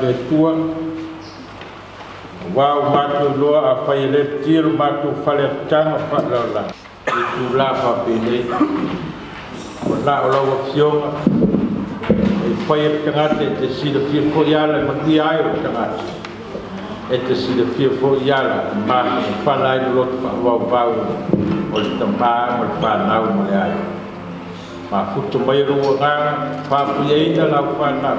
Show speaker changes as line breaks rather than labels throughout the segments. de tua wau matu loa a fai le tiru matu fale tanga fatlaula i tu la fa pele o la o la wafionga e e tangata e te sida fia fo iala e mati ai o tangata e te sida fia fo iala ma e fana ai lo fa wau vau o le pa ma fa fanau mo le ai ma futu mai rua nganga fa puia ina lau fanau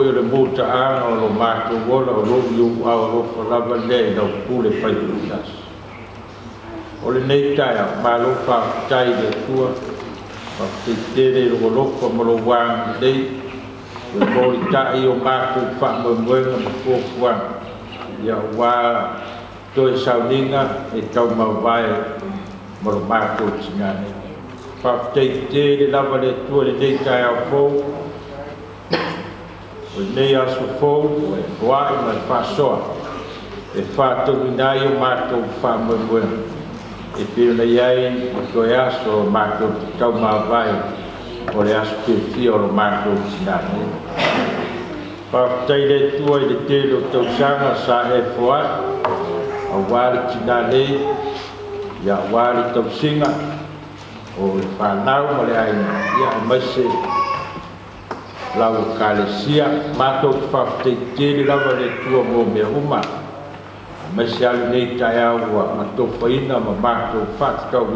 o i le mutaaga o lo matou ola o lou iuao alofa lava lea lau pule paituia aso o lenei taea malou faafetai le atua faafeteitele i logolofa ma lou agilei le politaʻi o matou faamoemoega ma fuafuaga ia auā toe sauniga e taumavae ma lo matou tiganei faafeteitele lava le atua lenei taeao fou a sua fogo e voar, mas faz só. E faz terminai o mato fa E pira iai, o que eu acho, o mato tau mavai, o le acho que fio o mato sinane. Paftei de tua e de tiro ter o teu e foa, o wari sinane, e a wari tau singa, o fanau, o le ai, e a mese, lau kalesia matou tafafeteitele lava le tua mo mea uma maisi alu nei taeao ua matofaina ma matou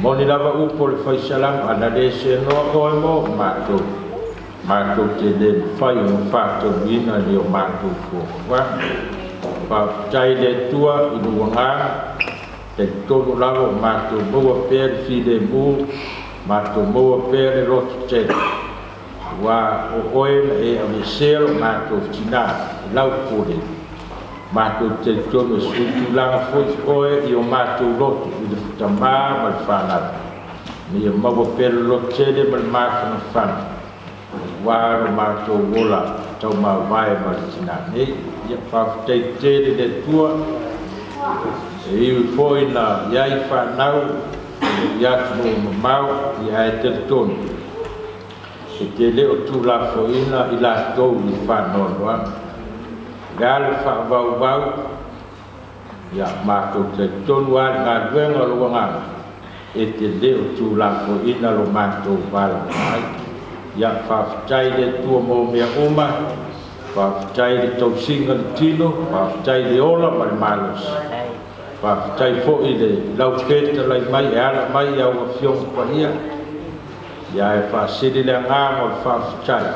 moni lava upu le faisalaga ana lē senoa oe mo matou matou telē mafai o faatauina i o matou fuafua faafetai le atua i lava o matou maua pea le filemu matou maua pea ua o oe na e au esea lo matou tinā e laupule matou telitonu e suitulaga foʻi oe i o matou loto i le futamā ma le fanaga ma ia maua pelolotele ma le mafanafana ua lo matou ola taumāwae ma le tinā nei ia faafetaitele le atua e iwi foʻi na iai fanau ia atu mo mamao ia e telitonu se te leo tu la foina i la tou i whanoroa. Gale whaavauvau, ia mātou te tonu a ngā ruenga luanganga, e te leo tu la foina lo mātou wala mai. Ia whaafitai le tua mō mea uma, whaafitai le tausinga le tino, whaafitai le ola mai malos.
Whaafitai fo i le lauketa lai mai e ala mai au a fiong pahia,
ia e faasili le agaga o le faafetai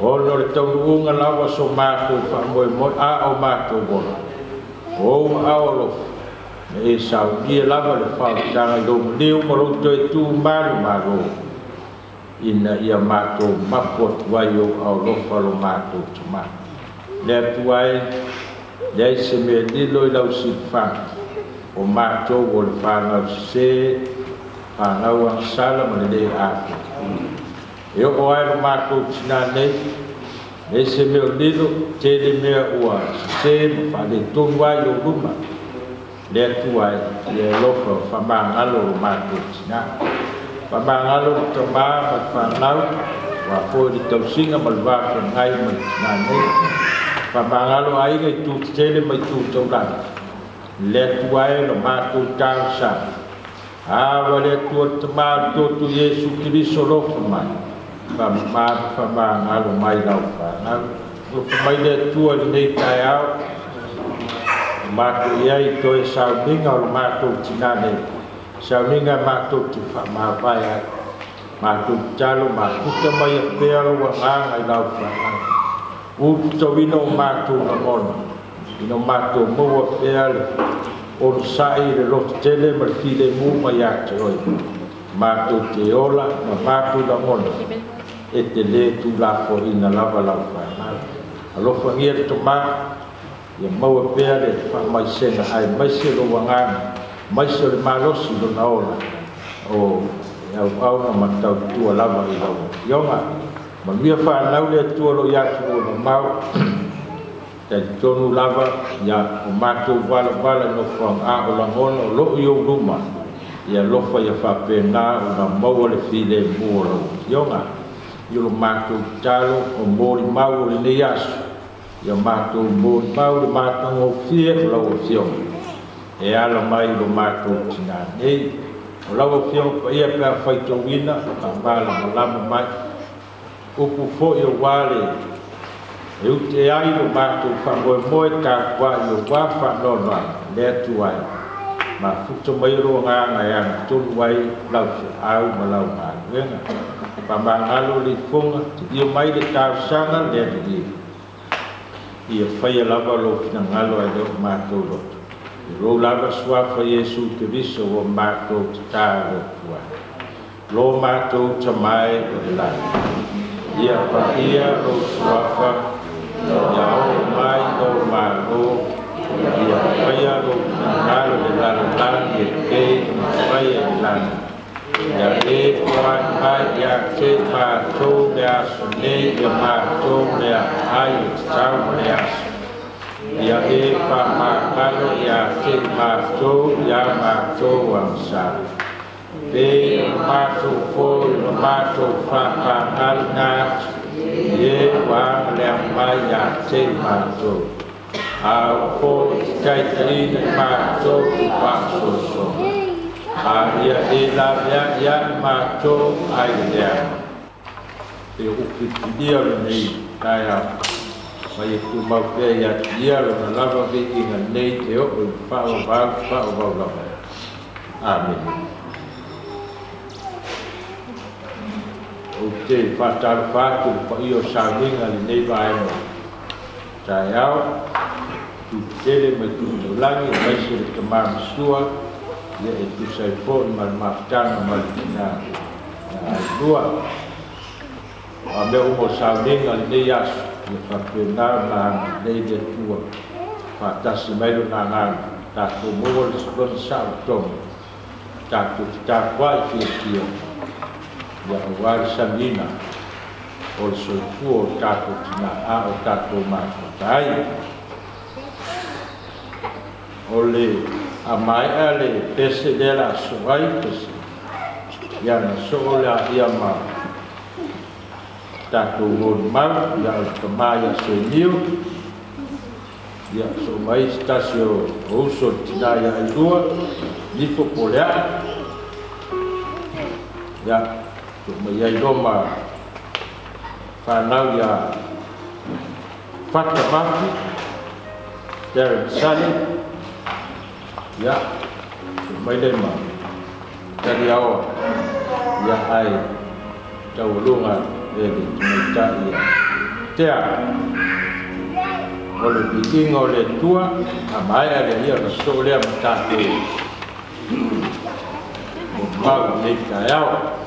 ono le tauluuga lava so matou faamoemoe a o matou mola ou aolofo me e saunia lava le faafetaga i lomuliu ma lou ma tumalumālō ina ia ma matou mapu atu ai ou aolofa lo matou tamā le atu ai leai se mea lilo i lausilifaga o matou o le fagausesē anau ang sala ma lelei eu e se o lilo tele mea ua meu livro teve meu lou luma falei tudo ai ia e lofa o faamagalo lo matou tinā faamagalo ma tamā ma fanau ua foi le tausiga ma le aí ma le tu nei faamagalo aiga i tututele ma i tutaulaga le atu ai lo avale tua tamātotu iesu kiliso lofo mai famagalo mai lau fagalo lofo mai le atua lenei taeao matou iai toe sauniga o le matou tinane sauniga matou te faamavae ai
matou talo mafuta mai apea lou agaga i lau fagalo
utu tauina o matou lagona ina o matou maua pea le on sai le lot tele ma ki le mu ma ya te oi ma tu te ola ma ma tu la ona e te le tu la fo ina lava la fa alo fa ngi to ma ya mau pe le fa mai se na ai mai se lo wanga mai se le ma lo si lo na ola o ya au na ma tau tu lava i lo yo ma ma mia fa na le tu lo ya tu lo mau te tonu lava ia o mato matou valavala no faaga o lagona o lo'o iou luma fa lofa na faapena ona maua le filemu o lau tioga i lo matou talo o molimau o lenei aso ia matou molimau le matou ofie o lau e ala mai lo matou tinā nei o lau afioga paia pe afaitauina amalama lama mai upu fo'i auā le Eu te ai no mato fango moi ka kwa yo kwa fango no le tuai. Ma futo mai ro nga nga yang tu wai lau se au ma lau ma ngenga. Pa ma ngalo li funga yo mai de ka sanga le di. Ia fai lava lo fina ngalo ai do mato lo. Ro lava sua fa Yesu Kristo o mato ta lo tua. Lo mato tamai o lai. Ia pa ia ro sua fa Jadi Tuhan banyak kita sudah seni gemar sudah ayu sampai Jadi pemakan ya kita sudah masuk wangsa Di masuk pun masuk pemakan nas ye wa lem ma ya che ma so a po chai tri ma so wa so so a ya e cho ai ya e u ki ti dia ni ta ya ma ye tu ma pe ya dia lo na la va ve i na nei te o amen Uti fatar fakum pa iyo sangi ngali nei baemo. Sayao tu tele me tu tulangi mesir kemar sua ya itu saifon mal maftan mal kina. Dua Ambe umo sangi ngali nei yas ya fakwenar na nei de tua. Fatasi melu na ngani. Taku mungol sebelum sa utomi. ta takwa ikir kiyo. Warusamina, o Soifu, o Tato Tinaha, ah, o Tato Makotai, o Le Amaia, Le Pesedela Soai, Yana Sola Yama, Tato Monmau, Yana Kamaya Soiniu, ia so mai stasi o ouso tina ia i lua ni popolea ia to me ya do ma fa na ya fa ta fa ti ya sali ya to me de ma ya ya o ya ai ta wo lu nga e de me ta ya te a ole pitinga ole tua a maia de ia na sole a mata tu Mau, ni kai au.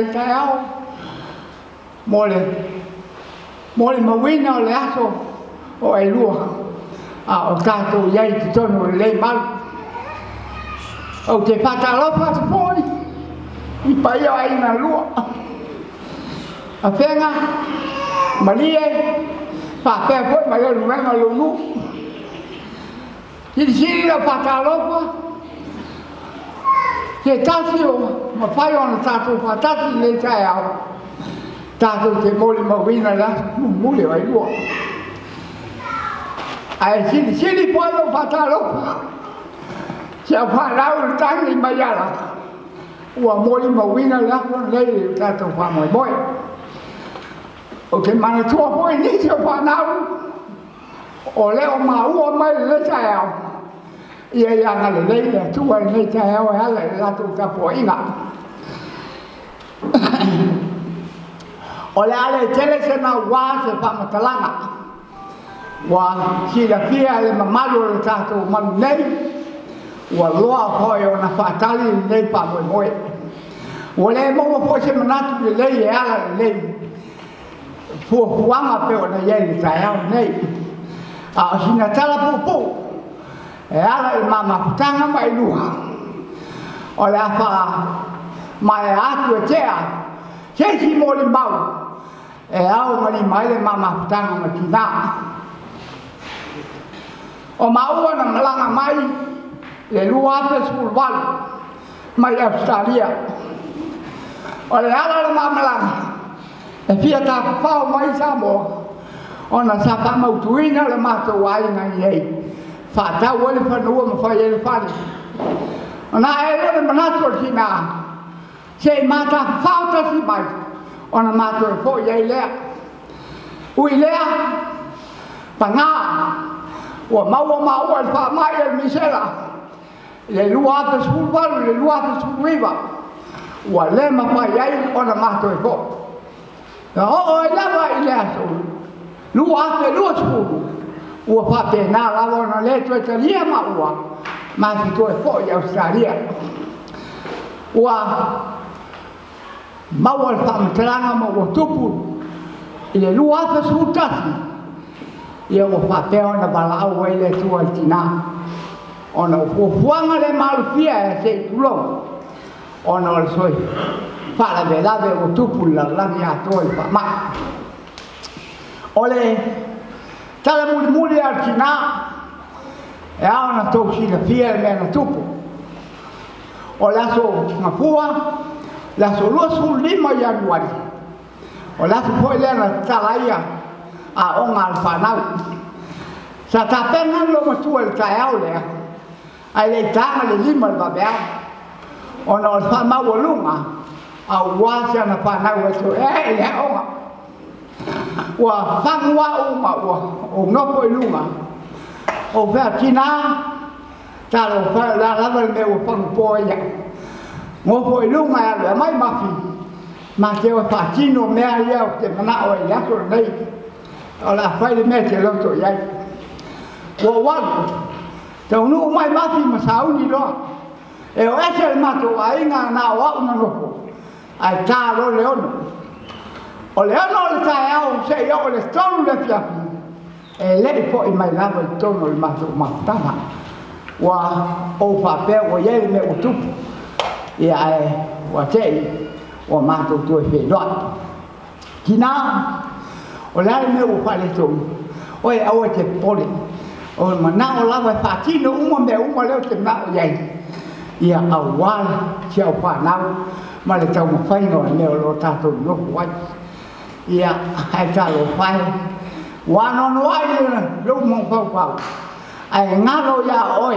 Israel mole mole mawina o le aso o e lua a o tato iai te tonu le mal o te patalopa te poi i paia ai na lua a penga malie pa pe foi mai o luenga lulu il siri la patalopa te tasio phải à, thì mà ma whai ana tātou pātati nei tae au. Tātou te mōle mawina la, mūmule wai rua. Ai sili sili pōno pātalo. Se au pālau na tangi lấy ala. Ua mōle mawina la, ok mà pāmai boi. O te mana tua poi ni se pānau. O leo māua mai le tae au. Ia ia ngale leila, tua nei tae au hele la tu ka poinga. ole ale tele na wa se fa matalanga wa sila pia le mamalu le tato man nei wa loa hoyo na fatali nei pa moe moe ole mo po se manatu le e ala le fu huanga pe ona ye le tayao nei a ah, sina tala po e ala i mama futanga mai luha le afa mai atu e tea Sei si mo mau e au mari mai le mama tanga na tina o mau na malanga mai le luate sulval mai australia o le ala le mama la e fia ta fa mai samo ona sa fa mau tuina le mato wai na yei fa ta wole fa no mo fa yele fa ona e le mana tor tina sei mata fa ta si mai อนมาตัวพ่อใหญ่แล้วอุ้ยแล้วปังงาว่ามาว่ามาว่าฝ่ามาเอ็มิเชล่ะเลยรู้ว่ัดสูบบ้านเลยรู้ว่ัดสูบวิบะว่าเล่มาไปใหญ่อนมาตัวพ่อแล้วเออแล้วไปแล้วสูรู้ว่าตัวรู้สูบว่าฝ่าเป็นหน้าเราเราเล่ตัวจะเลี้ยมาว่ามาทีตัวพ่อใหญ่สาเรียว่า maua le faamataraga ma ua tupu i le lua afe sutasi ia ua faapea ona valaau ai le atua i tinā ona ufuafuaga le malofia e seitulou ona o le soi faalavelave ua tupu le lalagi atoa i faamaʻi o le talamulimuli a le tinā e ao na tousinafia e mea na tupu o le aso gafua la solua lima januari o oh, la foi le na talaia a ah, on oh, alfanau sa tapena lo matua le taau le ai le tanga le lima le babea ona o fa ma wolunga ah, a wasa na fa na wetu e eh, le eh, onga wa fangwa ya, o oh, ma wa o no po lunga o fa tina talo fa la la me o fang po ya ngô phổi lúc mà để mấy bà thì mà kêu phả chi nổ mẹ yêu thì mà nạo ấy giá chỗ đây đó là phải đi mẹ chỉ lâu tuổi dây của quan chồng nu mấy bà thì mà sao gì đó eo ấy sẽ mà chỗ ấy ngà nào á ông nó ai cha đó léo nữa o le ano le taeao seʻi oo le tonu le fiafi e leʻi foʻi mai lava i tonu o le mà matala ua ou faapea ua iai le mea ua tupu 也爱我这里，我妈都做血乱。今那我来没有法的中，我也我这玻璃，我嘛那我那个法器呢，我没我了怎么样？也熬完了，叫法那，嘛了叫我飞我没有罗他都罗坏，也还叫罗坏，完了罗坏了，罗蒙跑跑，哎，俺罗呀，哎。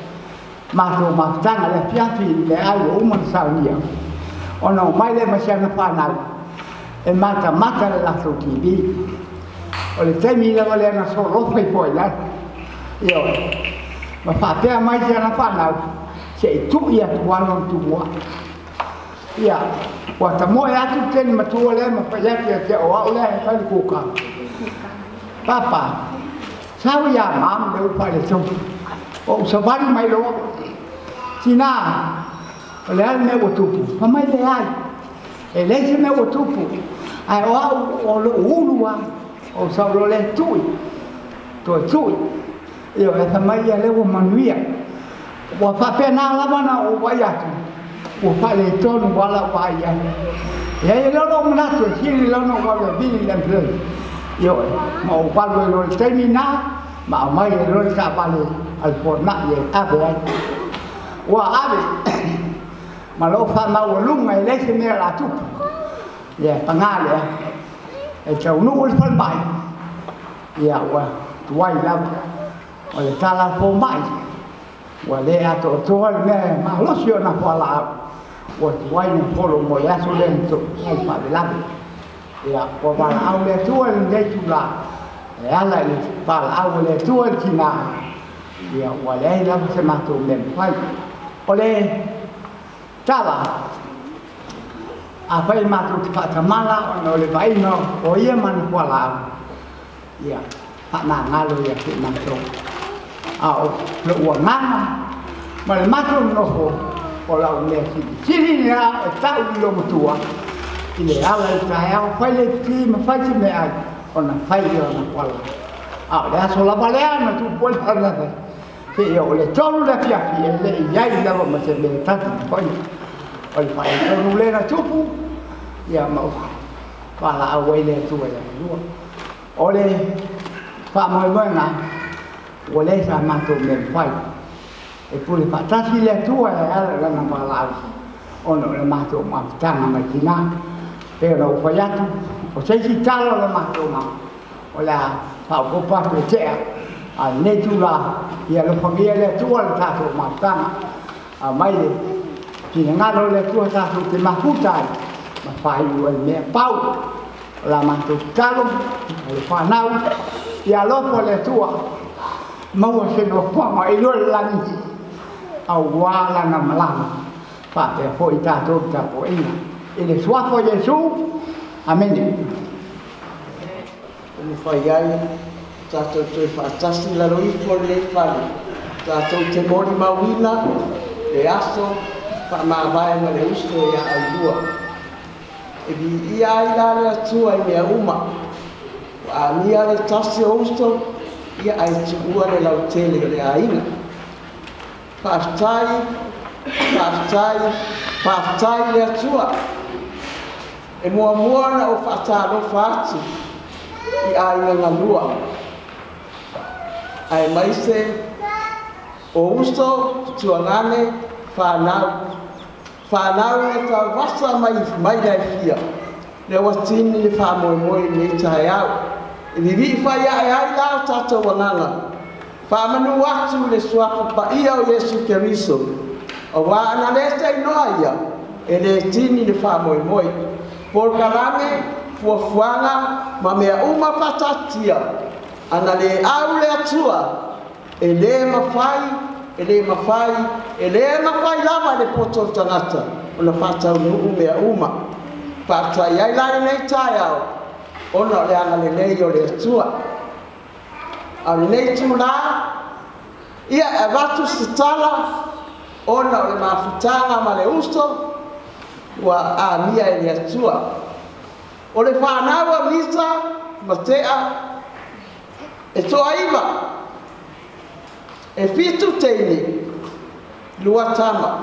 matumaktaga le afiafi i le ai o uma le saunia ona o mai le masiana fanau e matamata le latou tivi o le taimi lava le ana sololofa i foʻi lai ioe ma faapea mai se ana fanau seʻi tuʻi atu ana ona tuua ia ua tamoe atu teni matua lea ma faiaki te oa'u lea e failekuka papa sau iā mamu leu failetou o usavali mai loa China leal me wotupu mamai te ai e lesi me wotupu ai o au o lo ulua o sau lo le tui to tui io e tamai ia lewo manuia wa fa pena lava na o waiatu o fa le tonu wala waia e e lo no mnato hili lo no wala bili le mpleu io ma o palo lo termina ma mai lo sa palo al forna ye ave wa abe malo fa ma wolung mai le se mera tu ya panga le e eh, chau nu ul fal mai ya wa tuai la wa le tala fo mai wa le a to to al me ma lo sio na fo la wa tuai ni fo mo ya so le to ai pa le la ya wa ba au le tuai le tu la ya la i pa au le tuai ki na ya wa le la se ma to le fai oleh Jawa apa yang makhluk Pak Jamala oleh Pak Ino oh iya man kuala ya Pak Nanga ya Pak Nangso Aku ah, oh, lo uang Nanga malah makhluk nopo kalau oh, udah sini sini ya eh, tahu lo tua. ini awal saya oh, file ki mafasi me ay ona file ona kuala Aku ah, dia sola balean tu pol harga se ia ole tolu na pia pia e le ia ia ma se me tanto poi poi fa il rule na chupu ia ma fa la away le tu ia e no ole fa mo bona ole sa ma tu me fai e pure fa ta si le tu ia e ala la na pala ono le ma tu ma ta na ma kina per o fallato o sei ci talo le ma tu ma ola fa o po pa pe a Netula y a los familiares tú al tato matana a maide pinangano le tú a su más mahutai ma payu el me pau la mantustalo el fanau y a que le tú no se no y lo lani a wala que pa te por tato Y le a Jesús amén
tātou tue whātasi laro i kore e whare. Tātou te mori mawina, e aso, whanāwae ma le usko e a aigua. E bi i aila le atua i mea uma, wa a mia le tasi o usko, i a aitugua le lau tele le aina. Whaftai, whaftai, whaftai le atua, e mua mua na o whataro whaati, i aina ngalua. Whaftai, aemaice o uso tuagane fanau fanau e tauvasa mai mai laifia le wasini le faamoemoe nei taeau e lilii faiae ai la o tatou agaga faamanū atu le suafa paia o iesu keriso auā ana lē tainoa ia e lē tini le faamoemoe polokalage fuafuaga ma mea uma faatatia anale aule atua ele mafai ele mafai ele mafai lava le poto tagata ona fata ume ya uma pata ya ila nei tayao ona le ana le o le atua ale lenei tulā ia avatu sitala ona le ma male uso wa amia ele atua o le whanau a misa ma Etoaiva efitu teine lua tama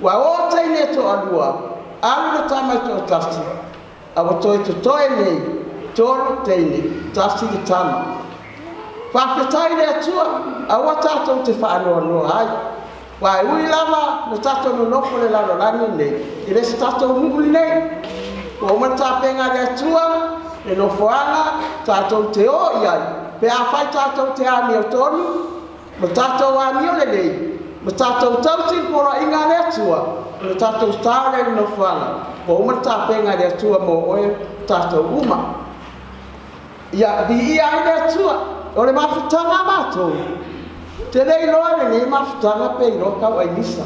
wa o teine to alua alu tama to tasi awa toi to toi nei tolu teine tasi di tama faafetai le atua aua tatou te faaanoanoa ai uai e ui lava na tatou nonofo le lalolagi nei i lesi tatou nu'uli nei ua uma tapega le atua e nofoaga tatou te o i ai pe afai tatou te amiotoni ma tatou amio lelei ma tatou tautipoloaʻiga a le atua ma tatou tale le nofoaga po uma le tapega a le atua mo oe tatou uma ia viia ai le atua o le mafutaga a matou te lē iloa lelei mafutaga pe iloa kauʻailisa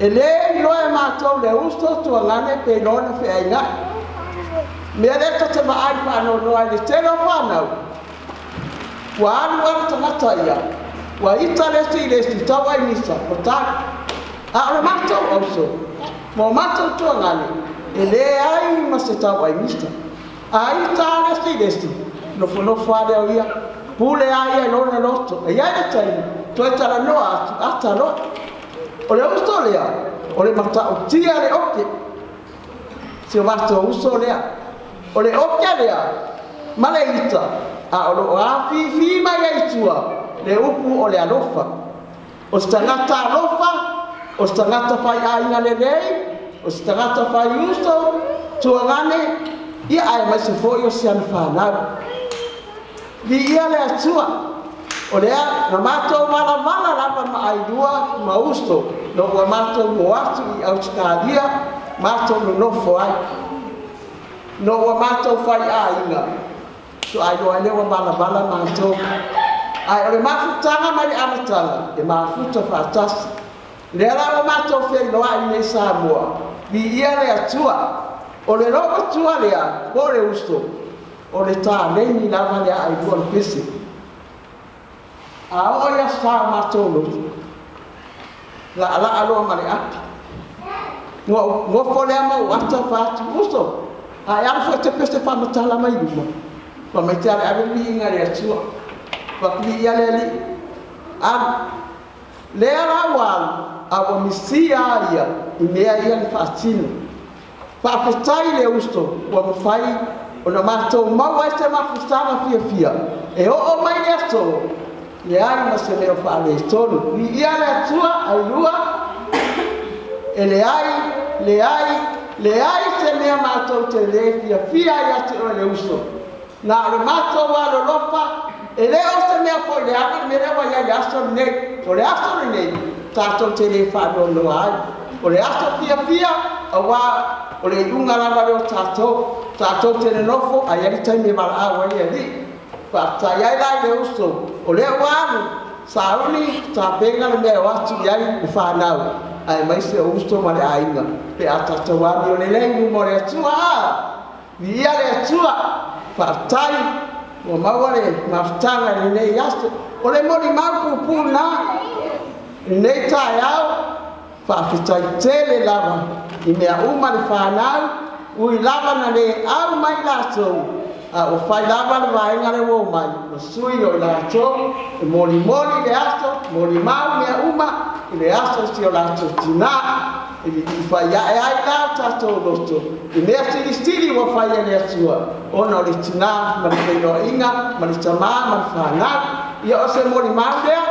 e lē iloa e matou le uso tuagane pe iloa na feaigaʻi mere tata ma ai fa no no ai te no fa no wa an wa ta na ta ya wa i ta le si le si ta a ro ma to o so mo ma to to na ele ai ma se ta wa ni sa ai ta le si le si no fo de o ia pule ai no na no to ia le ta ni to ta la no a o le o sto o le ma ta o tia le o ke se va to o so le Ah, o le okia lea ma a ita a o loo afifi mai ai tua le upu o le alofa o se tagata alofa o se tagata faiaiga lelei o se tagata faiuso tuagane ia ae maise foʻi o se ana fanau liia le atua o lea na matou malavala lava ma ailua ma uso no ua matou mo atu i autikalia matou nonofo ai no wa mātou fai a inga. So ai roa lewa mana bala mātou. Ai ore māfutanga mai amatanga, e māfuta whātasi. Lea rā wa mātou whai loa i nei Samoa. Ni ia lea tua, o le roa tua lea, o le usto. O le tā leini lama lea ai duan pese. A o ia sā mātou no. La ala aloa mare api. Ngo fo lea mau ata whātu usto ai ah, ala fo te pese fa no tala mai luma pa mai tala ave mi inga le atua pa ki ia le ali am le ala wal awa misia ia i mea ia le faatino faafetai le uso ua mafai ona matou mau ai se mafutaga fiafia e oo e mai le aso le ai ma se leo faaletonu i ia le atua ai lua e le ai le ai le ai se mea mātou te le fia fia ia te o le uso na o le mātou a e le o se mea fo le ana me rewa ia le aso nei o le aso nei tātou te le whanonoa ai o le aso fia fia auā o le iuga lava leo tātou tātou te le nofo ai ali taimi e ai ali faatai ai lai le uso o le auā anu sauni tapega le mea o atu i ai e fanau ai mai se usto ma le ainga pe atatawa ni le lengu mo le tua ia le tua partai o mawale maftanga ni le yaste o le mori mau puna nei ta fa fitai tele lava i mea uma le whanau ui lava na le au mai lātou a ah, o fai lava le vaega le ua mai e e e o sui o i latou e molimoli i le aso molimau mea uma i le aso si o latou tinā e i faiaʻe ai la tatou loto i mea silisili ua fai le asua ona o le tinā ma le failoaʻiga ma le tamā ma le fanau ia o se molimau lea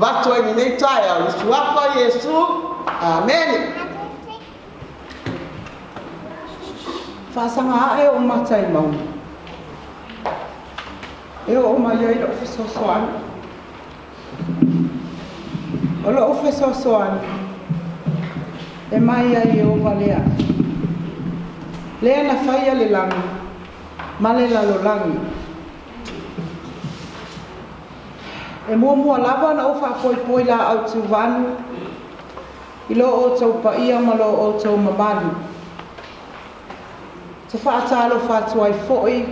vatu ai lenei tae au le suafa iesu amene
fasaga o matai e o o mai ai lo so so an o lo fe so so an e mai ai e o valea le ana faia le lami ma le lalo lami e mua mua lava na ufa a poi poi la au tu vanu i lo o tau pa ia ma lo o tau mamani te whaata alo whaatu ai fo'i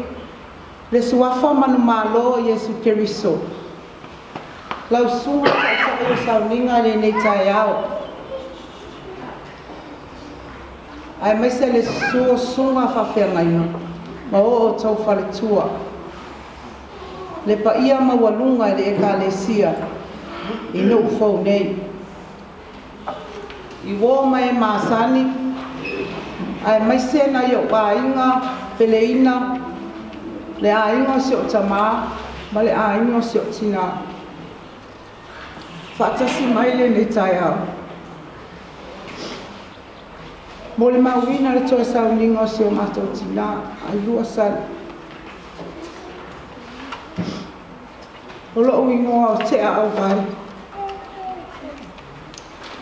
le suafa manu malo Yesu Kristo. Lau suma e sa sa sa ninga le nei tai e ao. Ai mai se le su suma fa fe mai no. Ma o tau fa le tua. Le pa ia ma walunga le ka le sia. I no fo nei. I wo mai e ma sani. Ai mai se na yo pa inga pele ina. Pele ina le a ingo se o tama ma le a ingo se o tina fata si maile ne tai au mo le mawina le toa sa uningo se o mato tina a lua sa o lo uingo au te a au vai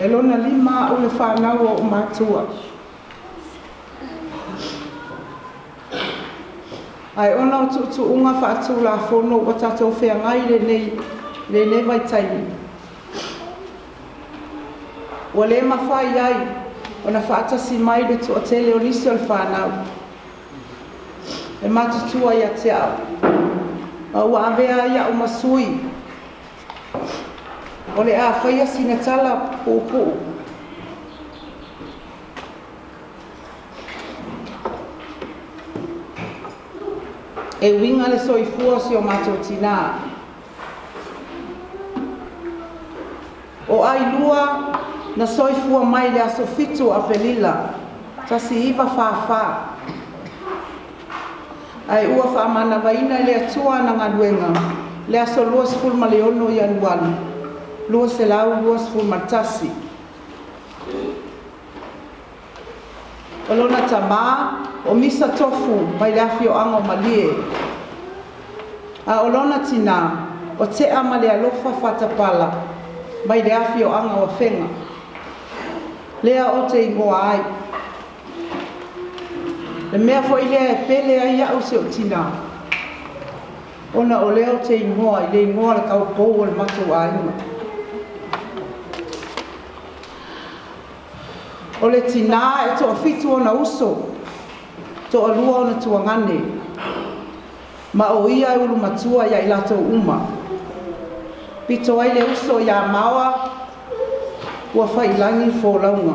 e lona lima o le whanau o matua o ai ona o tu tu unga fa tu la fo no o ta to fe ngai le nei le nei mai tai o le ma fa yai ona fa ta si mai de tu hotel o ni sol fa na e ma tu tu ai te a o wa ve ai o ma sui o le a fa ya si na tala po po e uiga le soifuosio matotinā o ailua na soifua mai le asofitu avelila tasiiva fāfā ae ua faamanavaina i le atua ana galuega le aso 26 ianuali 2 selau 2 tasi o lona tamā o misa tofu mai le afioaga o malie a o lona tinā o teʻa ma le alofa fatapala mai le afioaga o afega lea o te igoa ai le mea foʻi lea e pele ai aʻu se o tinā ona o lea o te imoa i le igoa le kaupou o le matou aiga o le tinā e toʻafitu ona uso toʻalua ona tuagane ma o ia e ulumatua ia i latou uma pito ai le uso iā maoa ua failagi folauga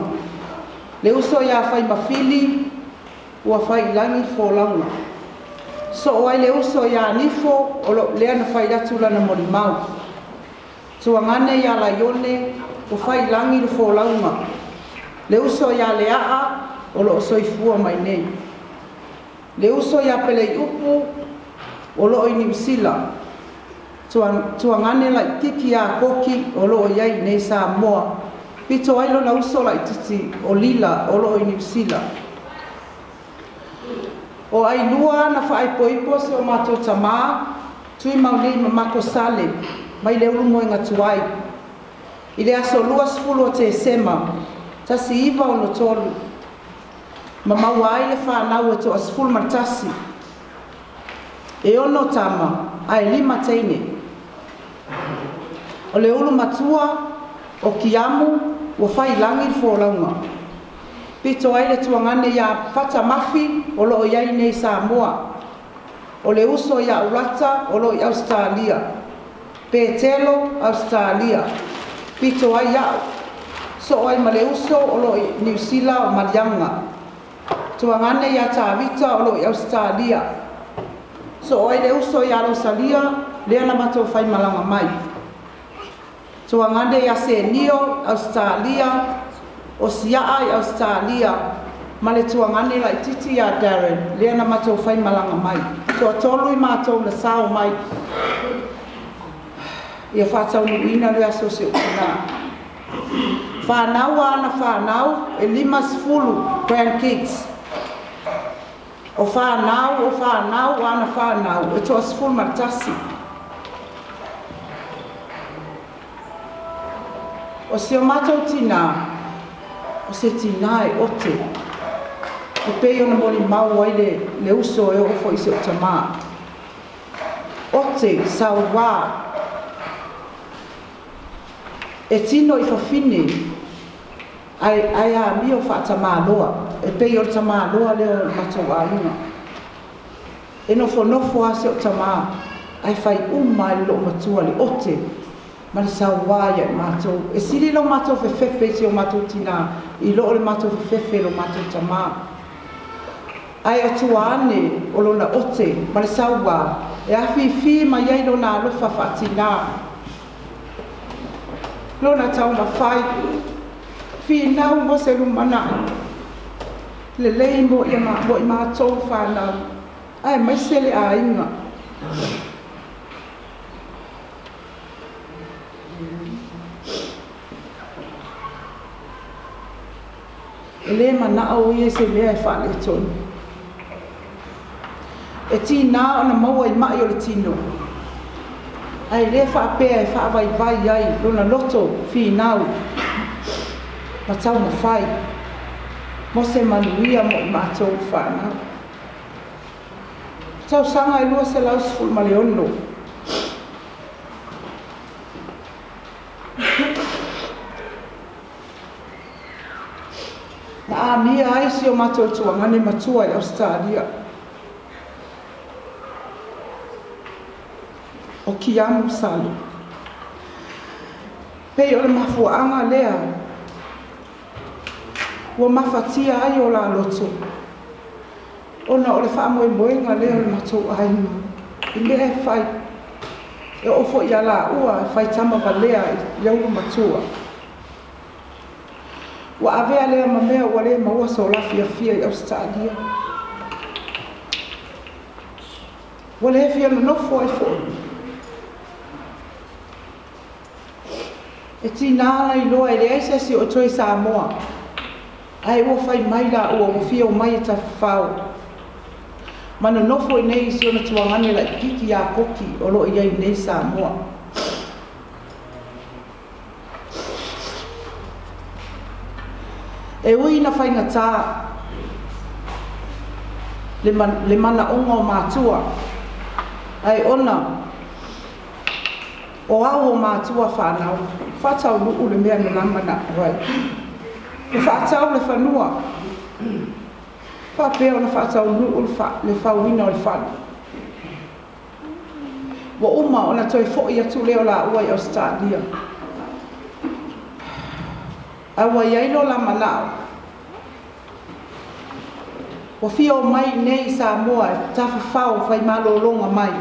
le uso iā faimafili ua failagi folauga so ai le uso iā nifo o loo lea na fai atu lana molimau tuagane iā laione ua failagi le folauga Le uso ya le aha, o lo soi fua mai nei. Le uso ya pele upu, o lo o ini msila. Tuangane lai titi ya koki, o lo o yai nei sa moa. Pito ailo na uso lai titi, o lila, o lo o ini msila. O ai lua na fa ai poipo se o mato tama, tui maunei ma mako sale, mai le urumoe ngatuai. Ile aso lua sfulu o te esema, o te esema, tasi iva o tolu ma maua ai le fanau e toasefulu ma le tasi e ono tama ae lima teine o le ulu matua o kiamu ua failagi le folauga pito ai le tuagane iā mafi o loo iai nei samoa o le uso iā ulata o loo i australia petelo australia pito ai aʻu so oi maleuso uso o lo New Zealand o Marianga. Tu angane ia ta vita o lo Australia. So oi le uso ia lo salia le ana mato fai malanga mai. Tu angane ia se nio Australia o sia ai Australia. Male tu angane la titi ya Darren le ana mato fai malanga mai. So tolu i mato le sao mai. Ia fatau nuina le aso se ukanaa. whanau ana whanau e lima sifulu grandkids. O whanau, o whanau, ana whanau, e toa sifulu maratasi. O se o mātou tina, o se tina e ote. E pei ona moni mau ai le, uso e ofo i o tamā. Ote, sauwā, e tino i fafine, ai ai a mio o ma loa e pe o ta ma loa le ma ta wa e no fo no fo ase o ta ma ai fai u ma lo ma tu ali ote ma le sa wa ya ma e si le lo ma to fe fe fe si o tina i lo le ma to fe fe fe lo ma to ta ma ai o tu ane o lo na ote ma le sa wa e a fi fi ma ye lo na lo fa fa tina lo na ta ma fai في نو مسل منع للين بو يما بو يما تو فانا اي مسل اينا لي ما ناو يسي يا فاليتون اتي نا انا مو ما يلتينو اي لي فا بي فا باي باي اي لونا لوتو في ناو ma tau na fai. Mo se manuia mo i mātou whāna. Tau sanga i lua se lau siful ma leono. Na a mia ai si o mātou ngane matua i Australia. O ki amu salu. Pei ole mafuanga lea. Pei ole mafuanga lea. ua mafatia ai o lalotu ona o le faamoemoega lea o le matou aina i lea e fai e o foʻi a laʻua e faitama valea i auma matua ua avea lea ma mea ua lē maua solafiafia i au se taʻalia ua lē fia nonofo ai foʻi e tinā ana iloa e leai sesi o toe sa moa ae ua fai mai la ua mafia o mai e tafafau ma nonofo i nei isi ona tuagane la ikiki iā koki o loo iai nei sa moa e ui na faigatā le, man, le mana o matua ae ona o au o matua faanau faataoluʻu le mea na lama na aku ai le faatau le fanua faapea ona faatau nuu le fauina o le fanu ua uma o latoe foʻi atu lea o laʻua i ausitalia aua i ai lo lamanaʻo ua fio mai nei sa moa e tafafau fai malōloga mai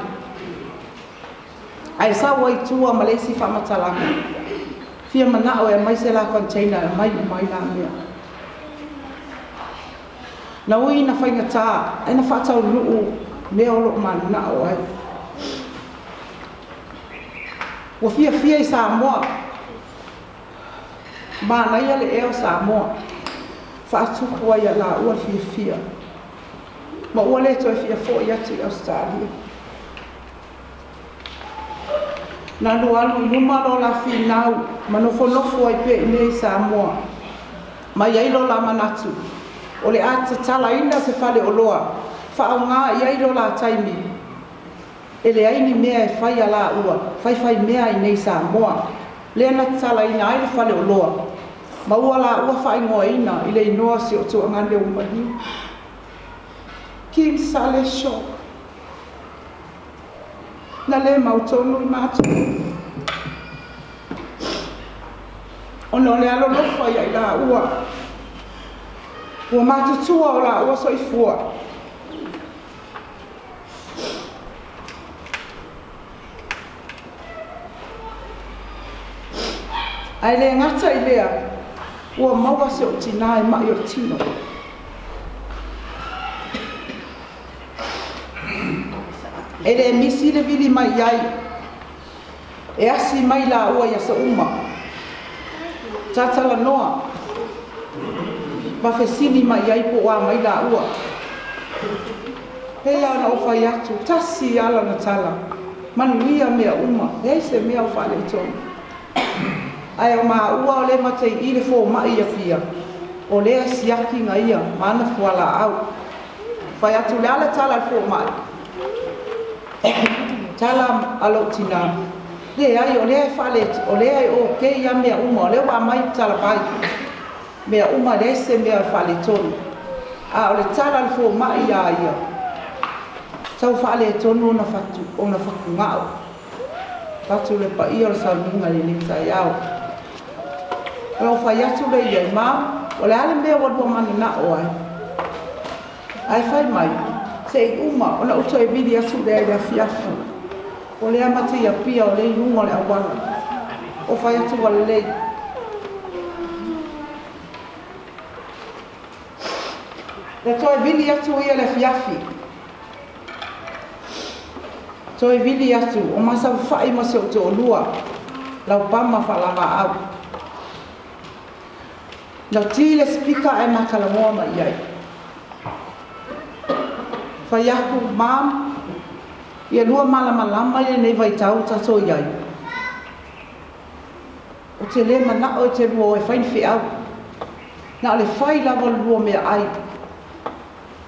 ae sau ai tua ma leisi faamatalaga Fia mana o e mai se la container e mai mai la mea. Na ui na whainga tā, e na whātau luu, mea o loo mana o ai. Wa fia fia i Samoa, mana ia le eo Samoa, whaatuku ai a la ua fia fia. Ma ua le toi fia fo i ati Australia. na no alu no malo la finau ma no fo lofo ai pe ne sa mo ma yai lo la manatu o le atsa tala ina se fale o loa fa au nga yai lo la taimi ele ai ni mea e fai ala ua fai fai mea i nei sa mo le na tala ina ai fale o loa ma ua la ua fai ngo ina ile i noa si o tu anga le umahi King Saleh Shock na le mau tonu i mātou. O no le alo lofa ia i la ua. Ua mātou tua o la ua so i fua. Ai le ngata i lea, ua maua o tina e mai o tino. e le misi le vili mai ai e asi mai la ua ia sa uma tata la noa mafesini mai ai po wa mai la ua he ia na ofa iatu tasi ala na tala manu ia mea uma e se mea ofa le ton ai o ma ua o le matei i le fō mai ia pia o le asiaki ngai ia maana fuala au Fai atu le ala tala fō mai talam alo tina le ai ole ai fale ole ai o ke ia me uma ole wa mai tala pai me uma le se me fale ton a ole tala fo mai ia ia tau fale ton no na fatu o na fatu nga o fatu le pa ia sa minga le ni sa ia o ro fa ia tu le ia ma ole ale me wa do mana na o ai ai fai mai sei uma o na uto e vidi asu le ai fiafu o lea amata ia pia o le iunga o le awala o fai atu wale lei le toe vili atu ia le fiafi toe vili atu o masaufa'i ma se o to'olua laupama fa'alavaau lau tile spika e makalagoa ma i ai fai aku mam ia lua malama lama ia nei vai tau ta so iai o te le mana o te mua e fai nfi au na le fai lava lua mea ai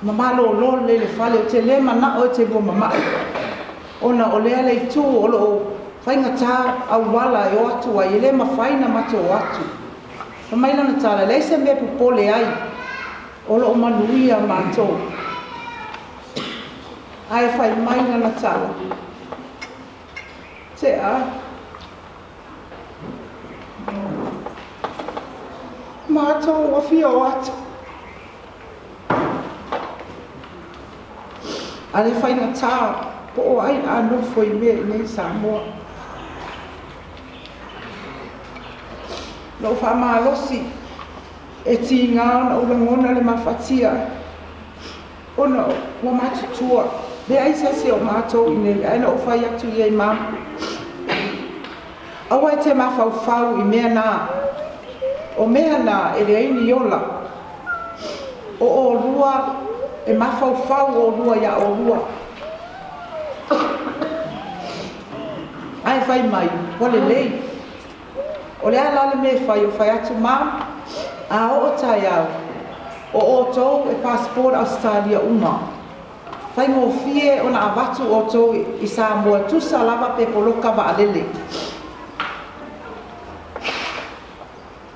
ma malo o lo le le fale o te le mana o te mua mama ona o lea le tu o lo fai ngata au wala e o atu ai e le ma fai na mate o atu ma mai lana tala le se mea pupole ai o lo manuia mato ma ai fai mai na na tala. Te a. Mato o fio ato. Ale fai na tala, po o ai anu foi me e nei sa mua. Nau fa maa losi, e ti ngā na ulangona le mafatia. Ona, wa matutua. Ona, wa matutua. Le ai sa si o mato i nei, ai na ufai atu i ei mam. Awa i te mawhau whau i mea nā. O mea nā e le ai niola. O o rua, e mawhau whau o rua ia o rua. Ai fai mai, wale lei. O le alale me fai o whai atu mā. A o o tai au. O o tō e pasipora Australia umaa fai mo fie o na avatu o tou i sa mua tusa lava pe poloka wa alele.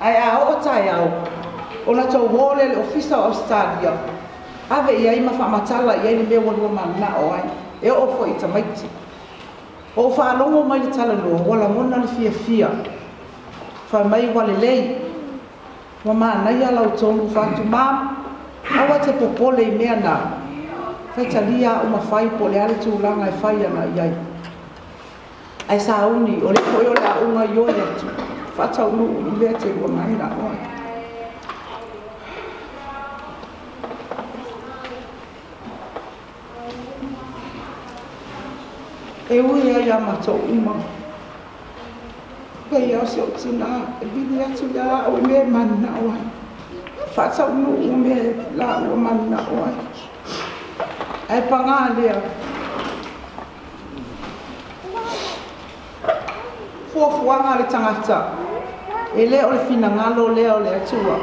Ai a o tai au, o na tou wole le ofisa o stadia, ave i aima wha matala i aile mea wanua ma na o ai, e o fo i tamaiti. O wha alongo mai le tala lua, wala mona le fia fia, wha mai wale lei, wa maa nai alau tonu fatu maa, awa te popole i mea naa, faitalia o mafai po le ale tulaga e fai ana i ai ae sauni o le foi o le auga i oe atu faataunuu i lea te uagae laoa e ui ai a matou uma pei au se o e vili atu le laʻo e mea maninaʻo ai faataunuu mea laʻua maninaʻo ai e pangalia. Fuafuanga le tangata, e lea o le finagalo lea o le atua.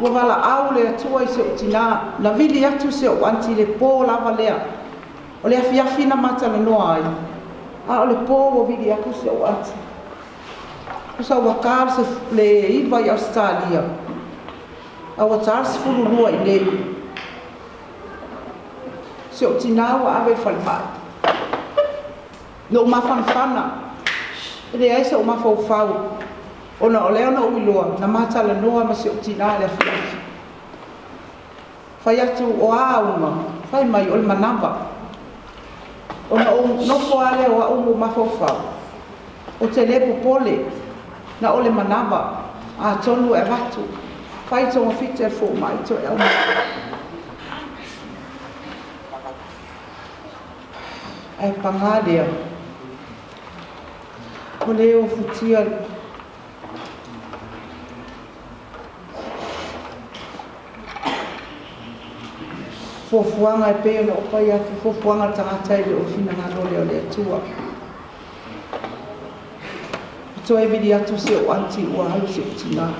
Ua valaau le atua i se o tinā, na vili atu se o anti le pō lava lea, o le afiafi na matalanoa ai, a o le pō ua vili atu se o anti. Usa wakar se le iwa i Australia. awa tāsi furu rua i nē. Se o tina awa awe whale mai. Nō no, mawhanwhana, re aisa o mawhau whau. O na oleo na ui loa, na mātala noa ma se o tina alea e whiaki. Whai atu o āuma, whai mai o lima nama. O na o nofo alea o āumu mawhau whau. O te lepo pole, na ole manama, a tonu e vatu. E faz um officer for my to ai pangalea o le o futia fofuaga e pei ona opai atu fofuaga tagata i le ofina galole o le atua atoe vili atu se o anti ua au se o tinā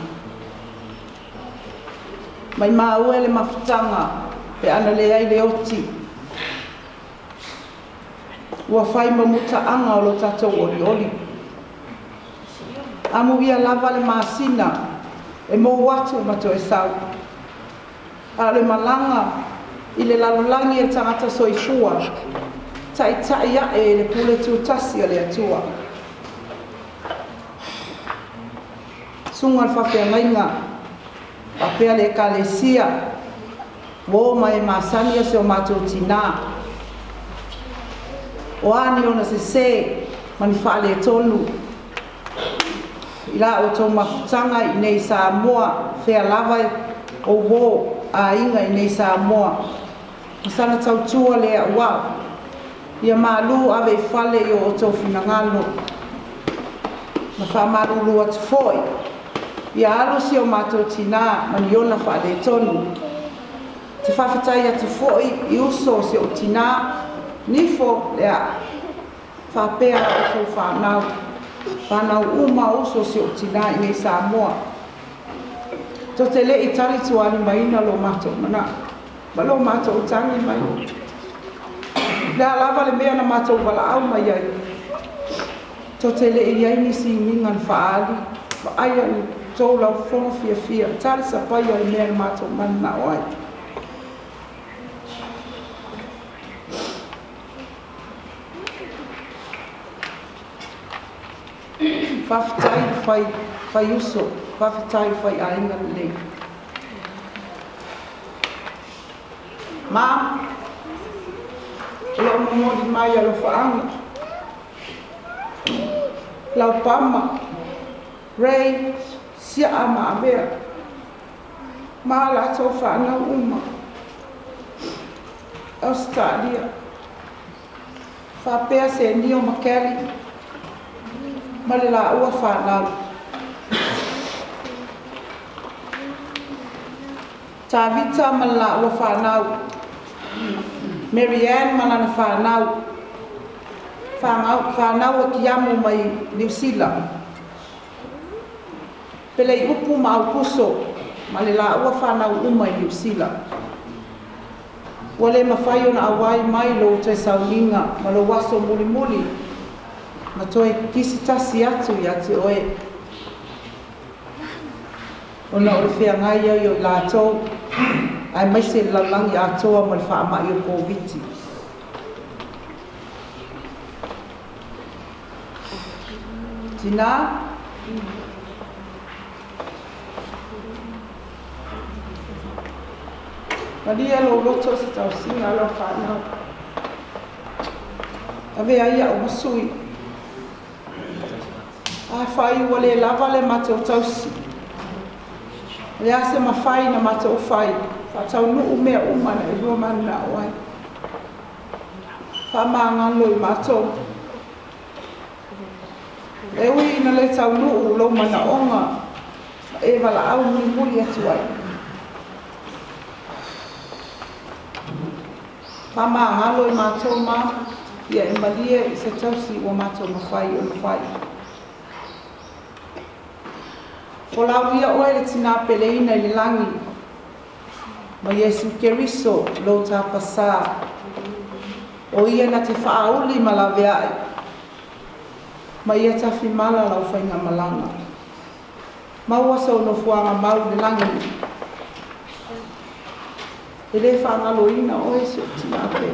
mai māua le mafutaga pe ana leai le oti ua fai mamutaaga o lo tatou olioli amuia lava le masina e mou atu ma toe sau a le malaga i le lalolagi e tagata soifua taʻitaʻi aʻe e le pule tutasi o le atua suga le fafeagaiga a pea le sia o mai masani ase o mato tinā o ani ona sesē ma ni faaletonu i la outou mafutaga i nei samoa fealava ou ō aiga i nei samoa ma sana tautua le auau ia mālū ave i fale i o outou finagalo ma faamālūlū atu foʻi ia alo si o mātou tinā ma ni ona whaaletonu. Te whawhitai atu fo'i i uso si o tinā, nifo lea whapea o tō whanau. Whanau uma uso si o tinā i mei Samoa. Tō te le i tari tu alu mai ina lo mātou mana. Ma lo mātou utangi mai. Lea lava le mea na mātou wala au mai ai. Tō te le i ai nisi ngingan whaali. Ma ai ai. tou laufoga fiafia tale sa pai ai mea le matou mananao ai faafetai fai fai uso faafetai fai aiga lelei ma loo momoli mai alofaaga laupama Ray. sia'a ma'avea ma latou fa'anau uma au se ta'alia faapea senio ma keli ma le la'ua fālau tavita ma le la'ua fānau marianne ma lana fānau fānau akiamu mai niusila pele i upu maupuso ma le laua fanau uma i niusila ua lē mafai ona auai mai lou toe sauniga ma lou aso mulimuli ma toe kisi tasi atu iā te oe ona o le feagai au i o i latou ae maise i le lalagi atoa ma le faamaʻi o koviti tinā Maria Loloto Sitausina Lofana. Ave aia o musui. A fai wale lava le mate o tausi. Le ase mafai na mate o fai. Fatau nuu mea umana i lua mana ui na le tau nuu Tama angalo i mātou mā, ia e malie i se tausi ua mātou mawhai o mawhai. Ko lau ia oe le tina peleina i langi, ma Yesu Keriso lo tā pasā, o ia na te whaauli ma la veai, ma ia ta whimala lau whainga malanga. Maua sau no fuanga mau le langi, E le whanaloina oe se tina pe.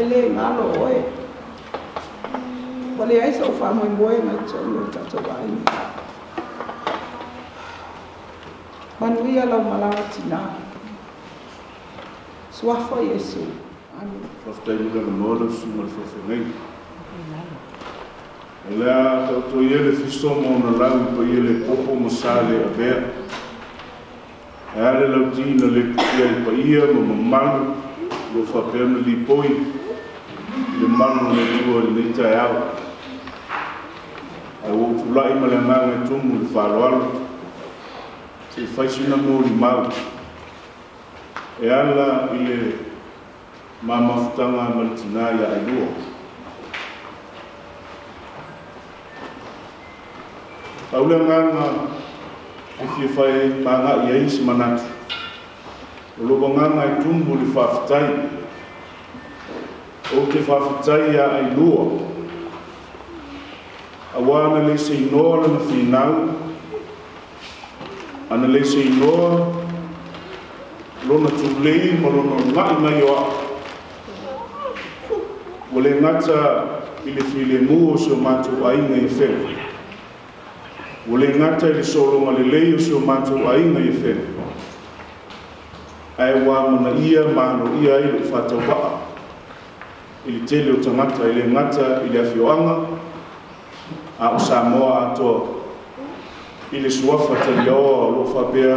E le ngalo oe. Wale ai sa o whamoe moe mai tonu e tato waini. Manuia lau malawa tina. Suafa Yesu. Amen. Whaftaimula na mōlau sumal whawhenei.
Amen.
E lea tau tō iele fisomo na lau pa iele popo masale a bea. e ale lauti le kutia i paia ma mamalu lo faapea na lipoi le manu le tua i le taeao ai ua utulaʻi ma le amaga e tumu i le faloalo te faisina molimau e ala i le mamafutaga ma le tinā ia ailua tauleagaga e fie fai maanga i ai si manatu. O lobo nganga i tumbu li whaafitai. O ke whaafitai a ai lua. A wana le se inoa le na whinau. Ana le se inoa lona tūlei ma lona ngai mai o aku. Wale ngata ili fi le mua se o mātou ainga i whewe. o le gata i le sologa lelei o se o matou aiga ia fele ae uāgona ia maloia ai loo faatauvaa i le tele o tagata i le gata i le afioaga a o samoa atoa i le suafa taliaoa o loo faapea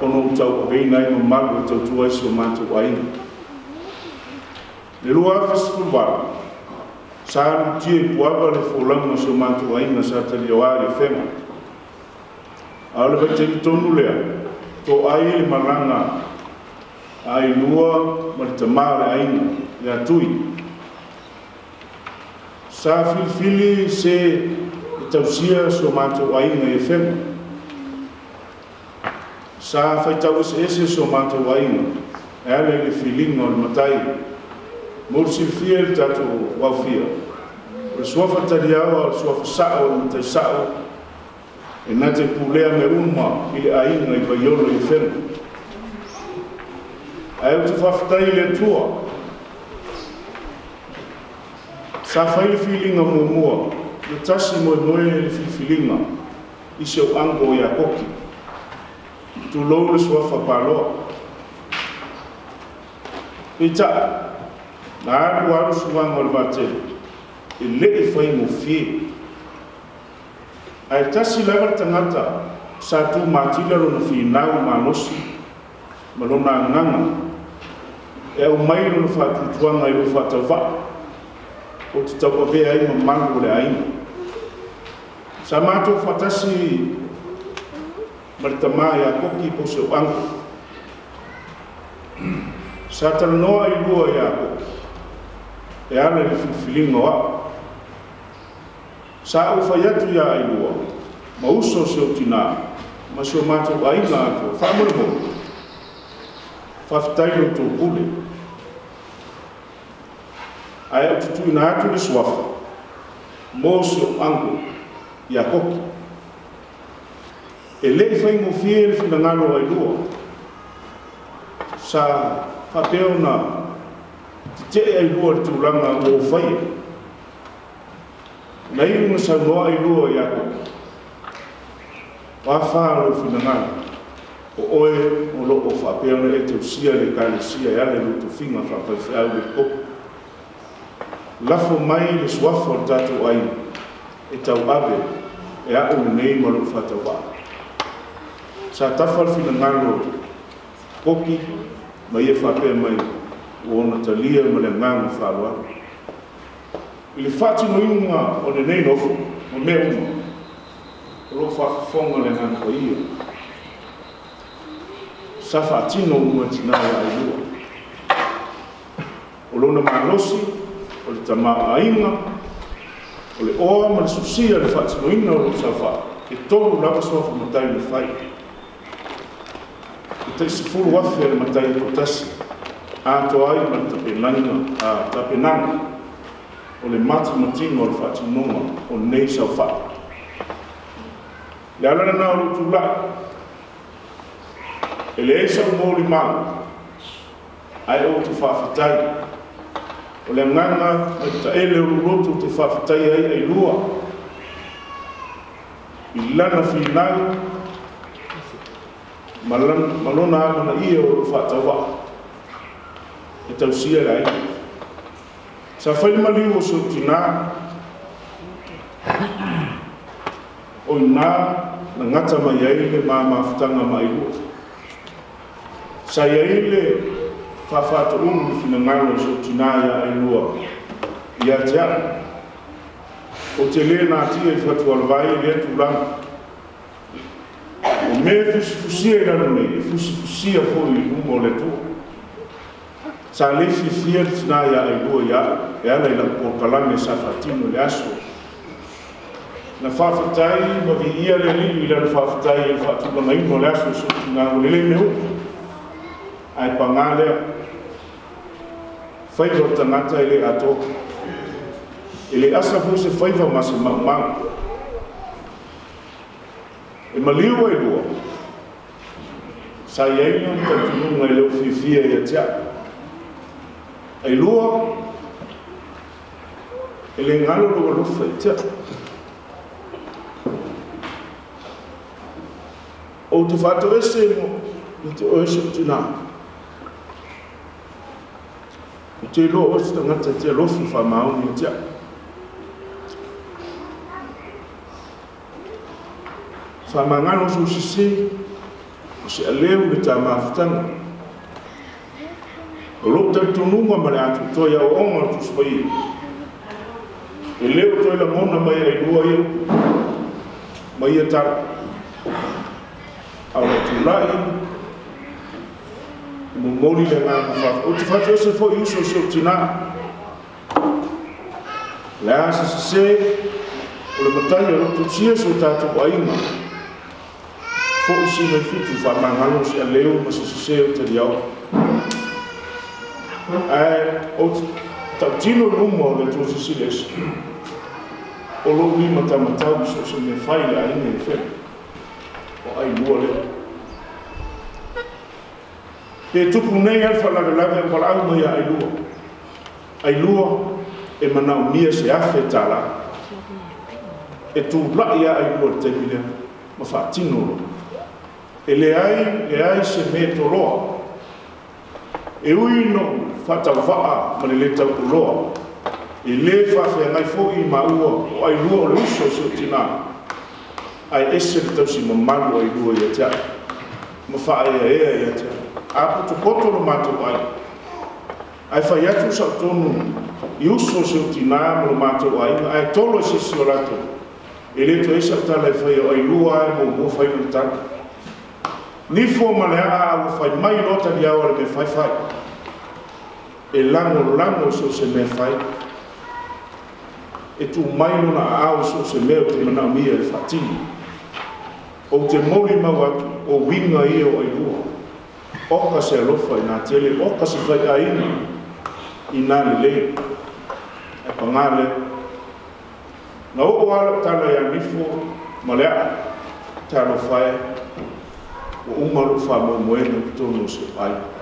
ona ou tauaveina ai mamalu e tautua ai se o matou aiga le lua afesefuluvalu Sāru tie puapa le fōlangu sa mātu aina sa te leo āre whema. Āre vai te tonu lea, tō ai le maranga, ai lua ma te māre aina, le atui. Sā filfili se i tausia sa mātu aina e whema. Sā whaitau es ese sa mātu aina, e ale le filinga o le matai. Mōrsi fia i tātu wau fia. Mōrsi fia i tātu wau fia. le suafa fataliawa o le sua fasa'o le mataisa'o ina te pulea me uma i le aiga i vaiolo i felu ae ou tufaafatai le atua sa fai le filiga muamua le tasi moemoe le filifiliga i se o iakoki tulou le suafa paloa i na alu alusuaga o le vatele ele e e i fai mofie ae tasi lava le tagata sa tumatila lona finau malosi ma lona agaga e aumai lona faatutuaga i lo faatavaa o te ve ai ma e o le aina sa matou faatasi ma le tamā iakoki poseuaga sa talanoa i lua iakoki e ala i le filifiliga o ao sa atu ya ailua mauso seutina ma matou aina atu faamolemole faafetailo tupule ae o tutuina atu le suafa mo seoago ia koki e leʻi faigofie le finagalo ailua sa faapea ona teteʻe ailua le tulaga ua faia na i mo sa lo ai lo ya ko pa fa lo fi na na o o e o lo o fa pe me te sia le ka le sia ya le tu fi ma fa pa sa le ko la fo mai le swa fo ta tu ai e ta u ave e a o me mo lo fa ta wa sa ta fa fi na na lo ko ki mai e fa pe mai o na ta lia mo le ngang fa lo ili fati no yunga o de nei nofu o me un lo fa fonga le nan ko io sa fati no uma tina ya ayu o lo na malosi o le tama ainga o le oa ma susia le fati no ino lo sa fa e tolu na paso fa matai le fai e te se fulu wafe le matai le potasi Ato ai, mata penanga, ah, ta penanga, o le matimatiga o le faatinoga o lenei saufaa le ala lana o lou tula'i e leai saumolimalu ae ou te faafetai o le agaga e taele o lou te faafetai ai ai lua
i lana finai
ma lona agana ia o lou faatauvaa e tausia leai safai maliu o sotinā e o inā na gata mai ai le mamafutaga mai ua sai ai le faafaatoʻugu le finagaga o sotinā ia ainua ia te aʻu o te lē na atia i fatualavai i le tulaga o mea fusifusia i lalo nei e fusifusia foʻi i luma o le tua sa le fifia tinā ia ailua iā e ala i laupokalame sa faatino le aso na faafetai ma viia le aliu i lana faafetai e le faatulagaina o le aso suutinā o lelei me uu ae pagā lea faiva o tagata i lē atoa e le asa fu se faiva ma se maʻumagu e maliu ailua sa iaina tatunuga i leu fifia ia tia ai lua ele ngalo lo lo fetcha o tu fatto esse mo tu o esse tu na tu lo o sta ngatsa tu lo fu fa ma o ni tia fa ma ngalo su si si o se aleu de ta ma fatanga E e e o lou talitunuga ma le atu toe auaoga o tusipaia e lē o toe lamona mai ailua ia ma ia talu aole tulai e voor le gakufafa o tefatu ese foʻi uso o seu tinā le a sesesē o je matai o lotusia so tatou aiga foʻi mijn handels. o se aleo ma sesesē o taliao tautīlo numa o le tūsisi lesu. O lo ni matamatau so se me whai a ine e whera. O ai lua leo. E tupu nei alfa lave lave e wala au mai a ai lua. Ai lua e manau nia se afe tala. E tū lai a ai lua te mile ma whaatino lo. E le ai, le ai se me toroa. E ui no fatauvaa ma le lē taukuloa i lē faafeagai foʻi maua o ailua o le uso o siotinā ae ese le tausi mamalu ailua ia teaʻi ma faaeaea ia teaʻi aputokoto lo matou ai ae fai atu saʻotonu i uso o siotinā ma lo matou ai ae tolo e sisi o latou e lē toe sa tala e fai o ailua ae moumua fai lutaka nifo ma le aʻa aua fai mai lo taliao a le me faifai e lango lango so se me fai e tu mai no na au so se me o te mana mia e fatini o te mori mau atu o winga i e o i rua o ka se alofa i nga tele o ka se fai a ina i nga ni le e pangale na o ala tala ya mifo ma lea te alofa e o umaru fa mo moeno kito no se fai o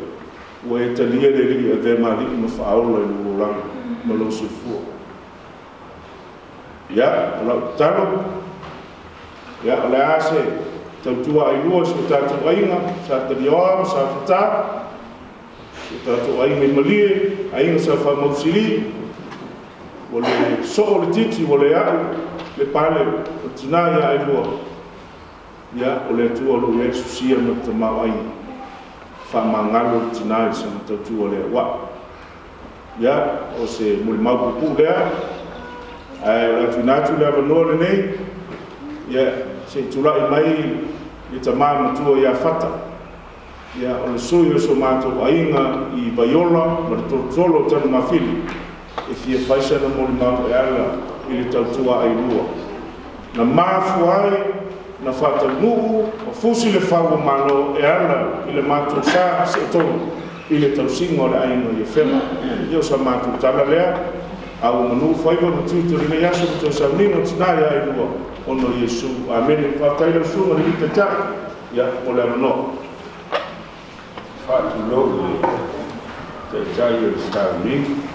ua e talia le lii avea mali'i ma fa'aola i lulolaga ma lou sefua ia o la'u tatalo ia o le a se tautuā'ailua se o tatou'aiga sa talioa ma sa fatā o tatou'aiga i malie aiga sa fa'amausili ua le so'o le titi ua le a'u le pale o tinā ia'ailua ia o le atua o lou iai susia ma tamao'aiga whamangalo tina i sa matatū o lea wā. Ia, o se muli mau kukū lea, ai o latu inatū lea wanoa le nei, ia, se tula i mai i ta mā matua i a whata. Ia, o le sui o so mātō ainga i vaiola, ma le tōtolo tanu mawhili, e fia paisa na muli mau e ala, i le tautua ai lua. Na mā fuai, na faataunuu o fusi le fau malo e ala i le matou sa seʻetonu i le tausiga o le aino ia fema ia o sa matou tala lea au manuu faiva matuitolinei aso ma tausauniga o tinā ia ainua ono iesu amene faataila o suga le lipetaʻi ia o le amanoa faatulou taʻitai o le sauniga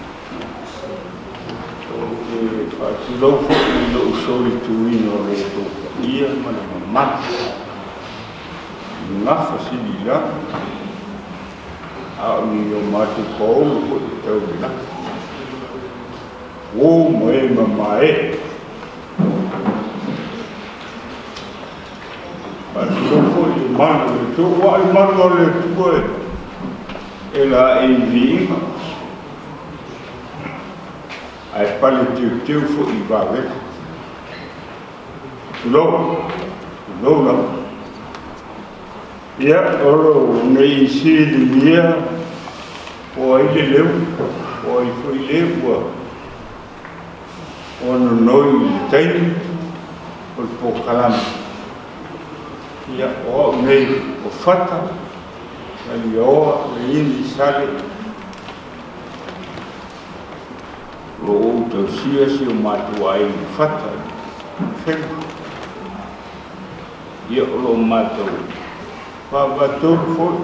Ati lau fo i lo usori tu i no re to ia ma na ma Nga fa si di la A o ni o ma te ko o mo te te o bina O mo e ma ma e Ati lau fo i ma na re to wa i ma na re to ko e E la e vi ma ma a je pas le directeur, il faut y va avec. Non, non, non. E agora é, o ici de minha, ou ele leu, ou ele foi leu, ou no noi tem, ou por calama. E é, o meio, o fata, ele ó, ele sale, lo o te sia si o matua i fata fenga i o lo matau pa vatur fōi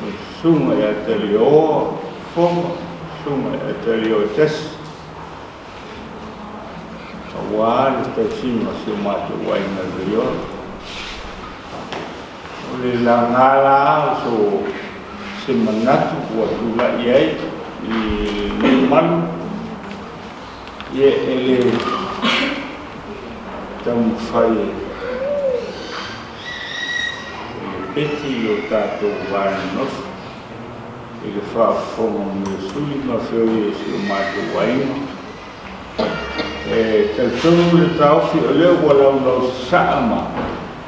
me sunga i a te li o fōma sunga i a te li o tesi
ka wāre te sima si o matua i na te o le langala so se manatu kua tula i aiki e meio humano.
E ele então foi petiotado anos. Ele fomos últimos filhos do Mato Guaino. Kalsum bertausi oleh walau lau sama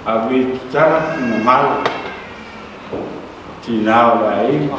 Abi tarat mengal Tinau laima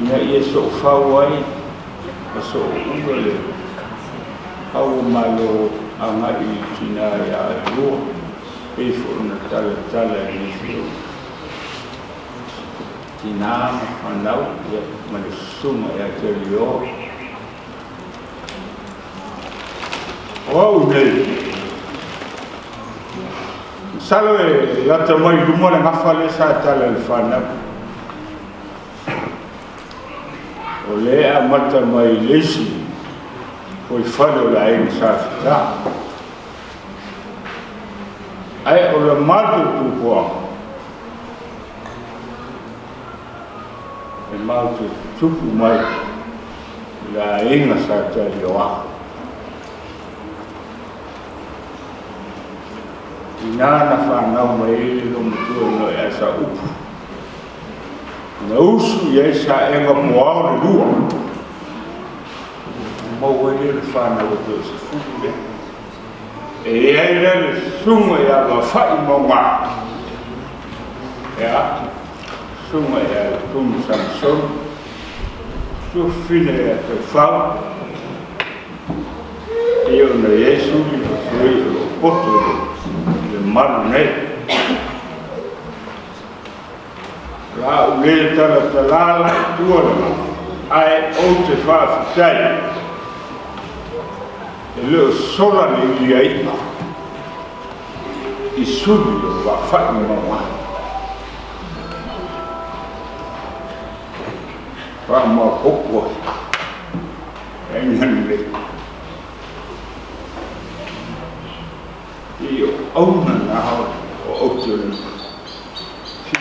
ina ia so'ofau ai a so'o'uga le aua malo aga'i tinā iā alua pei fo'ona talatala
e nefio tinā manau ia ma le susuga iā telio
o au nei salo e lata mai luma le gafa le sa tala le fanau o lea mata mai leisi o i whare o la e sāwhita. Ai o la mātou tūpua, e mātou tupu mai la e ngā sāwhita i o ako. Inā na whānau mai e lo mutua no e asa upu. Nousu Yesa Enga Moao Lua. Mo ele fana o Deus Fulia. E ele suma e ela fai monga. É, suma e ela tum Samson. Tu filha é teu fala. Eu não é isso, eu sou o outro, de Marunei. la uleitana talala tuona ae ou te faafetai e lē o sora le iliaiʻa i suli lo vaafaʻi mauai
faamaokopu ai ainanu lei
io auna na o outelana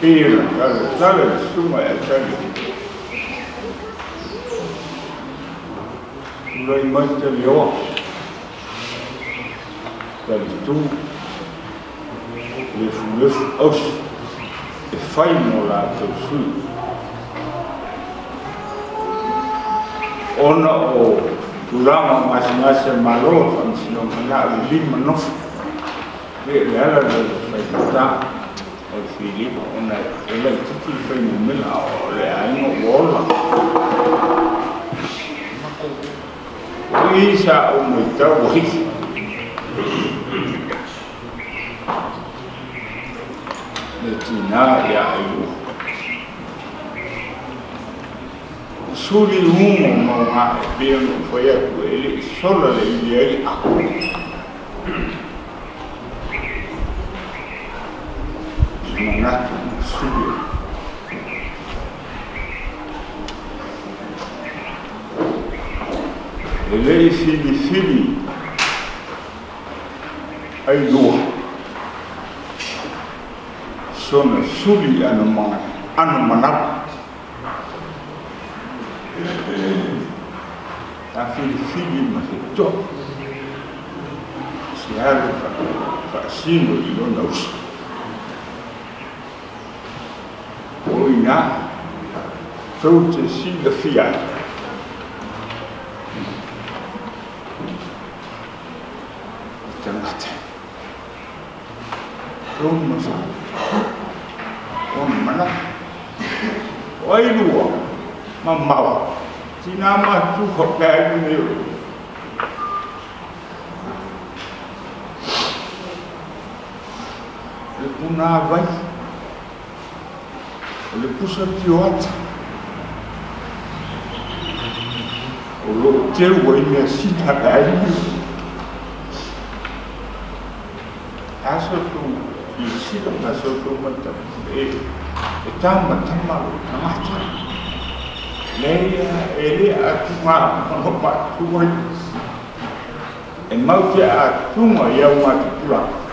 Пиво, Зараз думає, це Lo invento io, dass du, le fumeurs aus, der du e fai molato su.
Ona o durama masinase malo, fansi non manare lì, ma non. E l'era del fai
Filippo una relativt fænomen og læring og roller. Isa umutawi. Latina ya ayu. Suri humo mwa bem foi a coelho, só a lei dele.
من النهج السلوكي
ليس لسلي أي لوح
سنة سلي أنا ما أنا مناب لكن سلي ما تتوقع
سيارة فأسينه إلى نوسي ruinar, assim protegida, fiada. Roma sa. Roma na. Oi lua. Mamau. Sinama tu hokai ni. Ele puxa piota. O lo teu o ime sita ai. Aso tu i sita na so tu mata. E e tam mata malu tamata. Leia ele atuma no pa tu mo. E mau te atuma ia uma tu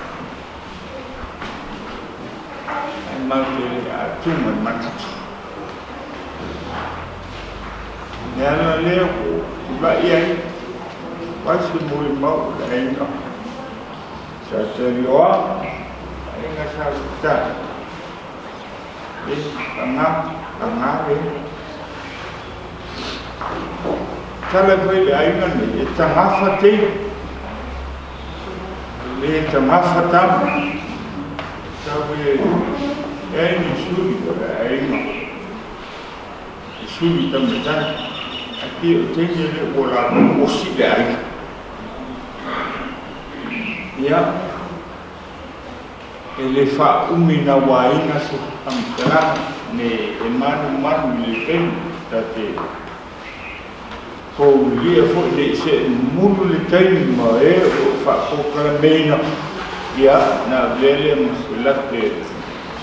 marqué à tout moment. Yana leo bayan wasu muhimmau da ainihin sassarewa a yin ƙasa ta ɗanhaɓe talafai da ayyukan da ya ta hafatai da ya ta hafata ta wuye subito كان يسوري ولا أي يسوري تم تاني أكيد تنزل ولا وصل عليك e le fa umina waina su amkara ne emanu da te tate ko lia fo de se mulu lipen ma e eh, fa ko e ya na vele terra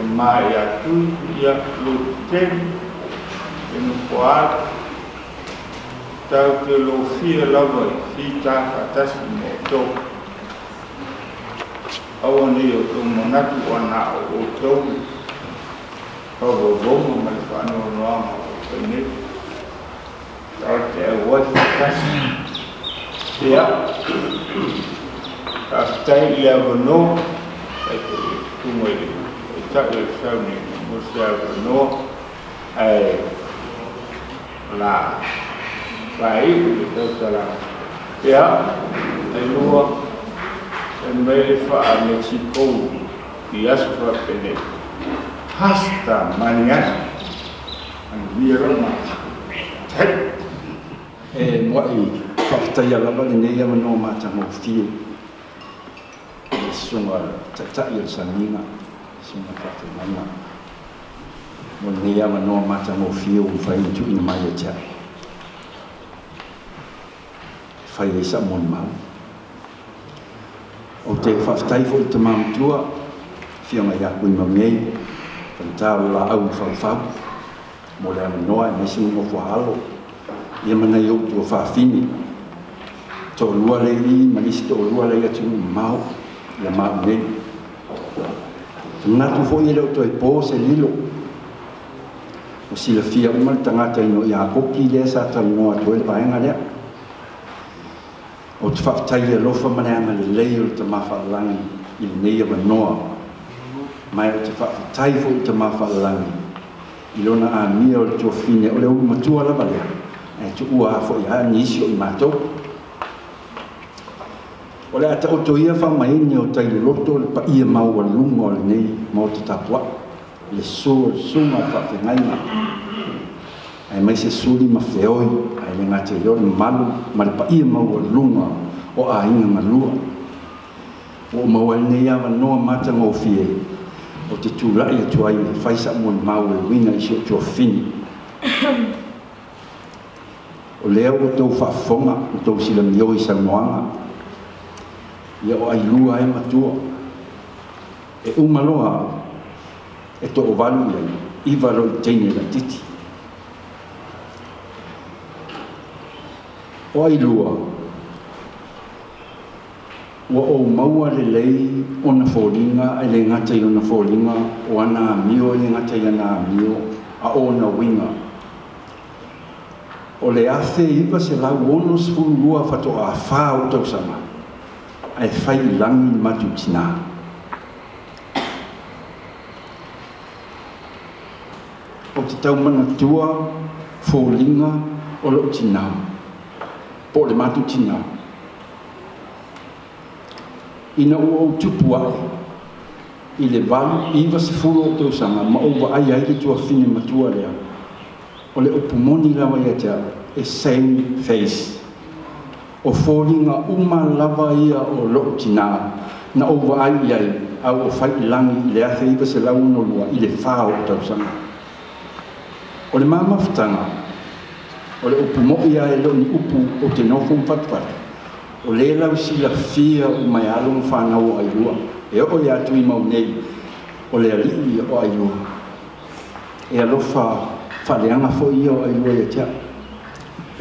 Ma ya ya tu Lema yaklutken en poat ta ka lawa hita atas to awo ni yo to tu monatu na o to mo ma Malfano no no ama o ne tau te awa hitas ya Aftai ia vono, saya tunggu ini. Sony Museo
è la paese di questa la che ha e nuo e mele fa a
Mexico di aspra pene
hasta manias
environment e mo i fafta ya la bani ne ya no ma ta mo fi e sunga ta ta yo sanina sina kato mana. Mwen ni yama no mata mo fio un fai tu ina mai e chai. Fai e sa mon mau. O te faftai fo te mam tua, fia mai aku ima mei, fantau la au fau fau, mo le ama noa e mesi mo fo halo, ia mana i outu o fafini. Tō lua rei ni, manisi tō lua rei atu mau, ia mau nei. matufoʻi le ou toe po se lilo o silafia uma le tagata ko iakoki lea sa no atu ai le vaega lea o te faafetai alofa ma le agalelei o le tamafaalagi i lenei avanoa ma o te faafetai foʻi tamafaalagi i lona amia o le tuafine o le tu ala lava lea e tuua a foʻi ya ni isi o i matou o le ataʻoutou ia faamaini o tailoloto o le paia maua luga o lenei ma o tatapuaʻi le so suga o faafegaiga ae mai se suli feoi ae le gateiao le mamalu ma le paia maua luga o aiga galua ua maua lenei avanoa matagofie o te tulaʻi atu ai e faisaʻua le maueuiga isi o tuafini o lea ua tou faafofoga o tou silamioi saunoaga ia o ailua e matua e uma loa e toʻovalu iai iva i teine latiti o ailua ua ou maua lelei ona foliga e le gata i ona foliga o ana amio e le gata i ana amio a o ona uiga o le afe iva se lau ono sefululua fatoʻafā ou tausaga ai fai langi matutina. O te tau mana tua, fōlinga, o loo tinau. Po le matutinau. Ina ua o tupu ai. I le ele iwa se fulu o tau sanga, ma uwa ai ai tua fine matua lea. O le opumoni lawa ia te A same face. o foliga uma lava ia o loo tinā na ou va'ai ai au o failagi i le afe iva se onolua i le fā o tausaga o le mamafataga o le upu mo'i ae lo'o ni upu o te nofo ufatufatu o lē lausilafia o mai ma fanau o ailua e o'o iā tui maunei o le ali'i o ailua e alofa fa'aleaga fo'i ia o ailua ia tia'a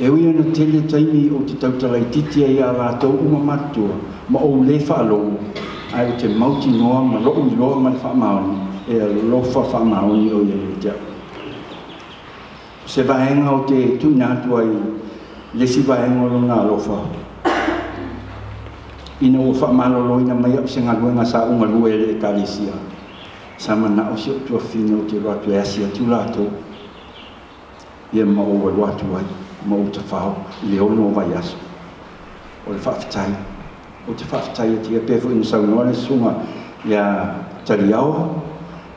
e ui ana tele taimi o te tautarai titia i a rātou uma matua ma o le whaalongo ai o te mauti noa ma loo i loa mai whaamaoni e a lofa whaamaoni o ia i tea. Se vaenga o te tūna atua i lesi vaenga o ngā lofa. Ina o whaamalolo ina mai ap se ngaluenga sa unga luere e kalesia. Sama na o se o tua fina o te ratu e asia tū rātou. Ia ma o wa ruatu ai. ma o te whao le ono vai aso. O le whaafitai, o te whaafitai ati e pefo ina saunoa le sunga ia tariao,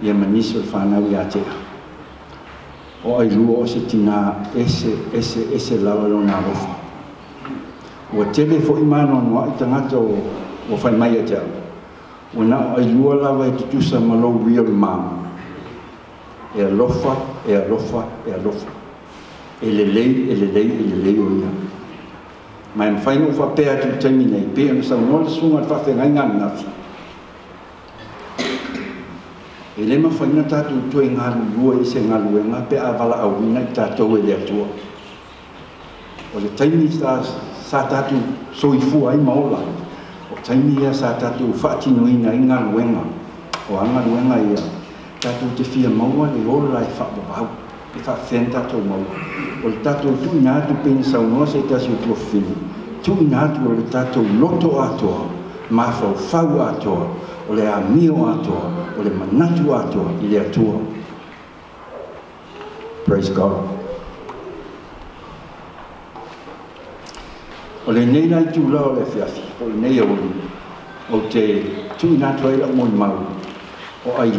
ia manisi o le whanau ia te a. O ai lua o se tina ese, ese, ese lawa lo nā rofa. Ua tele fo i mano noa i tangata o, o whai mai a te au. Ua nā ai lua lawa e tutusa malo wia mamu. er lofa, er lofa. e alofa. ele lei, ele lei, ele lei o ia. Mai am whaino wha pēr tu taimi nei, pēr am sa ngore sunga ar whawhen ai ngā nafi. E le ma whaina tātou tu e ngā lua i se e ngā lua, ngā pē awala a wina i tātou e le atua. O le taimi sa, sa tātou soifu ai maola, o taimi ia sa tātou whaatino ina i e ngā luenga, o anga luenga ia, tātou te fia maua le ora i e whaapapau. Itacenta to mau. O tatou tu na tu pensa o nosso e tasi o teu filho. Tu na tu o tatou loto atoa, mafau fau atoa, o le amio atoa, o le manatu atoa, i le atua. Praise God. O le nei nai tu lao le fiafi, o le nei au o te tu na tu ai la mo mau, o ai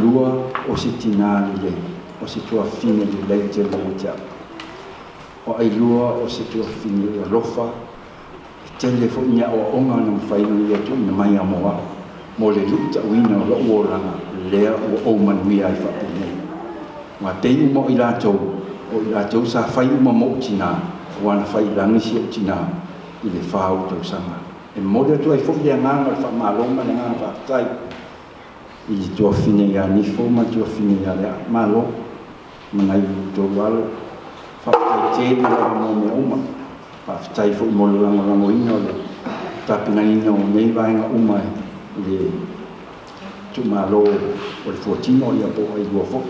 o sitina le lei o se toa fini le lai te mo te o ai lua o se toa fini le lofa e tele fo nia o onga na mawhai no ia na mai amoa mo le luta uina o lau oranga lea o o manuia i whapune ngā tei mo i lātou o i lātou sa whai uma mo tina o ana whai langisi o tina i le whāu tau sanga e mole atu ai fo i a nganga le whamalonga le nganga whaptai i tua fine ia nifo ma tua fine ia lea malo mana i to walo fa te te na mo me uma fa tai fo mo lo mo mo ino le ta pina ino me va nga uma le tu ma lo o le fortino ia po ai go fo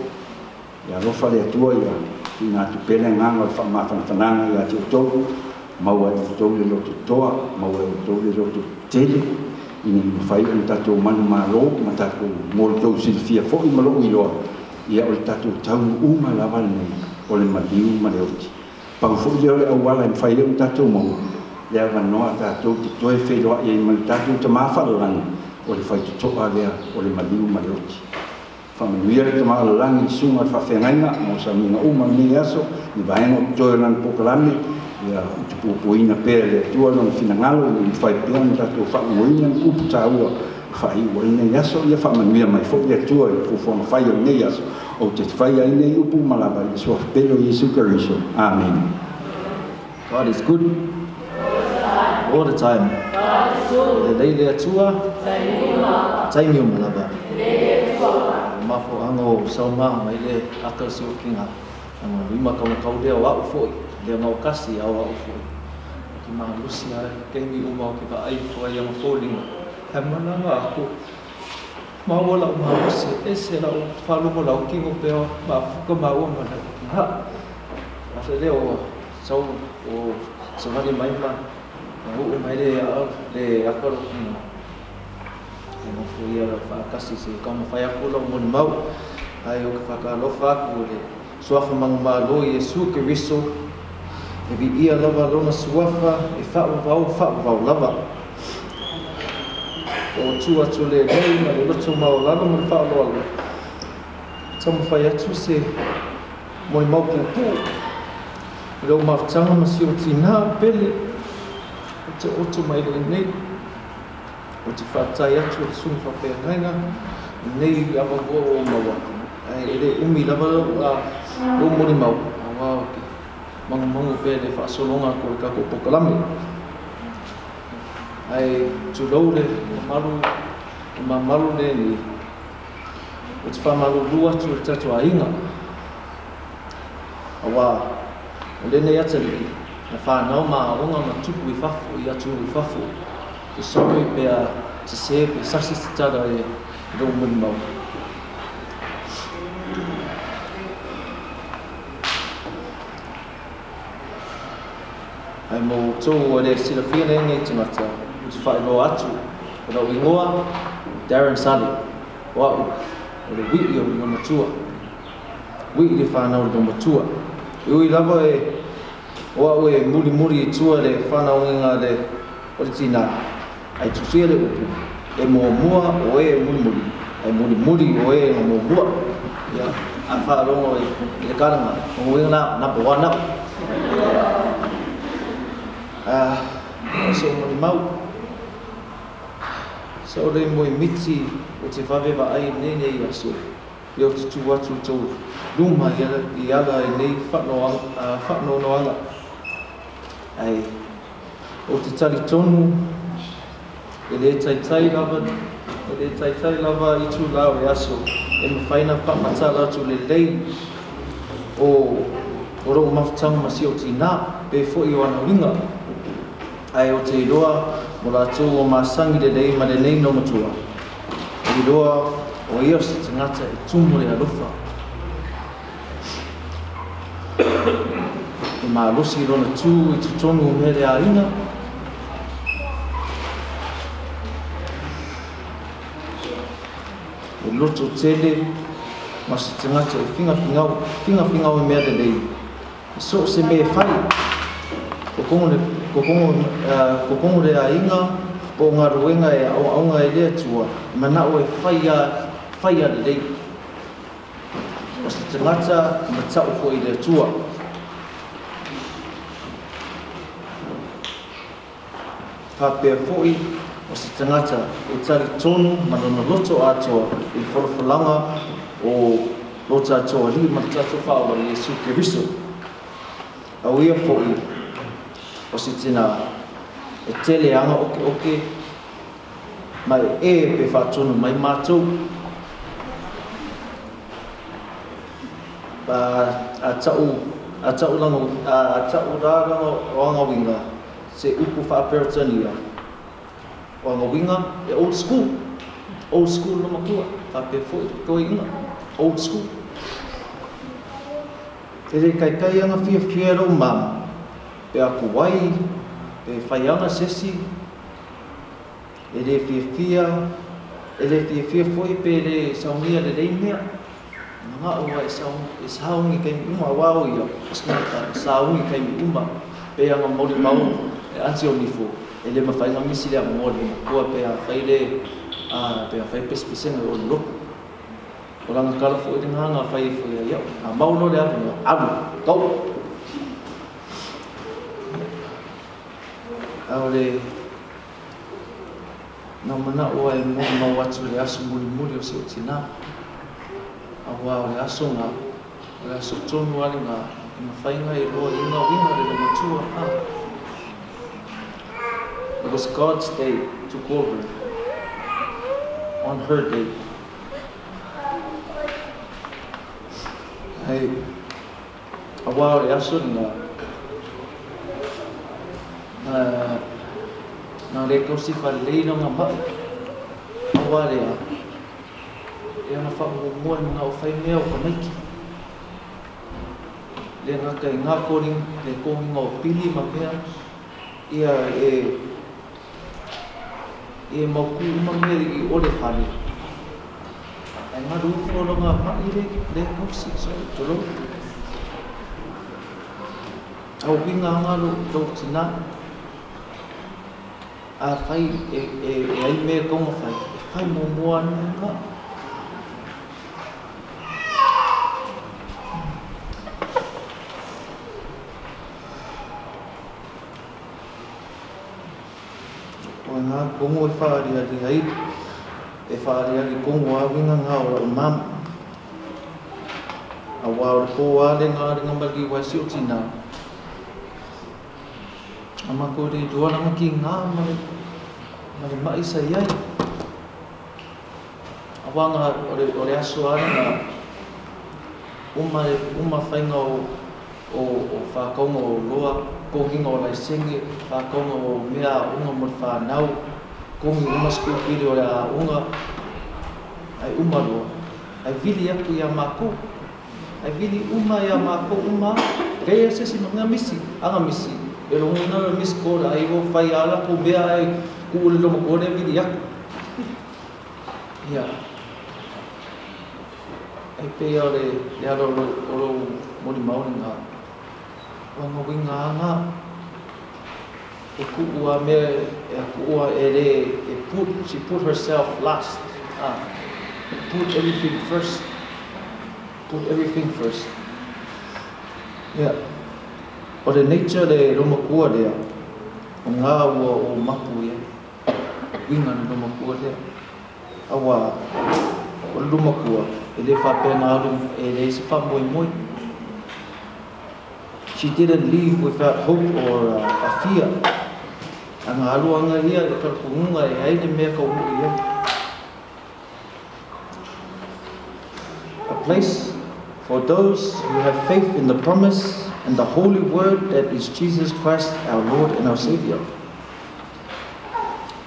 ia lo fa le tu ia na tu pele nga nga fa ma fa fa nga ia tu to ma wa tu to le lo tu to ma wa tu to le lo tu te ni fa i ta tu ma lo ma ta ko mo to si fo i ma lo i lo ia o le tatou taumu uma lava lenei o le maliu ma le oti paufoʻi lea o le auala e mafai lea o tatou maua le avanoa tatou te toe feiloaʻi ai ma le tatou tamā faalalagi o le faitotoʻa lea o le maliu ma le oti faamanuia le tamā alalagi i suga o le faafeagaiga mo saumiga uma lenei le aso i vaega o toe o lana pokalame ia o tupuupuina pea le atua lona finagalo i mafai pea tatou faauaina kupu tāua aso ia faamanuia mai foʻi le atua i o aso o te whai ai nei upu malaba i so pelo Jesu Kariso. Amen. God is good.
All the time. God is good. Lele atua. Taimi o malaba. Lele atua. Mafo ano o sau maa mai le akau si o kinga. Ano lima ka unu kau lea wau fo'i. Lea mau kasi a wau fo'i. Ki maa lusi a kemi uma o ki ka ai fo'i a mafo'i Hemana ngā aku. ma o la ma o se e se la fa lu la o ki peo pe ma fu ko ma o ma ha ma se le o sa o o sa va mai ma ma o le mai le a le a ko lo e ma fu i a la fa ka se ka ma fa ya ko lo mo ni ma o a e o ka fa ka lo fa ko le sua fa ma ma lo i e su ke riso e vi i a lava lo na sua fa e fa o va o fa o va o lava o tua tu le nei na le lotu mau lana mo fa lo ala tamu fai atu se moi mau pu pu i rau ma si o ti nā pele o te otu mai le nei o te whātai atu o te sunu whapea ngainga nei i ama o mau atu e re umi lava a o mori mau a wā oke mangu mangu pere whaasolonga ko i kako pokalami ai tu loure o malu o ma malu ne ni o te whamalu lua tu e tatu a inga a wā o lene atari na whanau ma a onga ma tuku i whafu i atu i whafu te soko i pea te sepe sasi te tada e rau mun mau ai mō tō o re sila whiena e ngei tangata ai te whae noa atu. O na uingoa, Darren Sunny. O au, o le wiki o le mamatua. Wiki le whanau le mamatua. I ui lava e, o e muri muri i tua le whanau inga le ori tina. Ai tu fia le upu. E mua mua o e muri muri. Ai muri muri o e no mua mua. Ia, an whaarongo i e, e le karanga. O uinga na, napa wanapa. Ah, so mo Mm -hmm sa ore moe miti o te whaveva ai nene i aso i o te tuatu tau luma i ala i ala i e nei whakno uh, noanga ai o te tali tonu e le tai tai lava e le tai tai lava i tu lao i e aso e ma whaina papata latu le lei o o rau mafutangu masi o ti nā pe fo i o ana winga ai o te iroa mo la o mā sangi te dei ma te nei no matua. I roa o i osi te ngata i e tūmure a rufa.
I
e mā rosi i rona tū i te tōngu mere a ina. I e loto tele ma se te ngata i finga fingau, finga fingau i mea te dei. I so se me e whai. O kongone kokongo uh, kokongo rea inga o ngā ruenga e au aunga e rea tua mana o e whaia whaia re rei o sa tangata ma tau ko i rea tua pāpea fōi o sa tangata e tari tonu ma nona loto atoa i wharawhalanga o loto atoa li ma tato whaawa i Jesu Kiriso a wea fōi o si tina e tele anga oke oke mai e pe whatunu mai ba a tau a tau lango a tau rārango o anga winga se upu whaperatania o anga winga e old school old school no makua ka pe fwoi koe inga old school Ere kai kai anga fia fia rau mamu pe apu wai, pe whaianga sesi, e re fia fia, e re fia fia fwoi pe re saungia re rei mea, nga ua e saungi, e saungi uma wau ia, asnata, e saungi kei uma, pe anga mori mau, e ansi o nifu, e le mawhai na misi rea mori, kua pe a whai re, a pe a whai pespesenga o loku, O rangakarafu i e te ngā ngā whai i whai e a iau, a maunore aru, aru, tau, ಅವಳಿ ನಮ್ಮನ್ನ ಓ ಎಮ್ಮೆ ಅಮ್ಮ ವಾಚುಲಿ ಆಸು ಮುಳಿ ಮುಳಿ ಒಸಿ ಚಿನ್ನ ಅವ ಅವಳಿ ಆಸುಂಗ ಅವಳಿ ಆಸು ಚೂನು ವಾಲಿಂಗ ಇನ್ನು ಫೈಂಗ ಇರೋ ಇಂಗ ವಿಂಗ ಅವಳಿ ಮಚ್ಚು ಅಹ Because God's day took over on her day. Hey, a while, yeah, soon enough. nā re kau si whare rei ranga mai, awa re a, e ana whaku o moe mga o whai mea o kamaiki. Le ngā kai ngā kōri, le kōmi ngā o pili ma mea, ia e, e mauku uma mea re i ore whare. E ngā rūku o ranga i re, re kau si, sorry, toro. Tau winga ngā rūku, tau tina, tau a fai e, e, e, ai me kongo fai e fai mo moa nunga Koe ngā kongo e whaari ari ai e whaari ari kongo a winga ngā o o mam a wāre kō ngā ringa mbagi wai siotina ngā Ama ko rei tō anama ki ngā mare, mare mai sa iai. A wanga ore, ore aso ara ngā, uma, uma whainga o, o, o whakaunga o loa, kōhinga o lai sengi, whakaunga o mea unga mor whanau, kōhinga uma sku kiri ore unga, ai uma loa. Ai vili aku i a mako, ai vili uma i a uma, kei a sesi no misi, anga misi, e lo mona lo mis kora ai vo fai ala pu be ai ku le lo mo ne vidia ya ai pe yo le ya lo lo o lo mo ni mau nga wa mo wi nga nga e ku u a me e ku a ere e put she put herself last ah put everything first put everything first yeah o le nature le roma kua lea o ngā ua o maku ia inga na roma kua lea a wā o le roma kua e le whapena aru e le isi wha moi moi she didn't leave without hope or a fear a ngā aruanga ia le karakungunga e aile mea ka umu ia a place for those who have faith in the promise and the holy word that is Jesus Christ, our Lord and our Savior.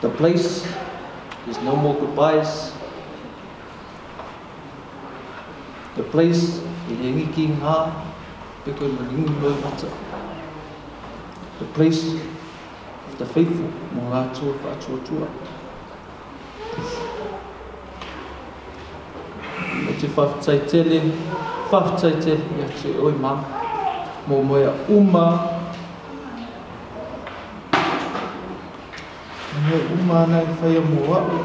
The place is no more goodbyes. The place is any king ha because The place of the faithful Mungatua Patuatua. Te whawhtai tele, whawhtai tele, ia te oi mama. moja umma moja umma anayefanya muwabu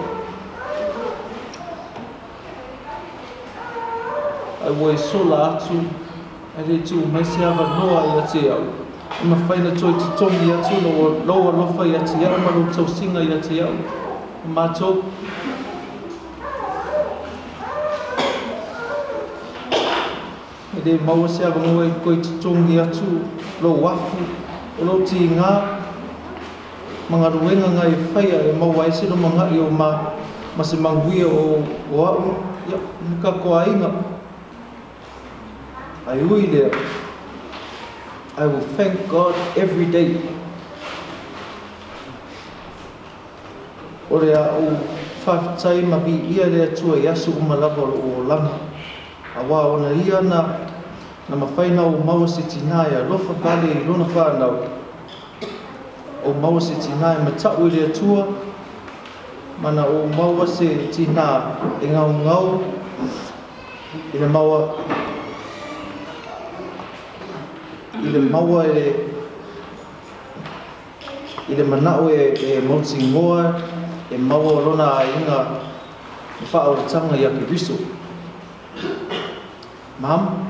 auai sola atu e lē tuumaisi avanoa ia te au e mafai na toe totogi atu loa alofa ia te au ma lou tausiga ia te au Maar de te maua se aga mua i koe te tongi atu lo wafu lo ti ngā mga ruenga ngā i whaia e maua e no mga i o ma ma se manguia o o au ia muka ko a inga ai ui lea I will thank God every day. O rea fa whawhitai ma bi ia rea tua i la umalaba o lana. A ona ia na mawhai nau maua se a lofa pali e lona whanau. O maua se tinaia, ma tau i rea mana o maua se tina e ngau ngau, i le maua, i le maua e le, i le manao e, e mauti ngoa, e maua rona a inga, e wha au tanga i ake riso. Mahamu,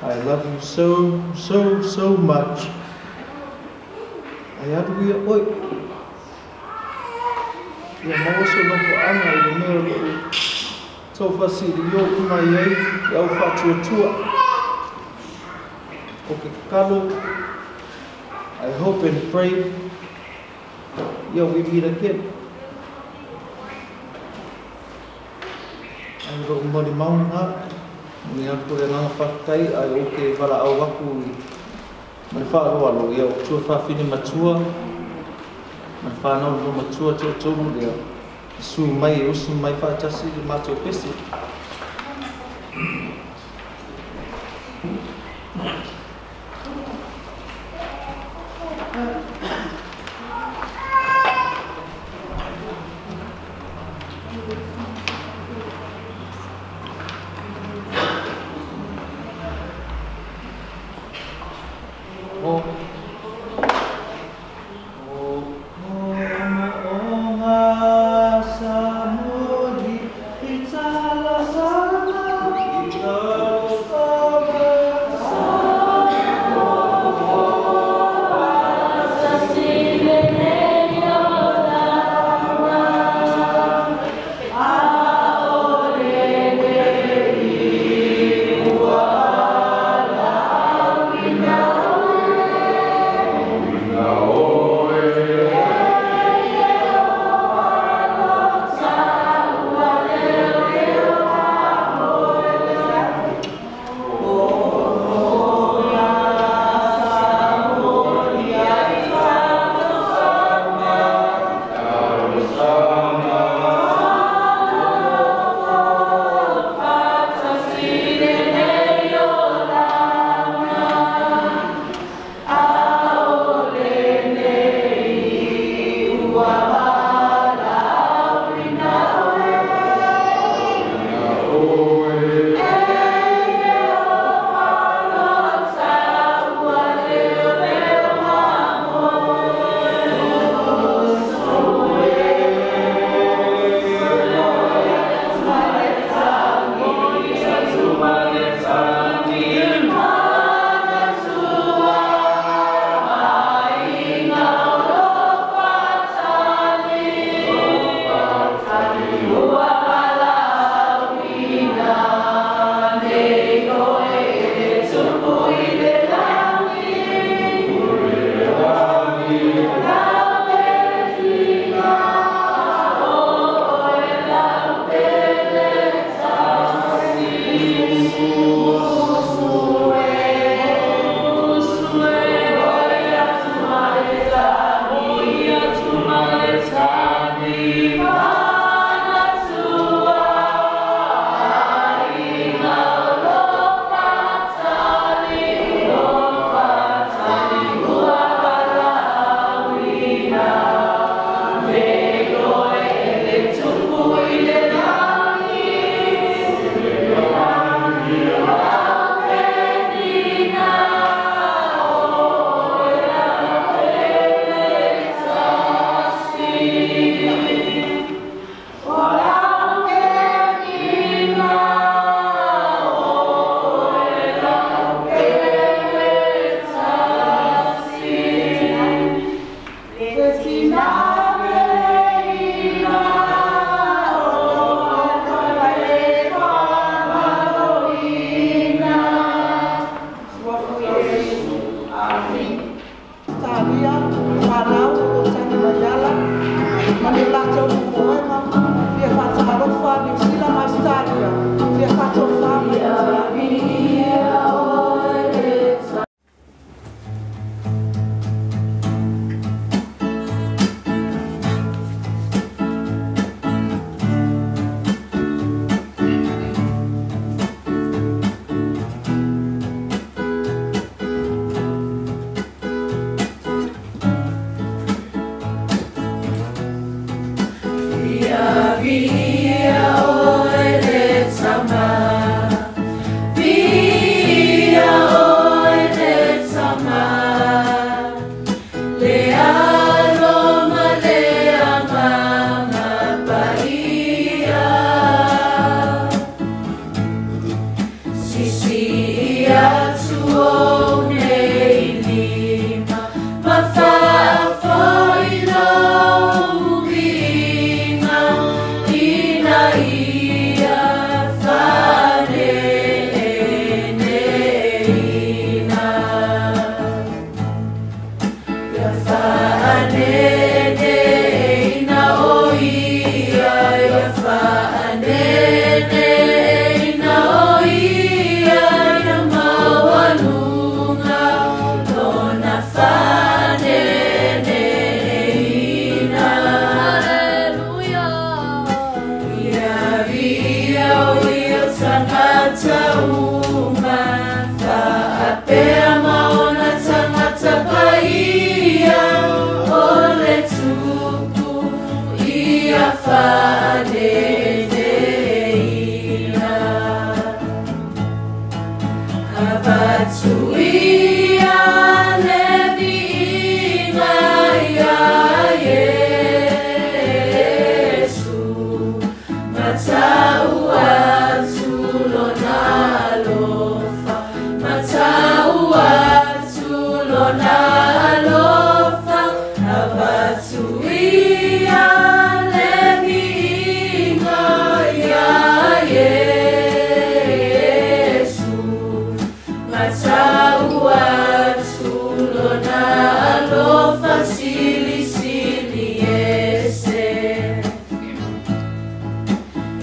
I love you so, so, so much. Ayat gue, oi. Ya mau sono ko ana i the ko. So my yo kuma yai ya ufatua tua. Okay, Carlo, I hope and pray Yeah, we meet again. Ang ro mo limang na. Me ato e nga whakai a o ke wara au waku i Mani whaaro alo i au tua whawhine matua Mani whanau no matua te o tōmu i au Su mai e usu mai whaatasi i mātou pese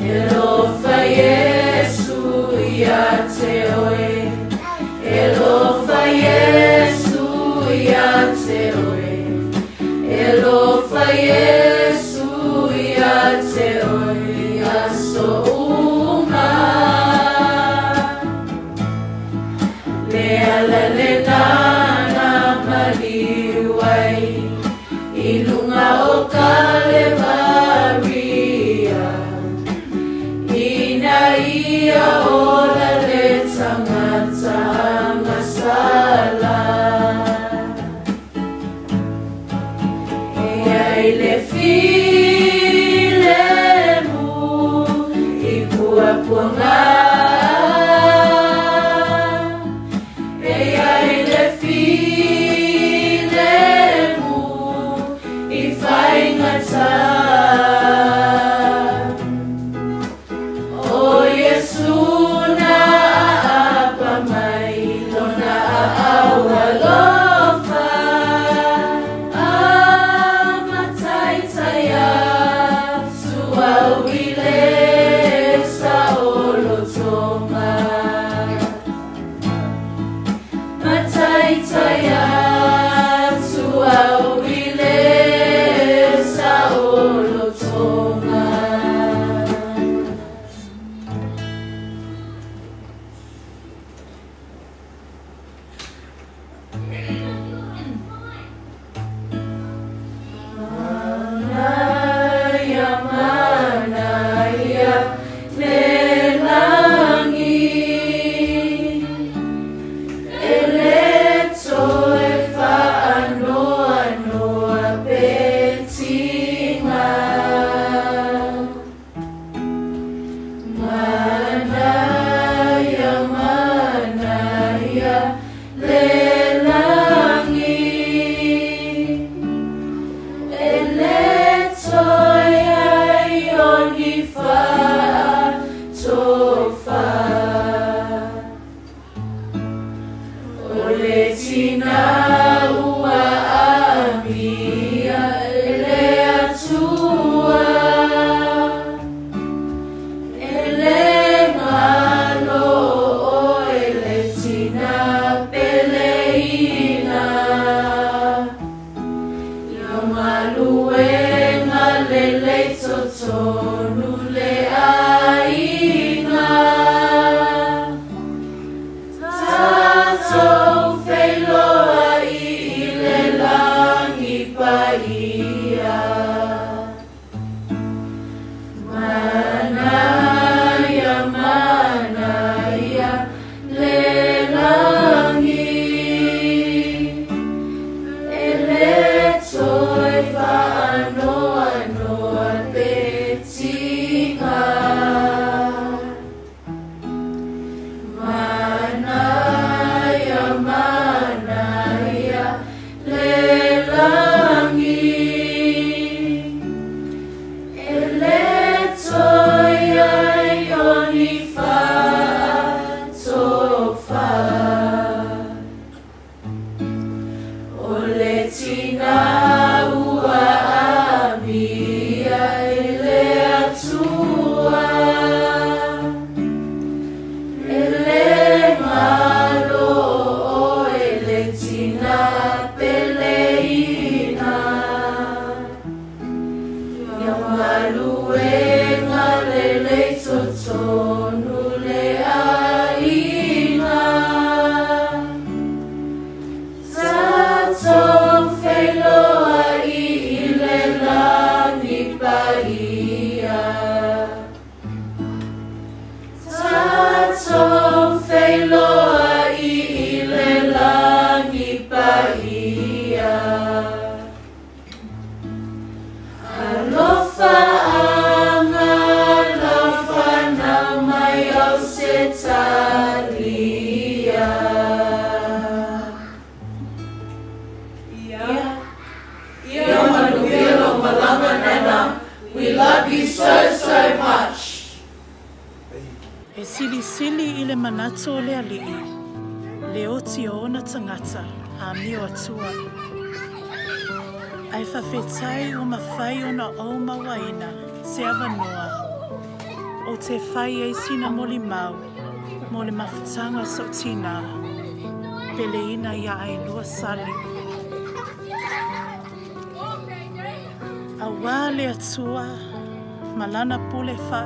Elofa Yesu Yatseoe Elofa Yesu
Yatseoe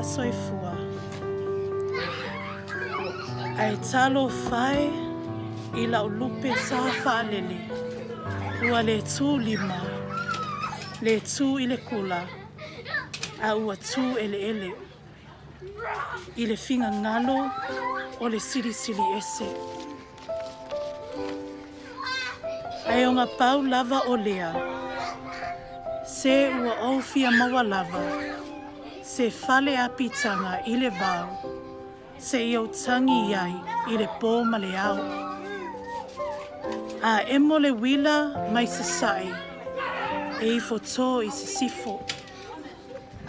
soifua. Ai talo fai i lau lupe sa whanene. Ua le tū lima, le tū i le kula, a ua tū ele ele. I le finga ngalo o le siri siri ese. Ai o ngā pau lava o lea. Se ua ofia mawa lava. Ai o ngā pau lava o lea se fale a pitanga i le vau, se i au tangi iai i le pō ma le au. A e mo le wila mai se sai, e i fo tō i se sifo.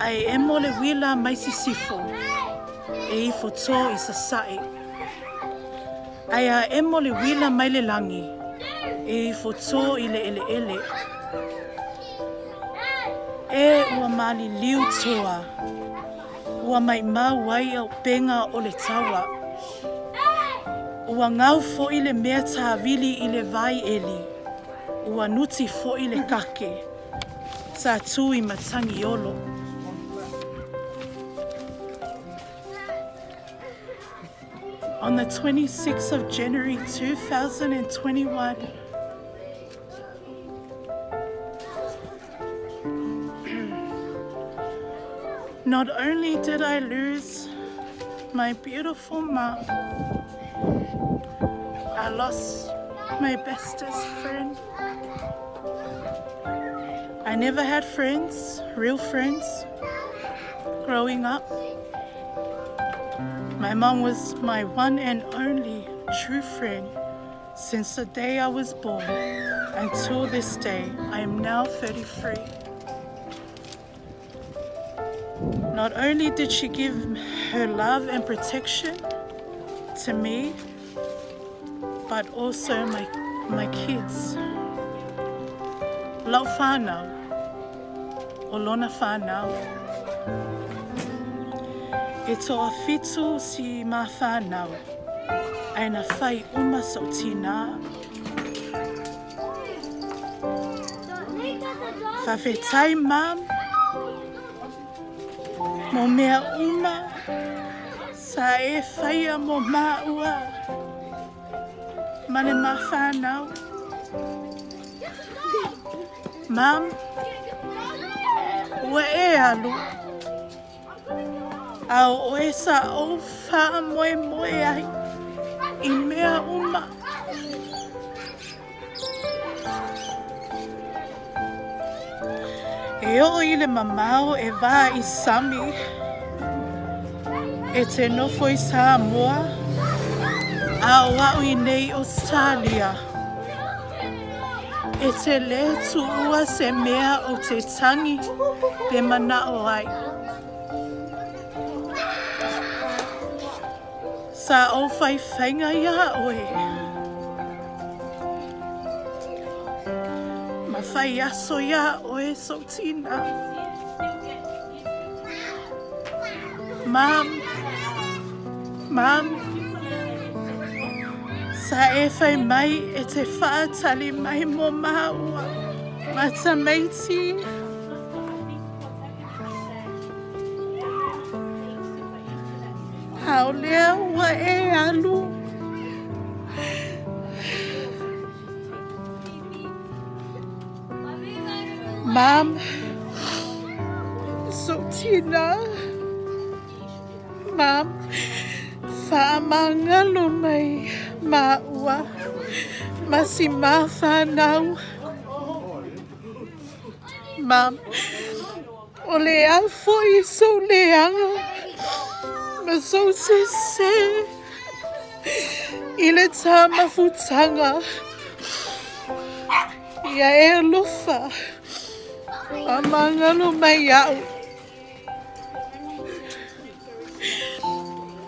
A e, e mo le wila mai se sifo, e i fo tō i se sai. A e le wila mai le langi, e i fo tō i le ele. ele e ua mali liu tua. Ua mai mā wai au penga o le taua. Ua ngau fo i le mea tā vili i le vai eli. Ua nuti fo i le kake. Sa tū i matangi olo. On the 26th of January 2021, Not only did I lose my beautiful mom, I lost my bestest friend. I never had friends, real friends, growing up. My mom was my one and only true friend since the day I was born until this day. I am now 33. Not only did she give her love and protection to me, but also my, my kids. Lau whānau, o lona to E toa si mā whānau, aina fai whai uma so tīnā.
Whawhetai
mam, mo mea uma sa e whaia mo māua mane mā whānau Mam, ua e alu ao oe sa o wha moe moe ai E o i le mamau e wā i sami. E te nofo i Samoa. A o au i nei Australia. E te le tu ua se mea o te tangi pe mana o ai. Sa o fai whainga ia ia oe. o whai aso ia o e sautina. Mam, mam, sa e whai mai e te whaatali mai mō māua, ma ta meiti.
Haolea ua e alu.
mam soutinā mam faamāgalo mai maʻua masimafānau mam o le a fo'i sou leaga ma sou sesē i le tāmafutaga ia e alofa Ang mga lumayaw.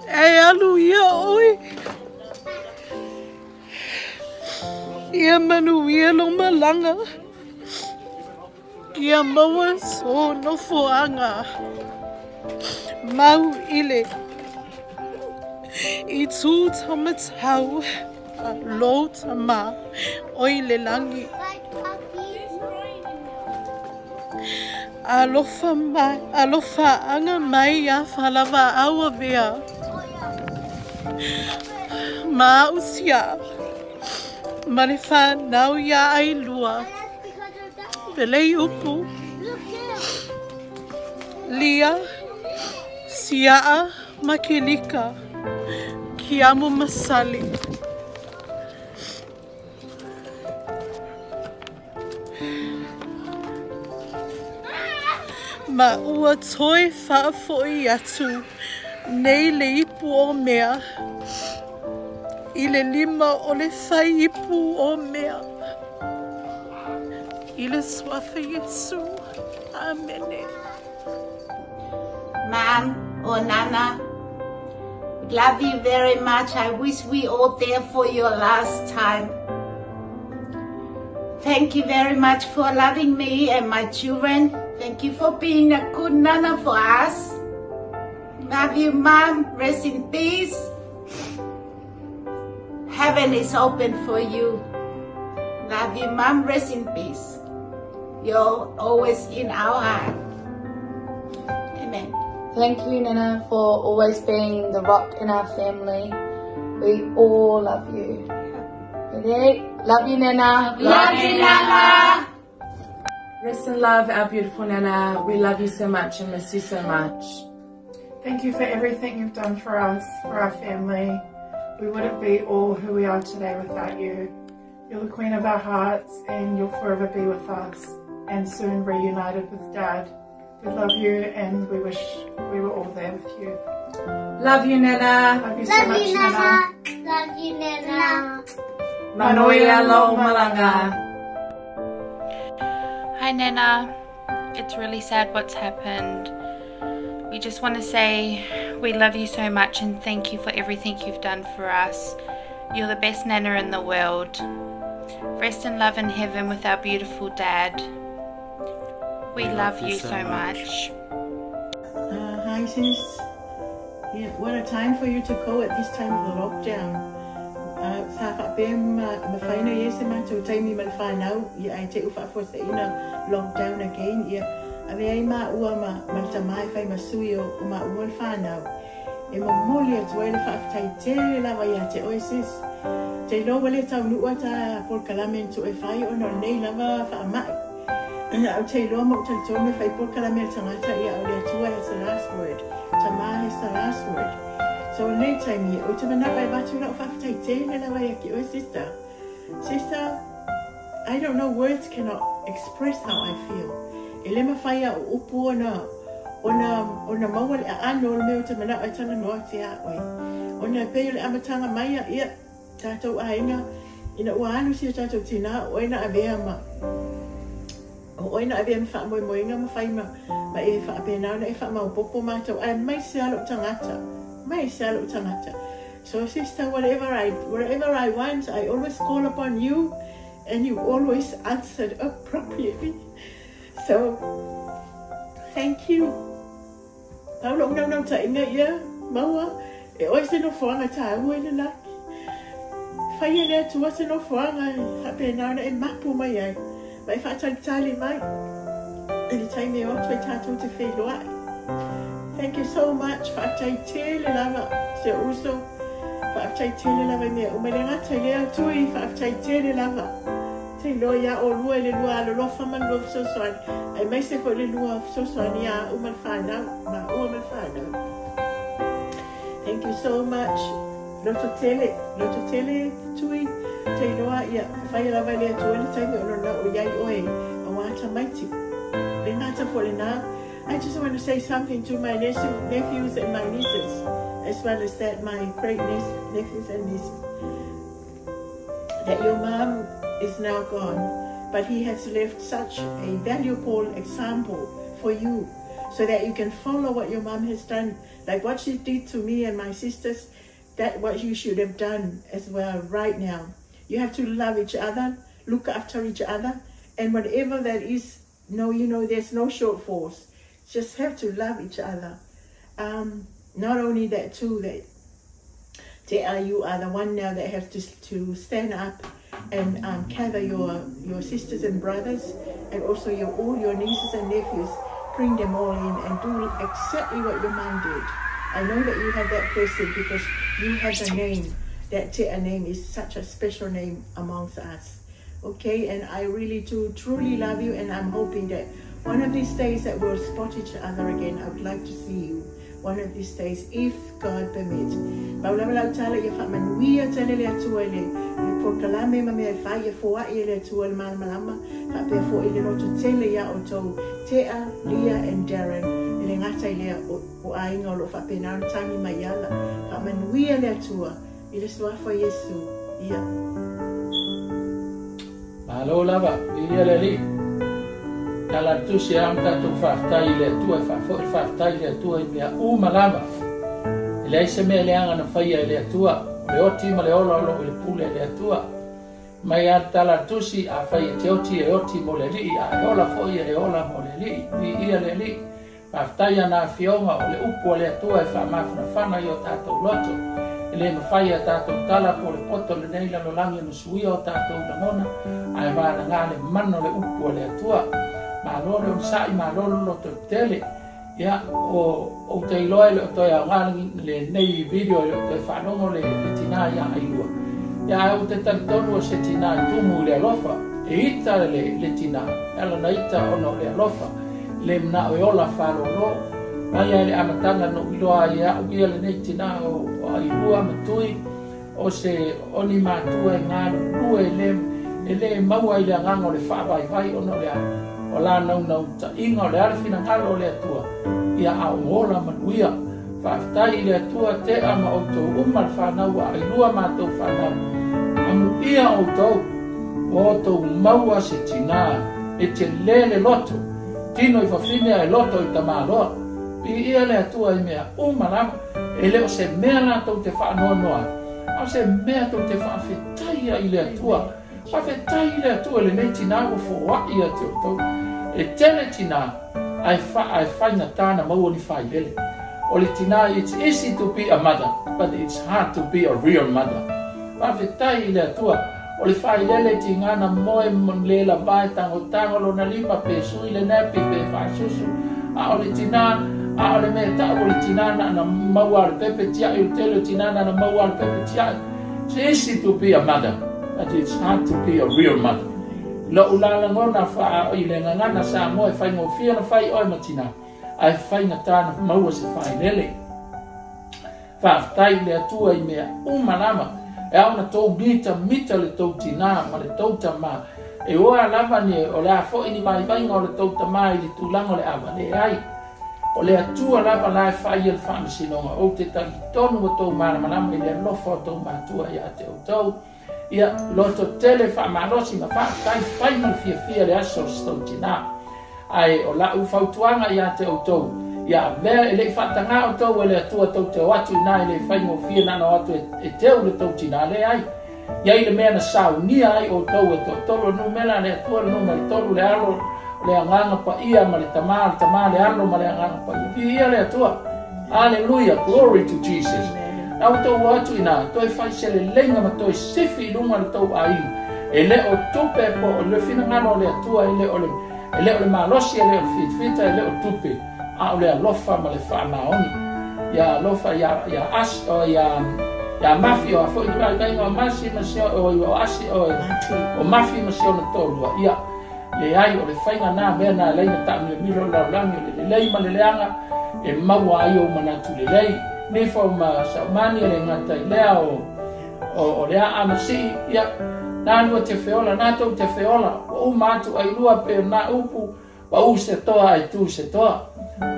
Ay, aluya, oy. Ia manuia lumalanga. Ia maua so no fuanga. Mau ile. I tū tamatau a lo tama oile langi. Bye, bye. Alofa mai, alofa anga mai a whalawa awa vea. Mā usia, mare whanau ia ai lua. Pelei upu, lia, siaa, makelika, ki amo masali. ma ua toi whaafoi atu nei le ipu o mea i le lima o le whai ipu o mea
i le swafa Amene Mom or Nana love you very much I wish we all there for your last time Thank you very much for loving me and my children. Thank you for being a good nana for us. Love you, Mom. Rest in peace. Heaven is open for you. Love you, Mom. Rest in peace. You're always in our heart. Amen.
Thank you, Nana, for always being the rock in our family.
We all love you. Yeah. Love you, Nana. Love, love
you, Nana. Rest in love, our beautiful Nana. We love you so much and miss you so much.
Thank you for everything you've done for us, for our family. We wouldn't be all who we are today without you. You're the queen of our hearts and you'll forever be with us and soon reunited with Dad. We love you and we wish we were all there with you.
Love you, Nana.
Love you so love much, you, Nana.
Nana. Love you, Nana. Manoia lo malanga.
Hi Nana, it's really sad what's happened. We just want to say we love you so much and thank you for everything you've done for us. You're the best Nana in the world. Rest in love in heaven with our beautiful dad. We, we love, love, you so, so much. much.
Uh, hi sis. Yeah, what a time for you to go at this time of the lockdown uh, sa fa pe uh, ma ma faina ye se ma to taimi mal fa now ye ai te ufa fo se ina lockdown again ye ave ai ma ua ma mal ta mai fai ma sui o ma ua fa now e mo mole atu ai le fa tai te la wa ya te oasis te lo wale tau nu ata por kalamento e fai ona nei lava fa mai Ina au te loa mo tau tonu fai por kalamento ngata ia au le atua is the last word. Tama is the last word tonu here. o te mana pai watu na o whawhataite na lawa ia ki o sister. Sister, I don't know, words cannot express how I feel. E le mawhai a o upu o na ona ona mawale a ano le meo te mana o tana noa te a oi. Ona peo le amatanga mai a ia tātou a ina ina ua anu si o tātou tina o ina a vea ma o ina a vea ma wha moe moe nga ma whai ma ma e wha apena ona e wha mau popo mātou ai mai se alo tangata. ليس automata. So sister, whatever I wherever I want, I always call upon you and you always answered appropriately. So thank you. Tao long năm năm chạy ngay ya, mau á, để ôi xin nó phó ngay trả ngôi lên lạc. Phải yên nè, chúa xin nó phó ngay, hạ bề nào nè em mắc bù mày ấy. Mày phải chạy trả lì mày. Để chạy mẹ ốc chạy trả chú thì phê lỗ Thank you so much whaaftaitē le lava te uso. Whaaftaitē le lava mea umelenga te lea tui whaaftaitē le lava. Te loa ia o lua le lua alolofa man lua fisosoani. Ai mai se koe le lua fisosoani a uman whanau, ma uman whanau. Thank you so much. Loto tele, loto tele tui. Te loa ia whai lava lea tuele taimi o lona o iai oe. Awata maiti. Renata fo le nā. I just want to say something to my nephews and my nieces, as well as that my great niece, nephews and nieces. That your mom is now gone, but he has left such a valuable example for you, so that you can follow what your mom has done, like what she did to me and my sisters. That what you should have done as well right now. You have to love each other, look after each other, and whatever that is, no, you know, there's no shortfalls just have to love each other. Um, not only that too, that they are you are the one now that have to to stand up and um, gather your your sisters and brothers and also your all your nieces and nephews. Bring them all in and do exactly what your man did. I know that you have that person because you have a name. That Te'a name is such a special name amongst us. Okay, and I really do truly love you and I'm hoping that one of these days that we'll spot each other again, I would like to see you. One of these days, if God permits. Baulabala utala ya fa manuia tele le atuele. Proclame mame e fa ye foa ye le atuele mal malama. Fa pe fo ile roto tele ya oto. Tea, Leah and Darren le ngata i lea o ainga o lo whapenaro tangi mai ala, ka manuia le atua, i le soafa Yesu,
ia. Mahalo lava, i lea le li. Tala tu se am ta tu fa ta ile tu e fa fo fa ta ile tu e mia u malama. Ele ai se me ele anga na faia ele tu a. Le o ti male ola ola ele pule ele tu a. Mai a tala tu si a fai te o ti e o ti mo le li a e ola fo i e ola mo le li i i le li. Pa ta ia na fioma o le upu ale tu e fa ma fa fa na io ta tu loto. Ele me fai a ta tu tala po le poto le neila lo langi no sui o ta tu na mona. Ai va na ngale mano le upu ale tu a. Ele malole o sa'i malolo lo to tele ya o o te lo ele to ya ngal le nei video e le te fa no mo le tina ya ai lo ya o te tan to lo se tina tu mu le lo fa e ita le le tina ela na ita o e no le lo fa le na o yo la fa lo lo ai ele amatanga no lo ai ya o ye le nei tina o ai lo amatui o se oni matua e ngal lo ele ele mau ai le ngal o le fa vai vai o no le o la nau nau ta inga o le ala fina kala o le atua ia a uola manuia whaftai le atua te ama o tau umar whanau a ilua mātou whanau amu ia o tau o tau maua se tina e te lele loto tino i whafine ai loto i tamā loa i ia le atua i mea umar ama e leo se mea nātou te fa whanau noa au se mea tau te whaafetai ai le atua e fafetaile atu e lenei tinā ua foaʻi atu outou e tele tinā ae faina tāna maua ni failele o le tinā it's easy to be a mother but it's hard to be a real mother fafetai i le atua o le failele tigana moe le lavae tagotago lona lima pesui lenei pe pe faasusu a o le tinā a o le mea taʻu o le tinā na ana maua o le pepe tiaʻi o tele tinā na ana maua o le pepe tiaʻi it's easy to be a mother that it's hard to be a real mother. Lo ula la ngona fa a o ile ngana sa mo e fai ngofia na fai oe matina. Ai fai na tāna maua se fai lele. Fa aftai le atua i mea umanama. E au na tau bita mita le tau tina ma le tau tama. E oa lava ni o le afo ini mai vai ngole tau tama i le tulango le ava le ai. O le atua lava la e fai el fai sinonga. O te tangi tonu o tau manama nama i le anofo o tau matua i a te o tau ia loto tele fa marosi ma fa tai fai ma fia fia le aso stau tina ai o la ufau tuanga ia te autou ia mea ele fa tanga autou ele atua tau te watu na ele fai mo fia nana watu e, e teo le tau tina le ai ia ile mea na sao ni ai o tau e tau tolo nu mela le atua le numa le tolu le alo le anganga pa ia ma le tamaa le tamaa le alo ma le anganga pa ia le atua Hallelujah, glory to Jesus. Amen au tau atu ina, toi fai sele lenga ma toi sefi lunga le tau ai. E le o tupe po o le fina ngano le atua, e le o le, e le e o le malosi, e le o fitfita, e le o tupe. A o le alofa ma le faa maoni. Ya alofa, ya, ya as, o ya, ya mafi o afo, ina ina ina masi ma seo, o ya asi, o ya, o mafi ma seo na tolu, ia. Le ai o le fai ngana mea na leina ta mea milo la ulangi, le leima le leanga, e maua ai o manatu le leima me fo ma sa mani le ngata i lea o o o lea ana si ia na nua te feola na tau te feola o u matu ai lua pe na upu wa u se toa ai tu se toa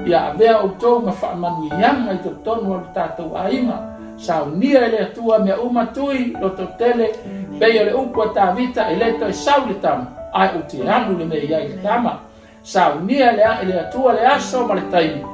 ia a vea o tau ma fa manu i yang ai tau tonu al tatou a ima sa o nia i lea tua mea u matui lo tau tele pe i le upu a ta vita i le tau i sau le tam ai u te anu le mei ai le tama sa o nia i lea tua le aso ma le taimi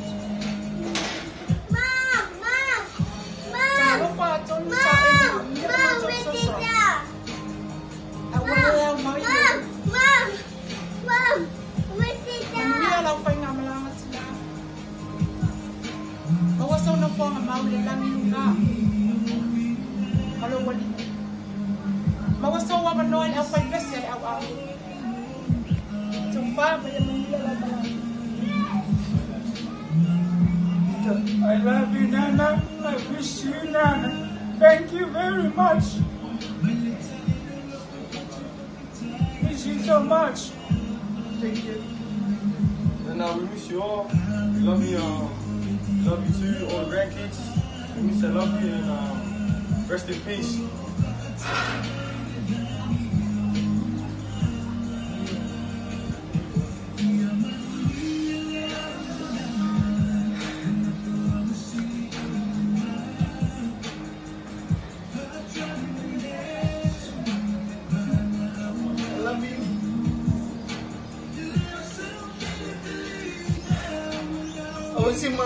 Mawasawa
man
noon ang apa ang
ako. Sa fama yung mga lalata I love you, Nana. I wish you, Nana. Thank you very much.
Miss you so much.
Thank you.
Nana, we miss you all. We love you. Um, love you too, all grandkids.
We miss I love you and uh, rest in peace.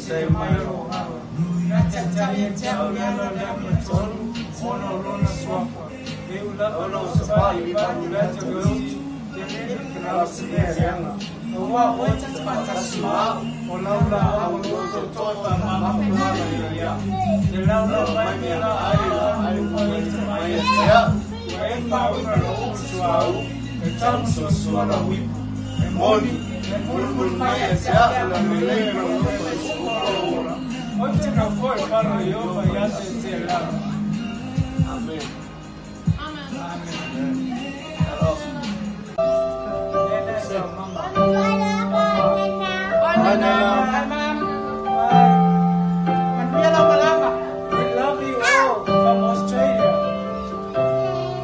semayorohava nuyatatayeteauyanaleamiatonu
onolona suafa eulaolausapaivauletageou tenelekinalasinereana owaoetatpatasimaa olaula aulotototamaapualaia telaulamaimela aila aiuaitamaetea uepaunalaousuau etamususualawipu
emoni mulumulumaiesea ulameleinoa
Amén. Amén.
We
love you all from Australia.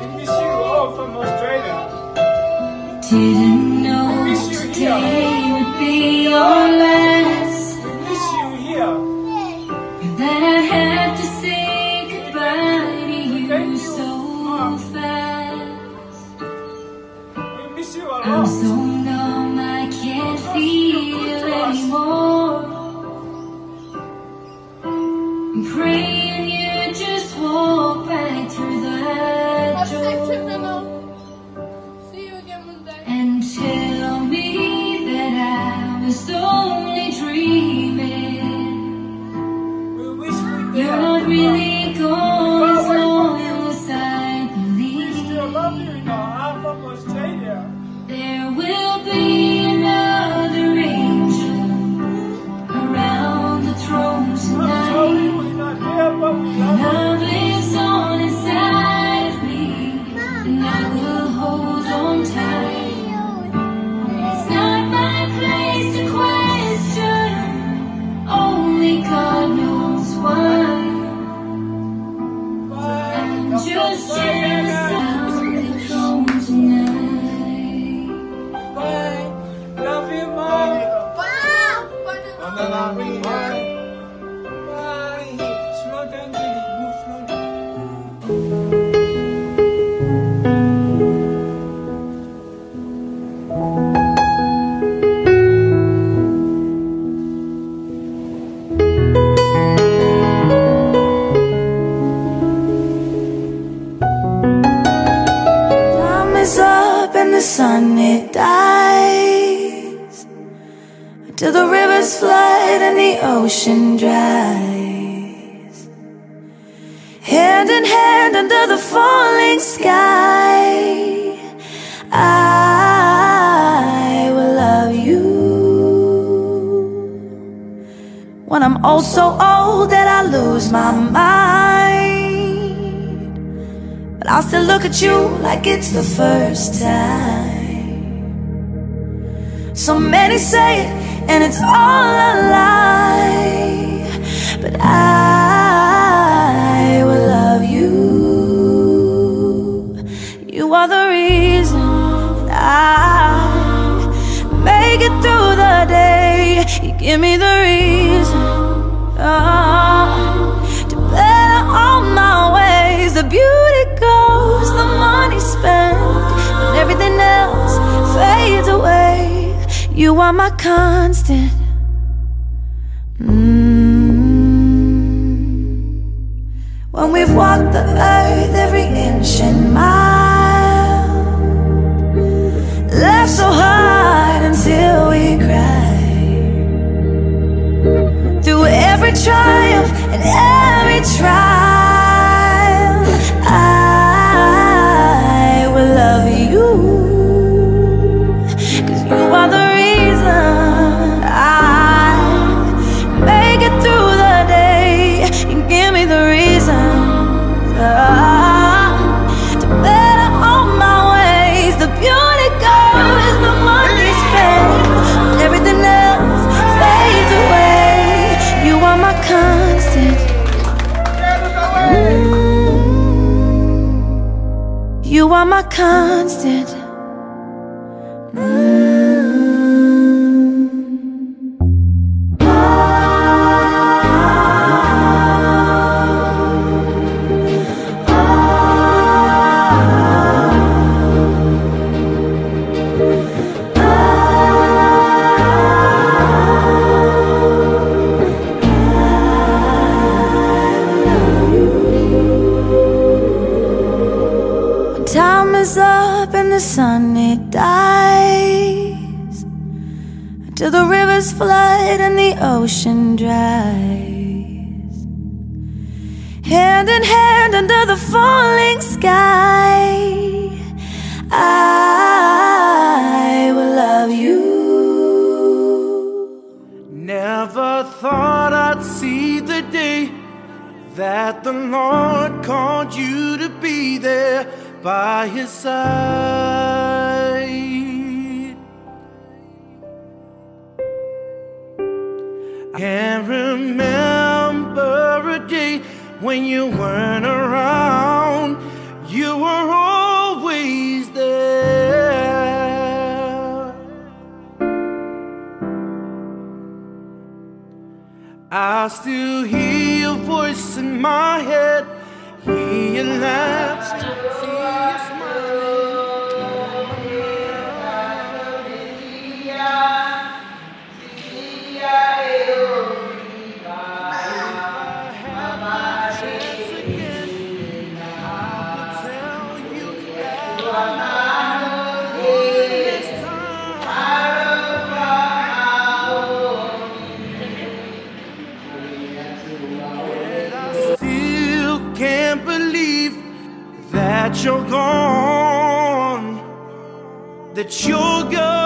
We miss you all from Australia. Didn't know today would be your you're gone, that you're gone.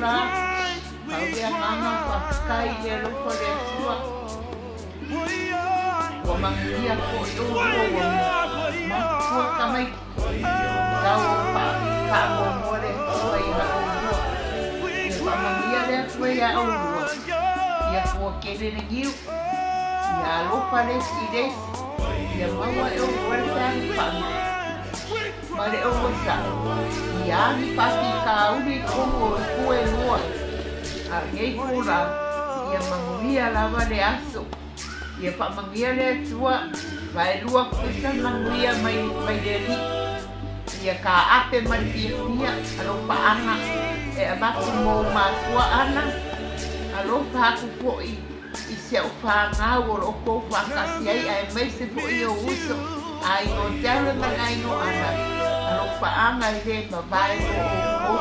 Mula Aulia i
ha o Ye pa mangia the sua ya ma le o sa ia ni pati ka uni kongo kue lua a ngei kura ia mangulia lava le aso ia pa mangia le atua vai lua kusa manguia mai mai le li ia ka ape mai pia alo ana e abatu mo ma tua ana alo pa kukoi i se o whāngau o roko whakasi ai ai mai se o uso ai no tele mangai no paaga i le babae o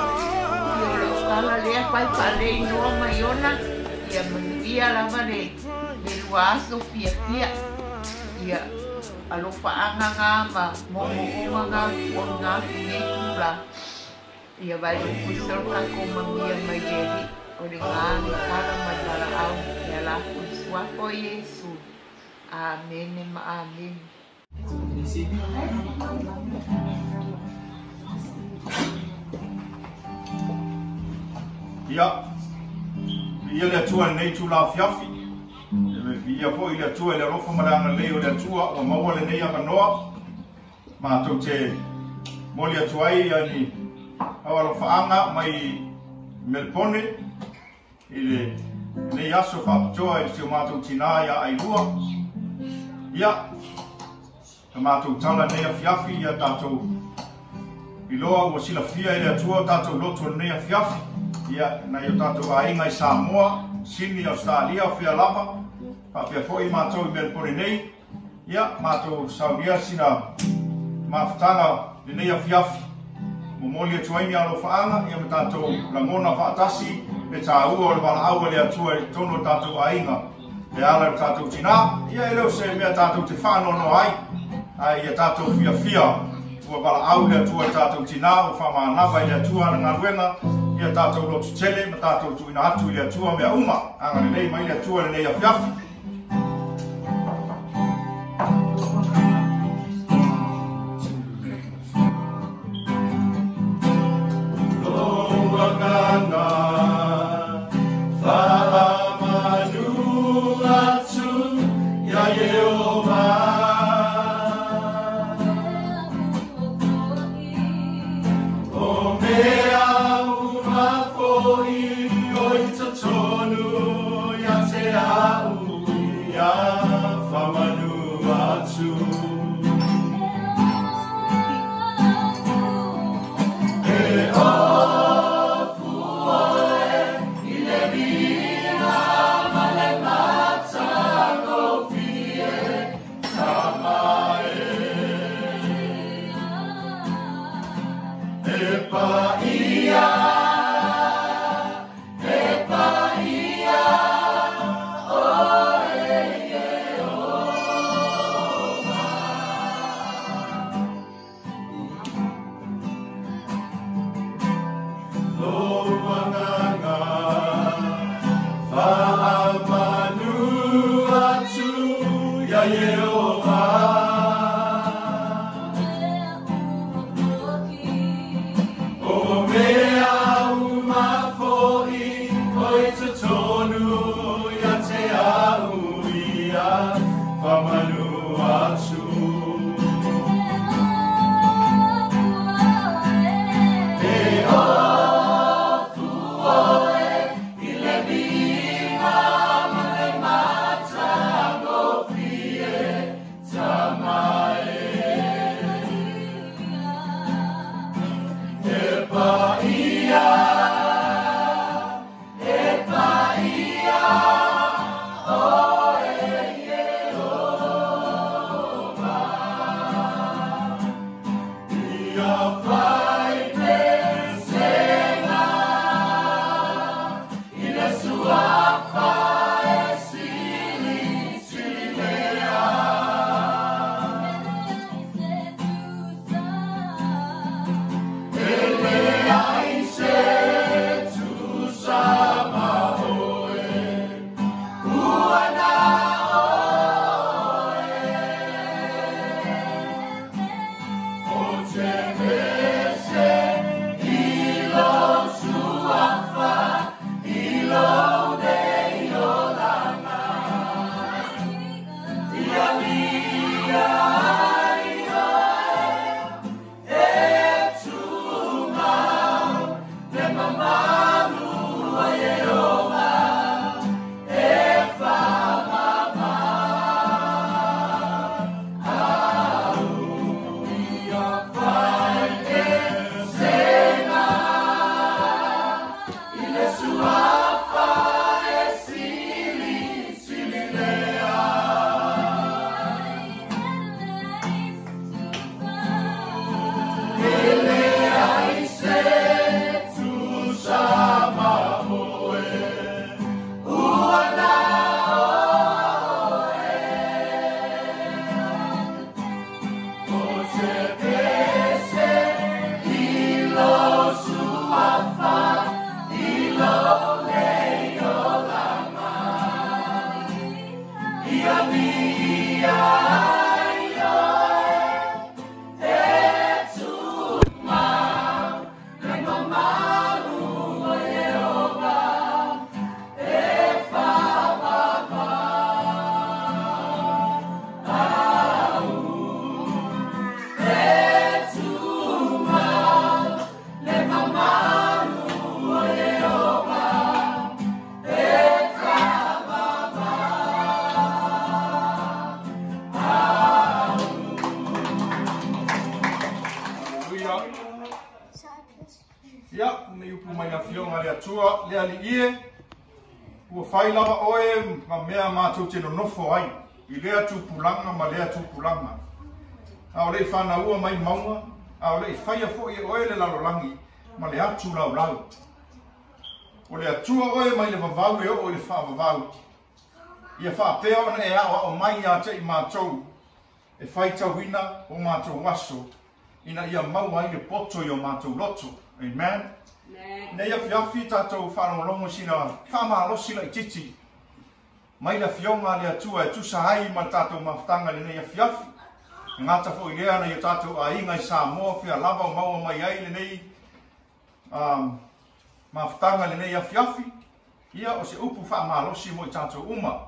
le ukala lea pai palei noa mai ona ia manuia lava le le lua aso piapia ia alofaaga gā ma momouma gakuo gafine tula ia vaeopuisolokakou mamia mai leli o le gane kala matalaau ia Yesu. iesu amene ma amene
Ia, ia le atua nei tu la fiafi. Ia ia po ia atua le rofa marana leo le atua o maua le nei aka noa. Ma tau te moli atua ai ia ni awaro faanga mai melpone. Ile nei aso fa apatoa i te mātou tina ia ai rua. Ia, ka mātou tala nei a fiafi ia tātou i loa ua silafia i le atua o tatou loto lenei afiafi ia na o tatou aiga i samoa sini australia o fialapa Pa foʻi matou i melpone nei ia matou saunia sina mafutaga lenei afiafi momoli atu ai ni alofaaga ia ma tatou lagona faatasi e tāua o le valaau a le atua i tono o tatou aiga e ala o tatou tinā ia e leo se mea tatou te faanoanoa ai ai ia tatou fiafia tua wala au lea tua i tātou tina o wha maa i lea tua na ngā ruenga i tātou lotu tele ma tātou tu ina atu i lea tua mea uma angane nei mai lea tua le nei afiafi fana ua mai maunga, a ole i faya fo i e oele lalo langi, ma le atu lau lau. O le atua oe mai le vavau e o le faa vavau. I a faa pea ona e awa o mai a te i mātou, e fai tau hina o mātou waso, ina ia maua i le poto i o mātou loto. Amen. Nei a fiafi tātou whanongolongo sina whama alosila i titi, mai le fionga le atua e tusa hai ma tātou mafutanga le nei a fiafi ngata fo ilea na yatatu a inga i Samoa fia lava o maua mai ai le nei um, maafutanga le nei afi afi ia o se upu wha maalosi mo i tatu uma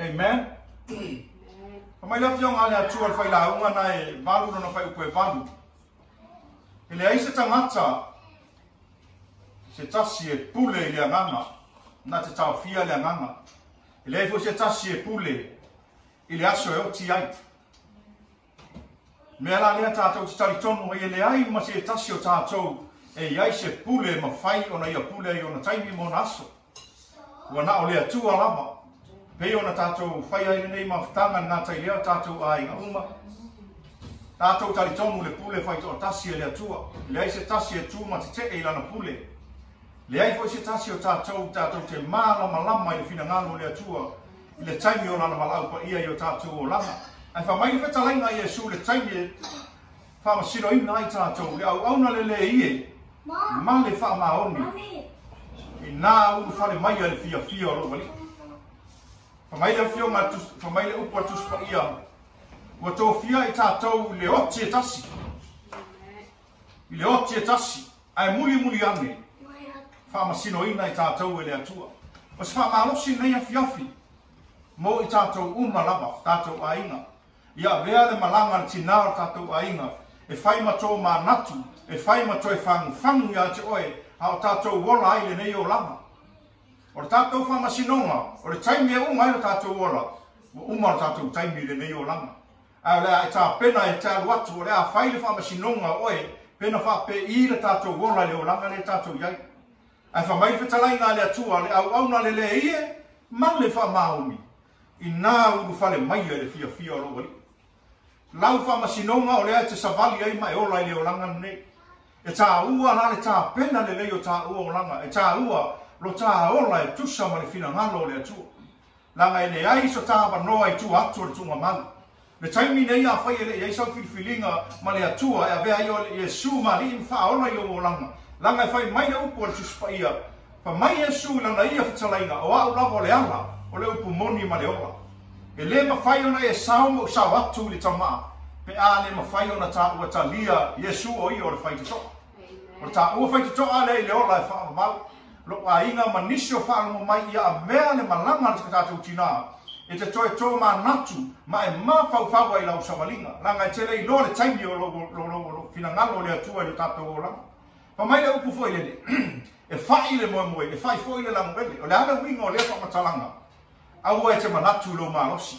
Amen O mai lafi yonga ale atua al faila unga na e valu rono fai upu e valu Ele aise tangata se tasi e pule ili anganga na te tau fia ili anganga Ele aifo se tasi e pule ili aso e oti aiti me ala lea tātou te tari tonu e le ai ma se tasi o tātou e iai se pule ma fai ona ia pule ai ona taimi mo na aso. Ua na o lea tua lama, pei ona tātou fai ai nei ma whitanga ngā tai lea tātou a inga uma. Tātou tari tonu le pule fai toa tasi e lea tua, le ai se tasi e tū ma te te e lana pule. Le ai fo se tasi o tātou tātou te mālama lama i le fina ngā lea tua, le taimi o lana malau pa ia i o tātou o lama. Ai fa mai fa lai ngai shu le tai ye. Fa ma si roi nai to au au na le le ie. Ma le fa ma o ni. E na u fa le mai le fia fia ro mali. Fa mai le fia ma tu fa mai le upo tu spa ia. Wa to fia i ta to le o tie tasi. Le o tie tasi. Ai muli muli ane. Fa ma si roi nai to le atua. Mas fa ma lo si nei a fia fi. Mo i ta to u ma lava ta to ainga. Mm ia vea le malaga le tinā o le tatou e fai mato natu, e fai mato e fagufagu iā te oe a o tatou ola ai lenei olaga o le tatou faamasinoga o le taimi e uma ai lo tatou ola ua uma o le tatou taimi lenei olaga ae lea e tapena e talu atu o le a fai le faamasinoga oe pena faapeī le tatou ola i le olaga le tatou iai ae famai fetalaiga a e le atua le auauna le le ie ma le faamaumi inā ulu falemaia i le fiafia fia loo alii lau fa ma sino nga ole te sa vali ai mai ola le olanga nei e ta ua na le ta pena le le yo ta o olanga e ta ua lo ta o lai tusa sa ma le fina nga lo tu la nga ele ai so ta ba no ai tu atu le tu ma le tai mi nei a fai ele ai sa fil ma e le atu e ave ai ole e su ma li fa ola yo olanga la nga fai e mai le upo le tu ia pa mai e su la nga ia fa tsa o au ula vo le ala o le upo moni ma le ola e le mafai ona e sao mo sao atu li tama pe a le mafai ona ta ua ta lia yesu o i ora fai tutoa o ta ua fai tutoa le i le ola e whaama mau lo a inga manisio whaama mai ia a mea le malanga na tukata tau tina e te toi tō mā natu ma e mā fau fau ai lau sawalinga langa e te lei lo le taimi o lo lo lo fina ngalo le atua i lo tātou o langa pa mai le upu fōi lele e whai le moe moe e whai fōi le lamu o le ana winga o le whaama talanga Awa e te manatu lo marosi.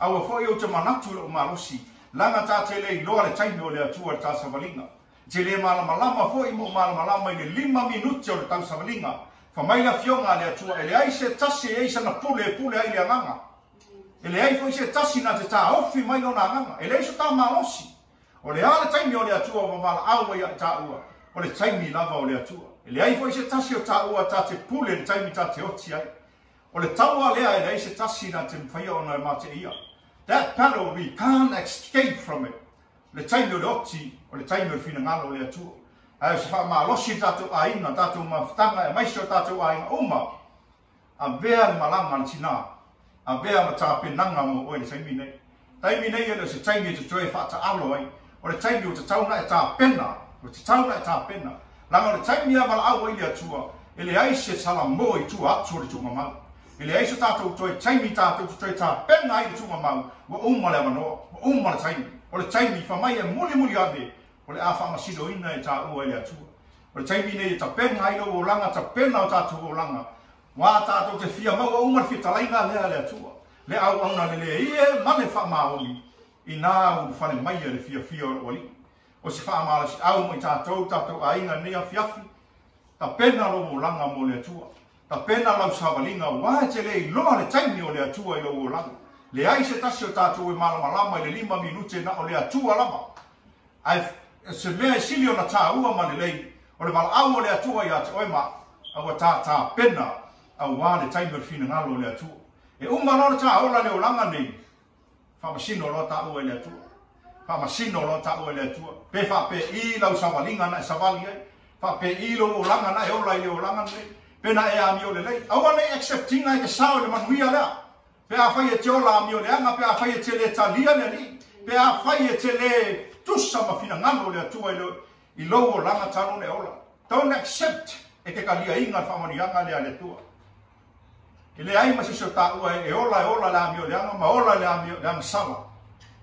Awa fo e o te manatu lo marosi. Langa tā te lei loa le taimi o le atua le tāsa valinga. Te le malama lama fo i mo malama lama i le lima minuti o le tāsa valinga. Fa maina fionga le atua e le aise tasi e isa na pule e pule ai le anganga. E le aifo ise tasi na te tā ofi mai o na anganga. E le aiso tā marosi. O le ale taimi o le atua wa mala awa i a ta ua. O le taimi lava o le atua. Ele ai fo ise tasi o tā ua tā te pule le taimi ta te oti ai. O le taua lea e reise tasi na te mwhaia ona e mate ia. That panel we can't escape from it. Le taimio le oti, o le taimio le fina ngalo le atua. A e sefa maa losi tatu a ina, tatu maa futanga e maisho tatu a ina uma. A vea le malama na tina. A vea ma taa pe nanga mo oe le taimi nei. Taimi nei e le se taimi e te joe fa ta alo ai. O le taimi o te tauna e taa pena. O te tauna e taa pena. Langa o le taimi a mala awa ili atua. Ele aise tala mo i tua atua le tunga mala. I le eiso tātou toi, teimi tātou toi tā penga i tūma mau, wa umma le wano, wa umma le teimi. O le teimi, wha mai e muli muli ade, o le awha ma sido ina e tā ua ele atua. O le teimi nei e tā penga i lau o langa, tā penga o tātou o langa. Wā tātou te fia mau, wa umma le fita lainga le ale atua. Le au au na le le e mane wha maa oli, i nā u whane mai e le fia fia o li. O si wha maa le si au mai tātou tātou a inga nea fiafi, tā penga lo o langa mo le atua ka pena lau sabalina wa te le lo le taimi o le atua i lo o lau le ai se tasio tatu e malama lama i le lima minute na o le atua lama ai se mea e sili o na ta ua ma le lei o le valau o le atua i ati oema au a ta pena au wa le taimi o le fina ngalo le atua e umma lo ta ola le o langa nei fa masino lo ta ua le atua fa masino lo ta ua le atua pe fa pe i lau sabalinga na e sabali e fa pe i lo o langa na e ola i le o langa nei pena e amio le lei au ane accepting ai ke sao le manui ala pe a fai e te ola amio le anga pe a fai e te le talia le ni pe a fai e te le tusa ma fina ngamo le atua i lo i lo o langa tano ne ola don't accept e ke kalia inga al famani anga le ale tua ke le ai ma si sota ua e, e ola e ola le amio le anga ma ola le amio le anga sawa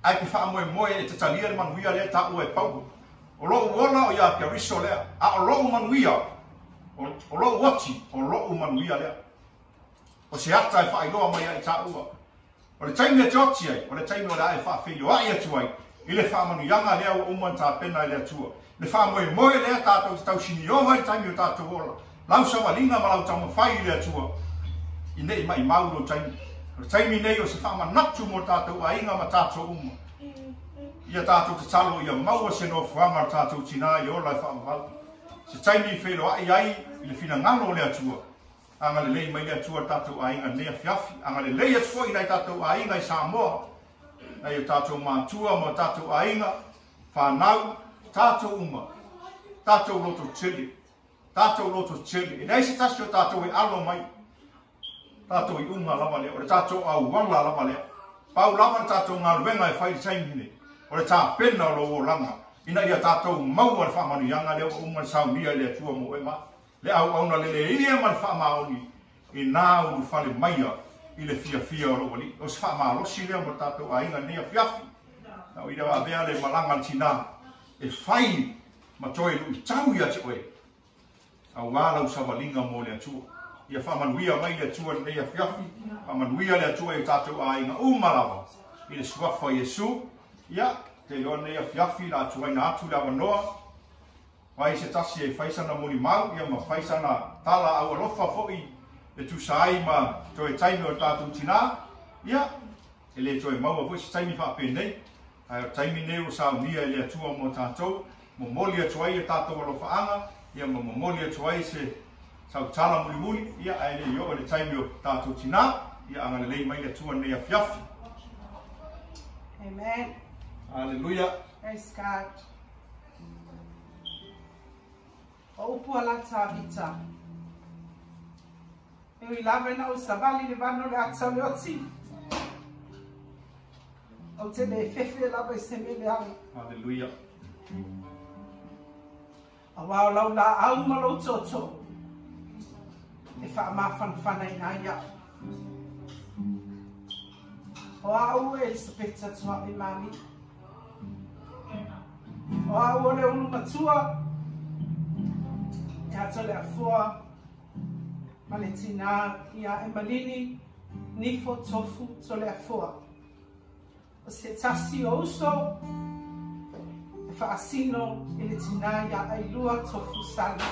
ai ke faa moe moe e te talia le manuia le ta ua e pau o lo ola o ya ke riso le a o lo manuia o o lo watchi o lo o ia lea o se ata e fai loa mai ai e tāua o le taimi a te oti ai o le taimi o le ae fai fai o ai atu ai i le fai manu yanga lea o umman tā pena lea tua le fai moe moe lea tātou te tau sini o mai taimi o tātou ola lau sa wa linga malau tāma fai lea tua i nei mai mau lo taimi o le taimi nei o se fai ma natu mo tātou a inga ma tātou umma ia tātou te talo ia maua seno fuanga tātou tina i ola i e fai mawhau se tai mi fe loa ai i le fina ngalo le atua anga le lei mai le atua tatou ai nga nea fiafi anga le lei atua i nai tatou ai nga i Samoa nai o tatou mātua mo tatou ai nga whanau tatou uma tatou loto tili tatou loto tili e nai se tasio tatou i e alo mai tatou i unga lama le ore tatou au wala lama le pau lama tatou ngā ruenga e whai di saimhine ore tā pena lo o langa ina ia tatou mau ma le faamanuiaga lea uma le saumia e i le atua mo ema le auauna leleia ma le faamaoni inā ulu fale maia i le fiafia o loo alii o se faamalosi lea ma le tatou aiga nei afiafi au i le aavea le malaga le tinā e fai ma toe lu'i tau ia te oe auā lau savaliga mo le atua ia faamanuia mai le atua lenei afiafi faamanuia le atua i o tatou aiga uma lava i le suafa iesu ia yeah. te loa nei afiafi la atuaina atu le avanoa ai se tasi e faisana molimau ia ma faisana tala aualofa foʻi e tusa ai ma toe taimi o le tinā ia e lē toe maua foʻi se taimi faapenei ae o taimi nei o saunia e le atua mo tatou momoli atu ai e tatou alofaaga ia ma momoli atu ai se sautala mulimuli ia ae lē le taimi o tatou tinā ia mai le atua nei Amen. Hallelujah.
Praise God.
Upo ala tavita. Ewi lave na usavali ni vano le atale oti. Au te lava i le
Hallelujah. Awa o
lau au malo toto. E wha ma fanfana i na iau. mami a ore unu matua te atole afua ma le tinā ia e nifo tofu tole afua o se tasi o uso e fa'asino i le tinā ia ailua tofu sala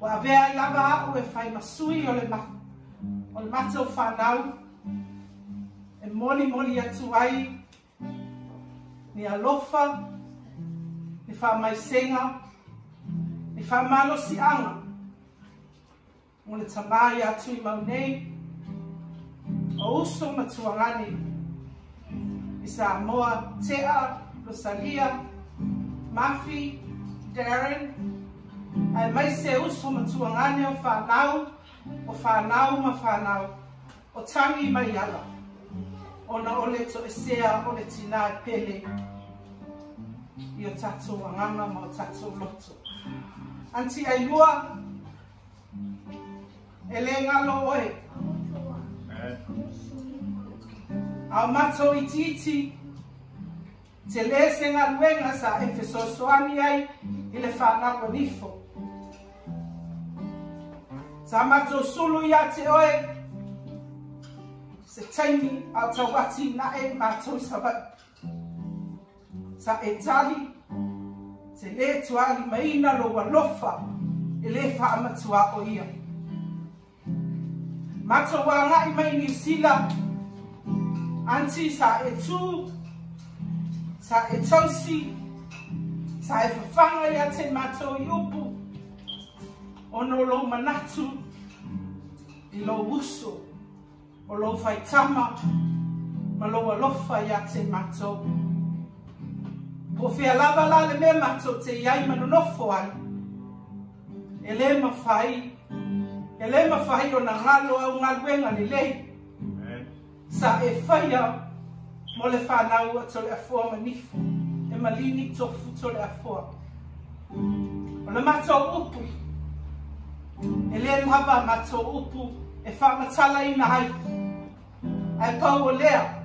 ua avea i lava a'u e fai masui o le matau fanau e molimoli atu ai ni alofa ni faamaesega ni faamanosiaga o le tamā iatui mau nei o uso matuagane i samoa tea losalia mahy daren ae maise uso matuagane o fānau o fānau ma fānau o tami mai ala ona ole to e sea o le tina e pele i o tatou agaga ma o tatou loto anti ailua e lē galo oe ao matou itiiti te lē se galuega sa efe soasoani ai i le faalago lifo sa matou sulu iā te oe Setemi atawati nae mato sabat. Sa etali, te le tuali maina lo walofa, ele fa amatua o ia. Mato wa i maini sila, anti sa etu, sa etosi sa e ya te mato yupu, ono lo manatu, ilo uso o lo fai tama, ma lo alofa ia te matou. O fea lava la le me matou te iai manonofo ai. E le fai, e le mawhai o na ngalo au ngaluenga ni lei. Sa e whaia mo le whanau a tole afoa manifu, e malini tofu tole afoa.
O
le matou upu, e le mhava matou upu, e whamatala i na hai. Ai kau o lea,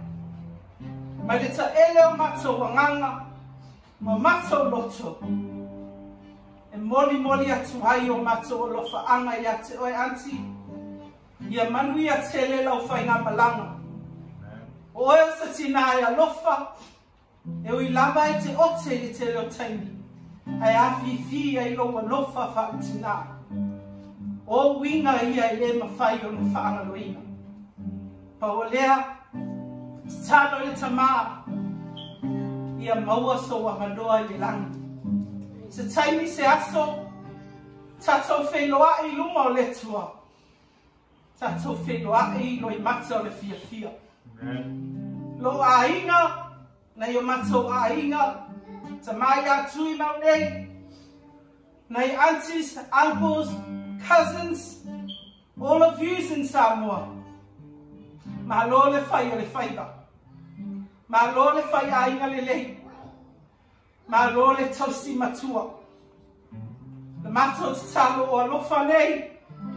mai le ta ele o mato o nganga, ma mato o loto, e moli moli atu hai o mato o lofa anga i ate oe anti, i a manui a tele lau whai ngā malanga. O oe o sa tina ai a lofa, e ui lava i te ote i te leo taimi, ai a fifi ai lo wa lofa wha utinaa. o winga ia i le mawhai o le whaangaloina. Pa o lea, talo le tamā, ia maua so a manoa i le langi. Se taimi se aso, tatou whenloa i luma o le tua. Tatou whenloa i loi mata o le fia fia. Lo ainga, na i o matou ainga, tamai atui mau nei, nei aunties, uncles, cousins, all of you in Samoa. Ma lo le fai o le fai ba. Ma lo le fai aina le lei. Ma lo le tausi matua. Le mato te talo o alofa nei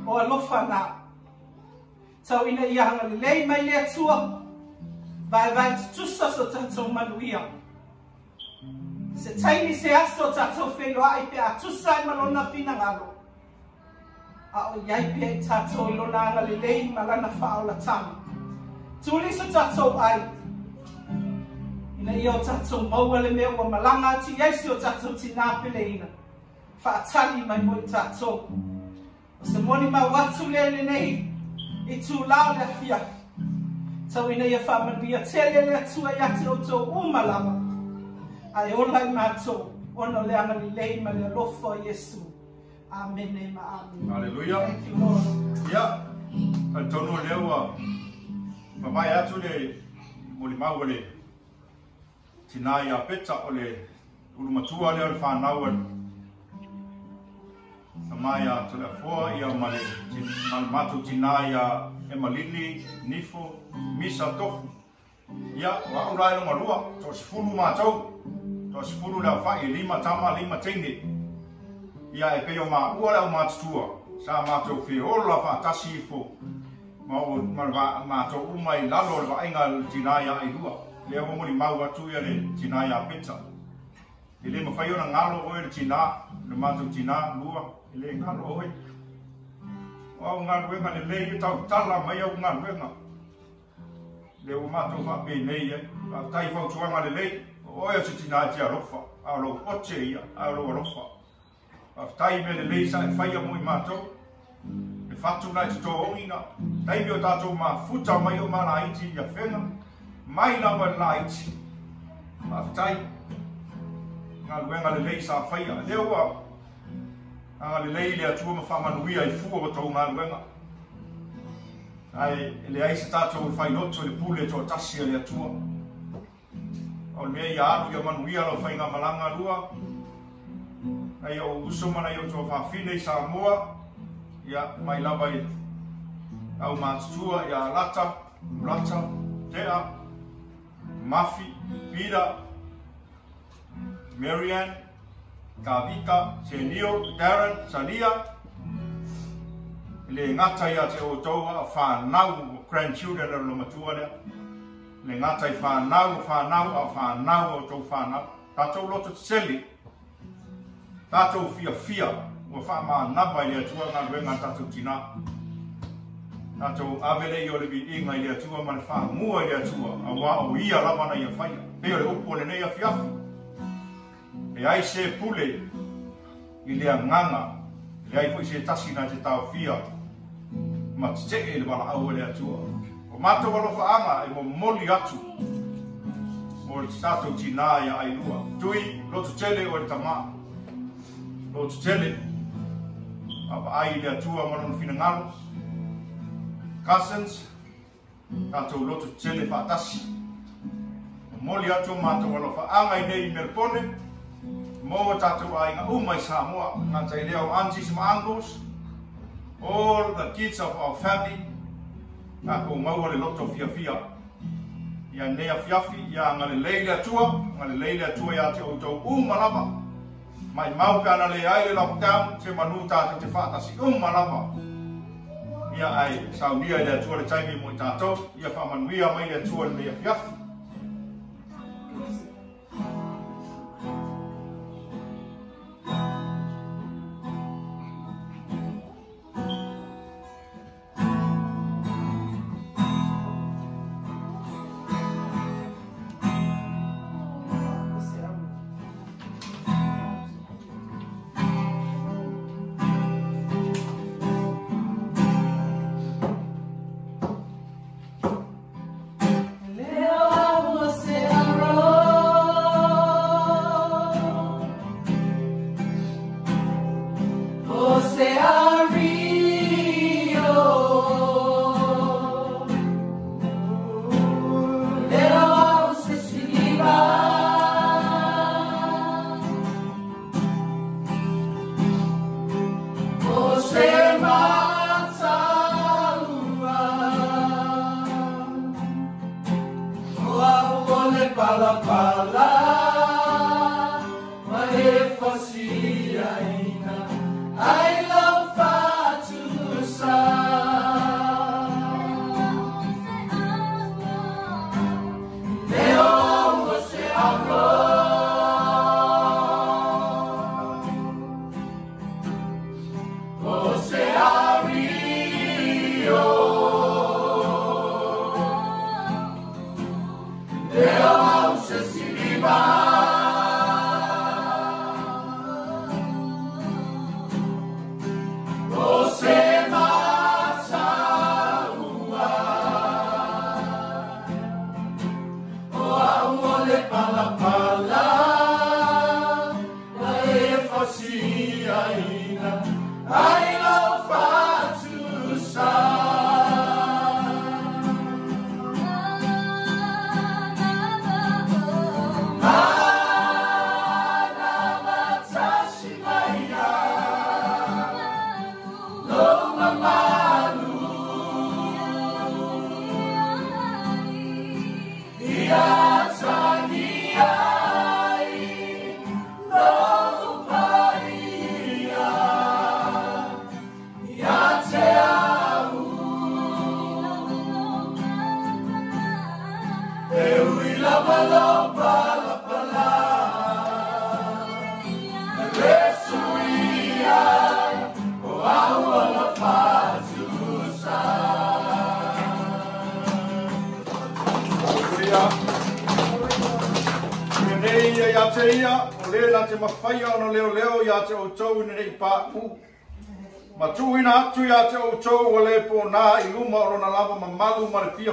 o alofa nā. Tau ina i anga le lei mai le atua. Vai vai tutusa so tatou manuia. Se taini se aso tatou whenua i pe atusa i malona fina ngalo a o iai pia i tatou i lona agalelei ma lana faaolataga tuli so tatou ai ina ia o tatou maua le mea ua malaga atu i aisi o tatou tinā peleina faatali mai mo i tatou o se moni mau atu lea lenei i tulao le afiafi tauina ia faamalia tele le atua iā te outou uma lava ae ola i matou ona o le agalelei ma
le alofo a
Amen. Amen.
Aleluya. Ya. Antonio Lewa. Papa ya tu le muli mawole. Tina ya peta ole. Ulu matua le alfa nawe. Sama ya tu le fua ya male. Malmatu tina ya emalini nifo misa tofu. Ya, wa ulai lo malua. Tos fulu ma tau. Tos fulu le fa'i e lima tama lima tengi. Tos fulu le fa'i lima tama lima tengi ia e peo ma uara ma tua sa mātou whi holo la whātasi i fō ma o mātou va lalo le wāinga tinaia i rua le o mori mau tu ya le ya peta i e le mawhai ona ngalo o le tina le mātou tina lua i e le ngalo oe o au ngā ruenga le le ta ta tala mai au ngā na le o to wha pe nei e tai ma le le oe o te tina ti alofa alo che ia alo alofa alo Aftai me le leisa e whaia mui mātou. E whatu nai te tōongina. Taimi o tātou mā futa mai o mana iti ia whenga. Mai lawa la iti. Aftai. Ngā luenga le leisa a whaia. Leo a. Ngā le leile atua ma whamanuia i fua o tau ngā luenga. Ai, le aisa tātou e whainoto le pule tō tasia le atua. Au me, i āru man a manuia lo whainga malanga rua. na iau uso mana iau tua whawhine i Samoa ia mai lava i au ya, laca ia lata, rata, tea, mafi, pira, Marianne, Kavita, Senio, Darren, Salia, le ngata ia te otoa a whanau grandchildren a lomatua lea. Le ngata i whanau, whanau, a whanau o tau whanau. Tātou loto te seli, tātou fia fia ua wha mā nawa i lea tua ngā ruenga tātou tina. Tātou awele i olewi i e ngai lea tua mani wha mua i lea tua a wā o i a lamana i a whaia. Pei ole upo ne nei a fiafi. E ai se pule i lea nganga, e ai fwi se tasi na te tau fia. Ma te te e le wala au i lea tua. O mātou walo wha anga e mo moli atu. Mo le tātou tina i a ai lua. Tui, lotu tele o le tamaa no te tele, a pa ai le atua marano fina ngaro, Cousins, tātou loto tele whātasi. O moli atu mātou alo wha āngai nei merpone, mō tātou ai ngā umai Samoa, ngā tei leo Angie's Mangos, all the kids of our family, ngā kō maua le loto fia fia. Ia nea fiafi, ia ngā le leile atua, ngā le ia te outou umalama, mai mau ka na le ai le lockdown se manu ta te te fata si um malama ia ai sa un dia le tu le taimi mo tato ia fa manu ia mai le tu le ia fiaf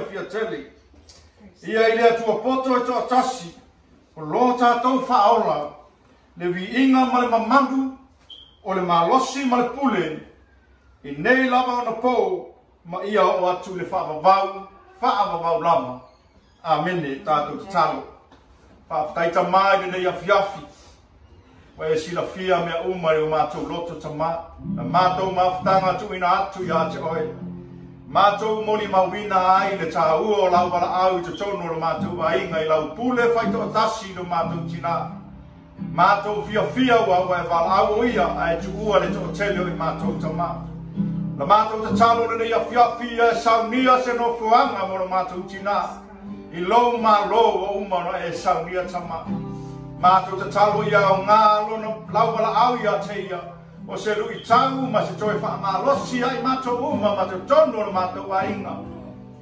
fia fia tele. Ia i lea tua poto e tua tasi, o lo tātou whaola, le vi inga ma le mamangu, o le malosi ma le pule, i nei lava o na pō, ma ia o atu le whaavavau, whaavavau lama, a mene tātou te talo. Pa whaita mai vene i afiafi, wa e sila fia mea umare o mātou loto ta mā, na mātou mā whtanga tu ina atu i ate oe, Mātou moni mawina ai le tā ua o lau wala au te tono le mātou a inga i lau pule fai tō tasi no mātou tina. Mātou fia fia ua wai e wala au ia a e tukua le tō telio i mātou ta mā. Le mātou ta tano le nea fia fia e saunia se no fuanga mo le mātou tina. I lo mā lo o umara e saunia ta mā. Mātou ta talo ia o ngā lo no lau wala au ia te ia o se lu i tau ma se toi wha ma rosi ai mato uma ma te tono na mato wa inga.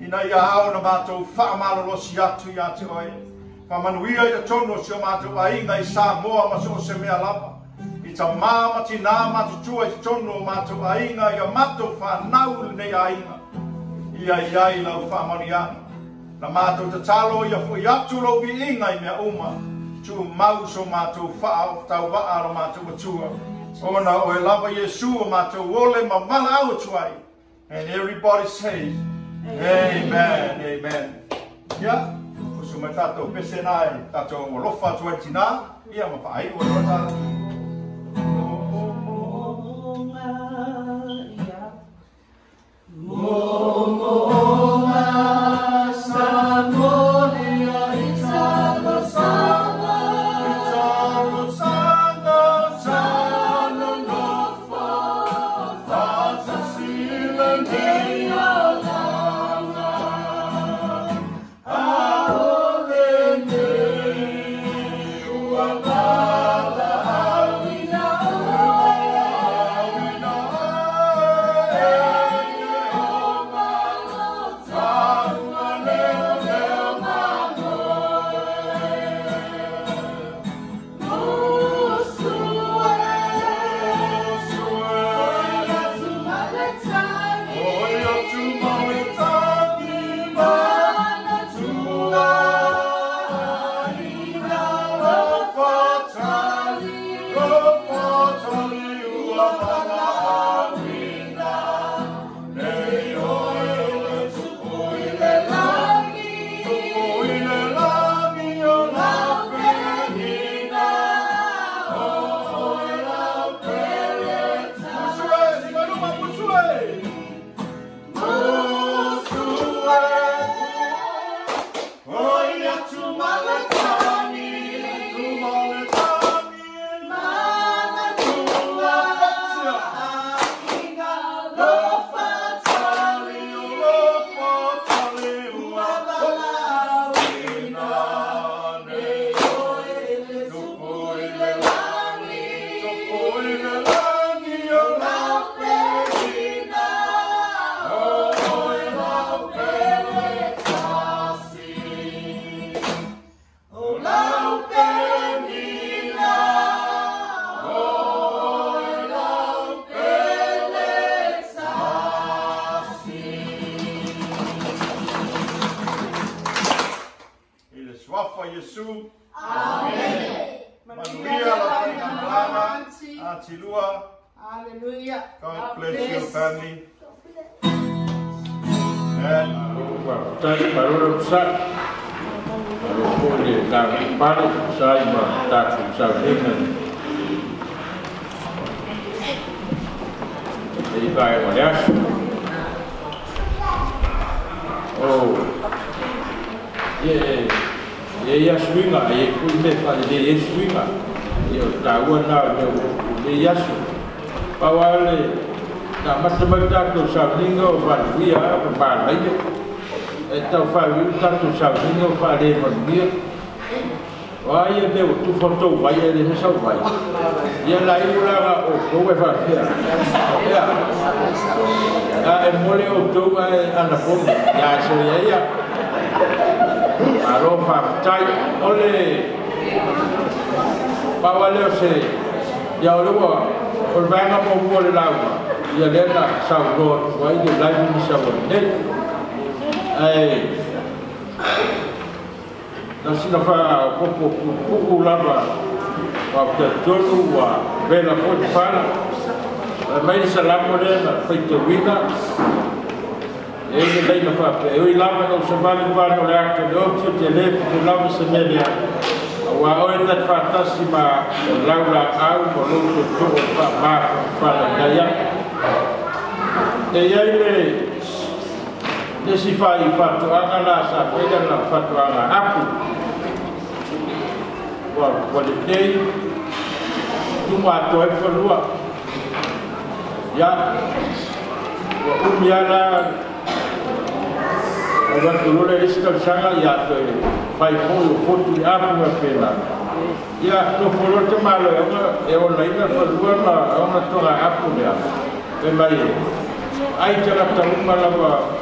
I nei a hao na mato wha ma rosi atu i ate oe. Wha manuia i te tono se o mato wa inga i sa moa ma se o se mea lapa. I ta mā mati nā mato tua i te tono mato wa inga i a mato wha nau le nei a inga. I a iai lau wha mani ana. Na mato te talo i a fu i atu lau vi inga i mea uma. Tu mau so mato wha o tau wa aro mato wa tua. Ona o lava Yeshua matawole mamala awatwai. And everybody says, Amen, Amen. Yeah. Kusuma tato pese nai tato walofa twenty na. Ia mapai walota.
Oh, oh, oh,
sausinga o faale manugia o ai e leu tufatou ai e le sauvai ia lai ulaga outou e faafea ia a e mole outou ae anapomi ia e soia ia alo faafetai o le paua leo se ia o leua o le vaega maua le laua ia lea na sauloa tuai le laiu ni sauanei ai na sinafaa koko kukuku lava wafutatu wa vela foti fala na mai salamo le na faitauina ege laina faapeoi lava na usamali fano le aka le otu tele futulava semelia aua oe tani faatasi ma laulaau ma lou toto'o faamā
faalagai
e eiai le te sifai fatuaga la safega na fatuaga apu ua kualetei ya atoe falua ia ua ada ana auatulole lesi tausaga ia toe faifoi o fotu i apu ma pena ia tofolo te maloeaga e onaiga falua ma aogatoga apu lea e mai ai tagatauga lava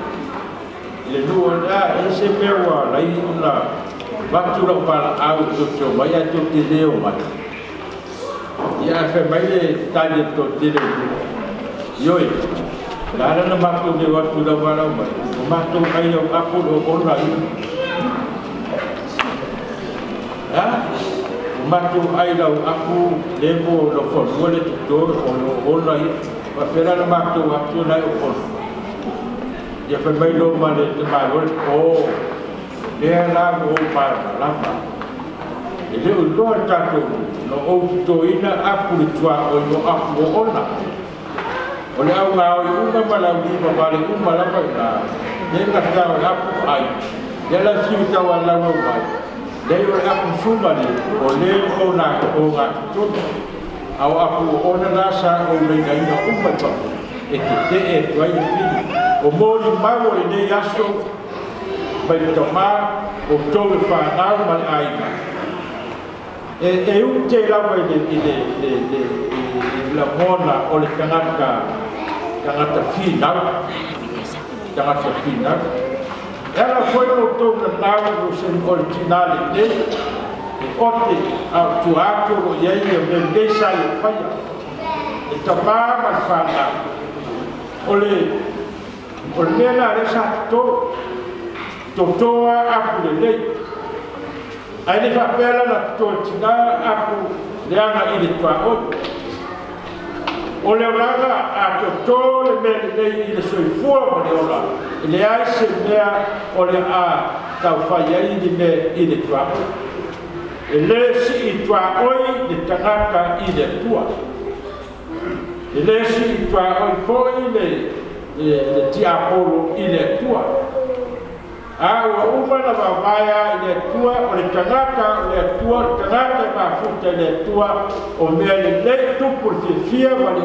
le lua na e se mewa lai una batura pala au la mai a tō te leo mai. Ia whe mai le tani tō te leo mai. Ioi, nāra na mātou me watu na wala mai. O mātou mai au apu o ona i. Ha? O mātou ai lau apu lemo no whanua le tuto o ona i. Ma whera na mātou atu nai o Jepemai domba di Barul, oh dia lagu para lama. Jadi untuk satu, no auto ina aku dicua aku ona. Oleh aku umma lama ina. Dia nggak aku ay. Dia lagi lama ay. aku cuma oleh kau nak kau ngak tu. Aku aku ona nasa kau berikan Itu dia itu aja. o mori mau o lenei aso mai tamā o tou e fanau ma le aina e e u te lawa i de i le de le i la mona o le tangata tangata finau tangata finau ela foi o autor da nave do seu original dele, e ontem, ao tuaco, o iei, o bendei, sai, o faia, e tomava, fala, olhe, o le la re sa to to to a ku le le ai le fa pela la to tina a ku le i le pa o le ranga a to to le me le i le soi o le ola le se mea o le a tau ai ni me i le pa o le si i le tangata i le tua le si i tua foi le E, e, tia ile e, tua awa uma na mabaya ile tua ulitanaka ile tua tanaka mafuta ile tua omele le tupu fifia ala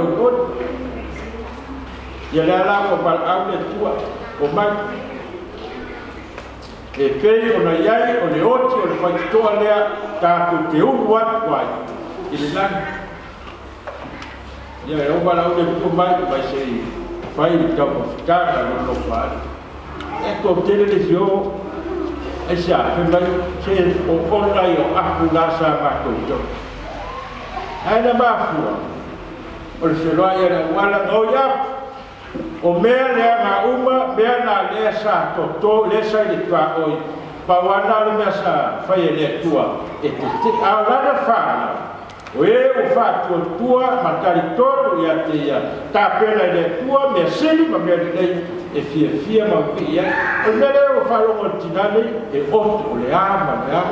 yalalako balaam le tua omai e pei ona iai o le oti o le faitotoa lea tatou te ulu atu ai i lenagi ia e oma lau le pukumai kwa seia país Toscana, non lo fare. Ecco, ottiene le sue e si afferma che o ora io accudasa a Macuto. Hai la mafia, o se lo hai la guarda, no, ya, o mea lea na uma, mea na lea sa toto, lea tua oi, pa wana le mea fai le tua, e te te, a lana Eu faço a tua, matar todo e a teia. de tua, me sendo, mas me e fia fia, fia. O melhor falo com e outro, o Leama, né?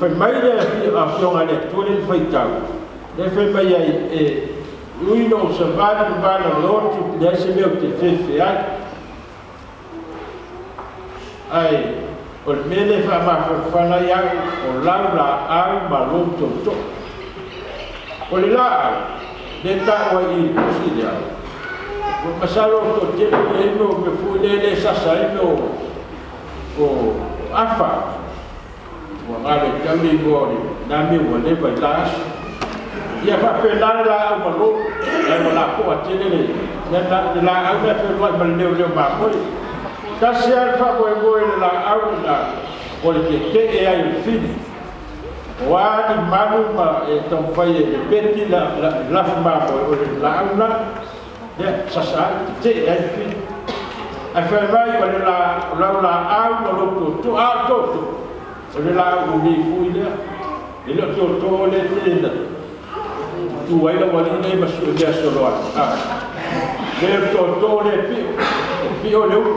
Foi mais a ação a leitura, ele foi tal. de foi mais aí, lui não se vale, não vale o outro, desse meu que fez fiado. Aí, o le mea le faamafafana iau o lau laau ma lou toutou o le la ai le taʻua i pusi le au o masalo totele eme o me fui le le sasa eme o o afa ua gale tamigo o le nami ua leva i laaso ia faapelale laau ma lou ai ua lakoʻa tele le laau na feloai ma leleoleo makoi kasiar fa ko ko le la aula ko ke te e ai fini wa di manu ma e eh, tam faye de eh, peti la la ma eh, ko la aula de sasa te e ai fini a fa mai ko la la la aula lo to tu a to to ko la u ni fu ile lo to to le te tu ai la wali ma su de solo a ah. Deve tortore pio, pio leu,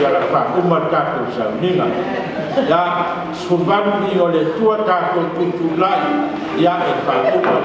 yala fa umma ta ko ya suban ni ole tua ta ko kutulai ya e fa umma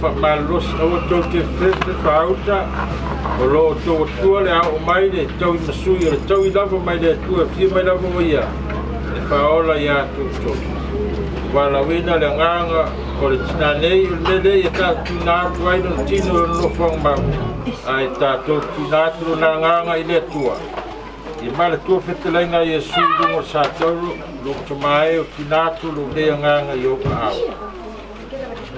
fa malos o to ke fe fa o lo to tu le o mai de to na su to i da mai de tu fi mai da mo ya e fa ola ya tu to va la vida le nganga o le tina nei o le le e ta tu na tu no tino e no fong ba ai ta to tu na tu na nganga i de tu e mal tu fe te le nga yesu do mo sa to lo to mai o tina tu lo le nganga o pa au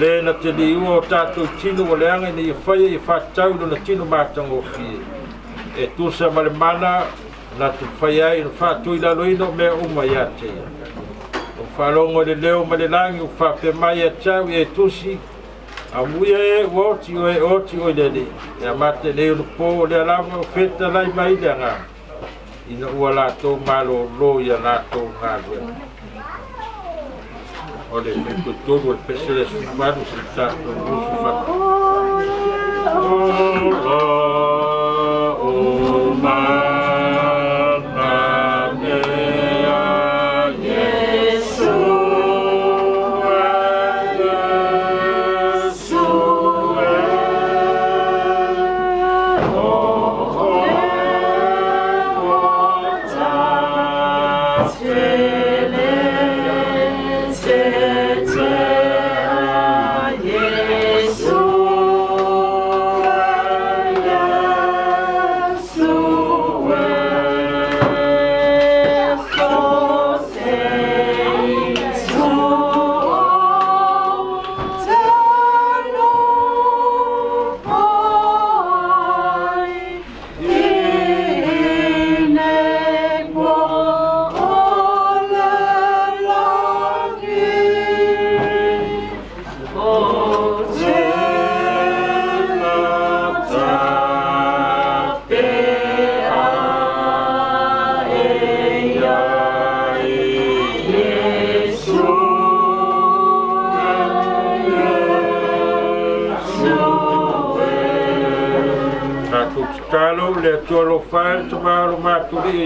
le na te ni ua o tātou tino o leanga ni fai e i whātau no na tino mātang o ki e ma le mana na te whaia i whātui la loino mea uma i ate o whārongo le leo ma le langi o fa pe mai a tau e tūsi a muia e o oti o e oti o i lele e a mate le unu pō o le alama o feta lai mai i le anga i na ua lātou mālo lo i a lātou ngā Olha, todo o PCS para o sentar para o nosso fato. Olá, olá.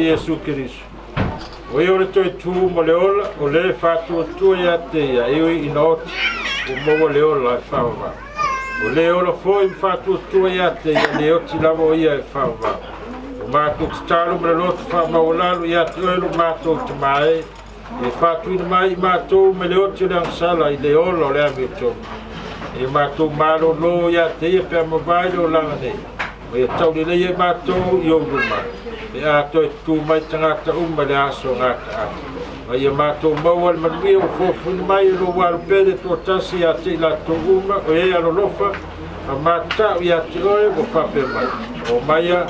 Jesu Kirisu. O eo le toi le o le fato tua ia te ia, eo i o moa le ola e O le ola fōi i whātua tua ia te ia, le oti lava o ia e whaua. O mātou te tālu mre lotu wha maolalu ia te oelo mātou te mai, e whātuina mai i mātou me le oti o le angsala i le o le ami E mātou mālo no ia te ia pia mawai o langa nei. O ia tau le lei e mātou i o e a to tu mai tanga ta um ba la so ga ta ba ye ma to ba wal ma bi o fo fu mai lo wal pe de to ta si a ti la to um o e a lo lo fa a ma ta wi a ti o e bo fa pe mai o mai a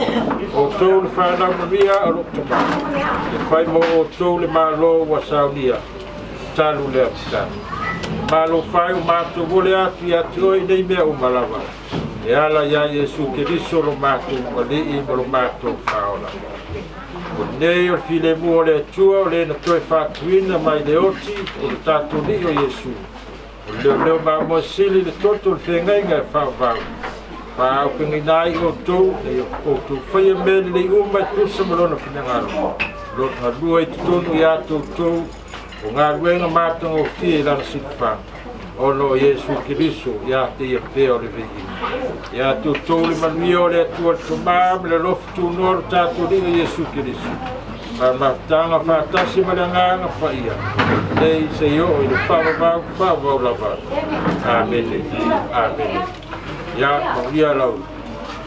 o to le fa na ma bi a lo to ba e fa mo o to le ma lo wa sa u dia ta lu le a ta ma lo fa u ma to bo le a ti a ti o e nei me o ma la ba E ala ya Yesu, que disso lo mato, o li e lo mato, faola. Amém o nei o file mu o le atua o le na toe whātuina mai le oti o le tātou ni o Iesu. O leo leo mā mua sili le toto le whengai ngai whao vau. Pā au pingi nai o tou, e o tou whaia mele le umai tūsa marona whina ngaro. Lo ngā lua i tūtonu i ato tou, o ngā ruenga mātanga o fie i lana sita ono Yesu Kiriso ya te ia pea o ja veini. Ia toutou le manumia o le atua le tomā ma le lofi tunoa lo tatou liga Yesu Kiriso. Ma mafutaga fatasi ma le agaga faia lei sei oo i e le faavavau faavau amen amene
ja ia maulia
lau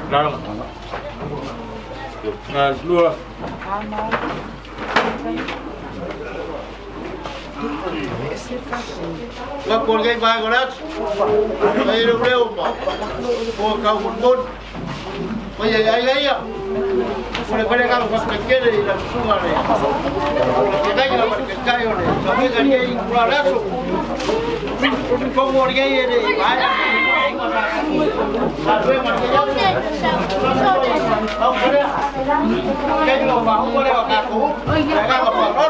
laga galua
và còn cái vai của đất đây đâu đâu mà của cầu một môn bây giờ ai lấy ạ của này phải đang một cái kia này là không mà này cái này là cái cây rồi này cái cái này của đất rồi không có cái gì đấy phải là
thuê mà cái giống không có đấy cái lồng
mà không có đấy là cũ cái cái lồng mà đó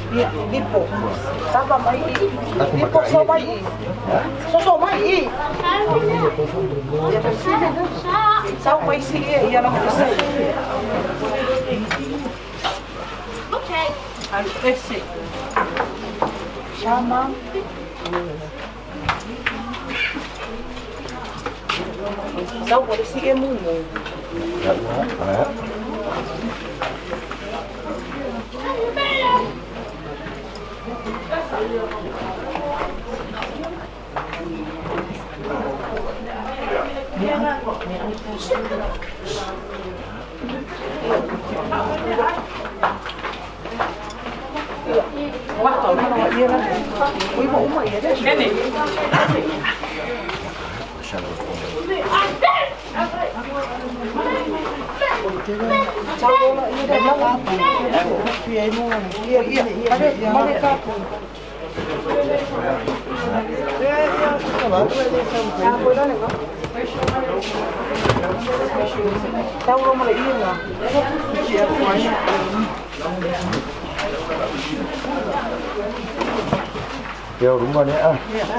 lipo só
maii lipo sio só sasa só sasa maisi yanakusa okay alipesi chama
sasa polisi é
你他妈！你他妈！我走啦！我爹呢？鬼母妹啊！这是。啊！Tao
không mà lại yên à? Chị quá nhỉ?
Kêu đúng rồi nhé.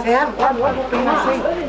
Xem, qua nữa, kinh là sinh.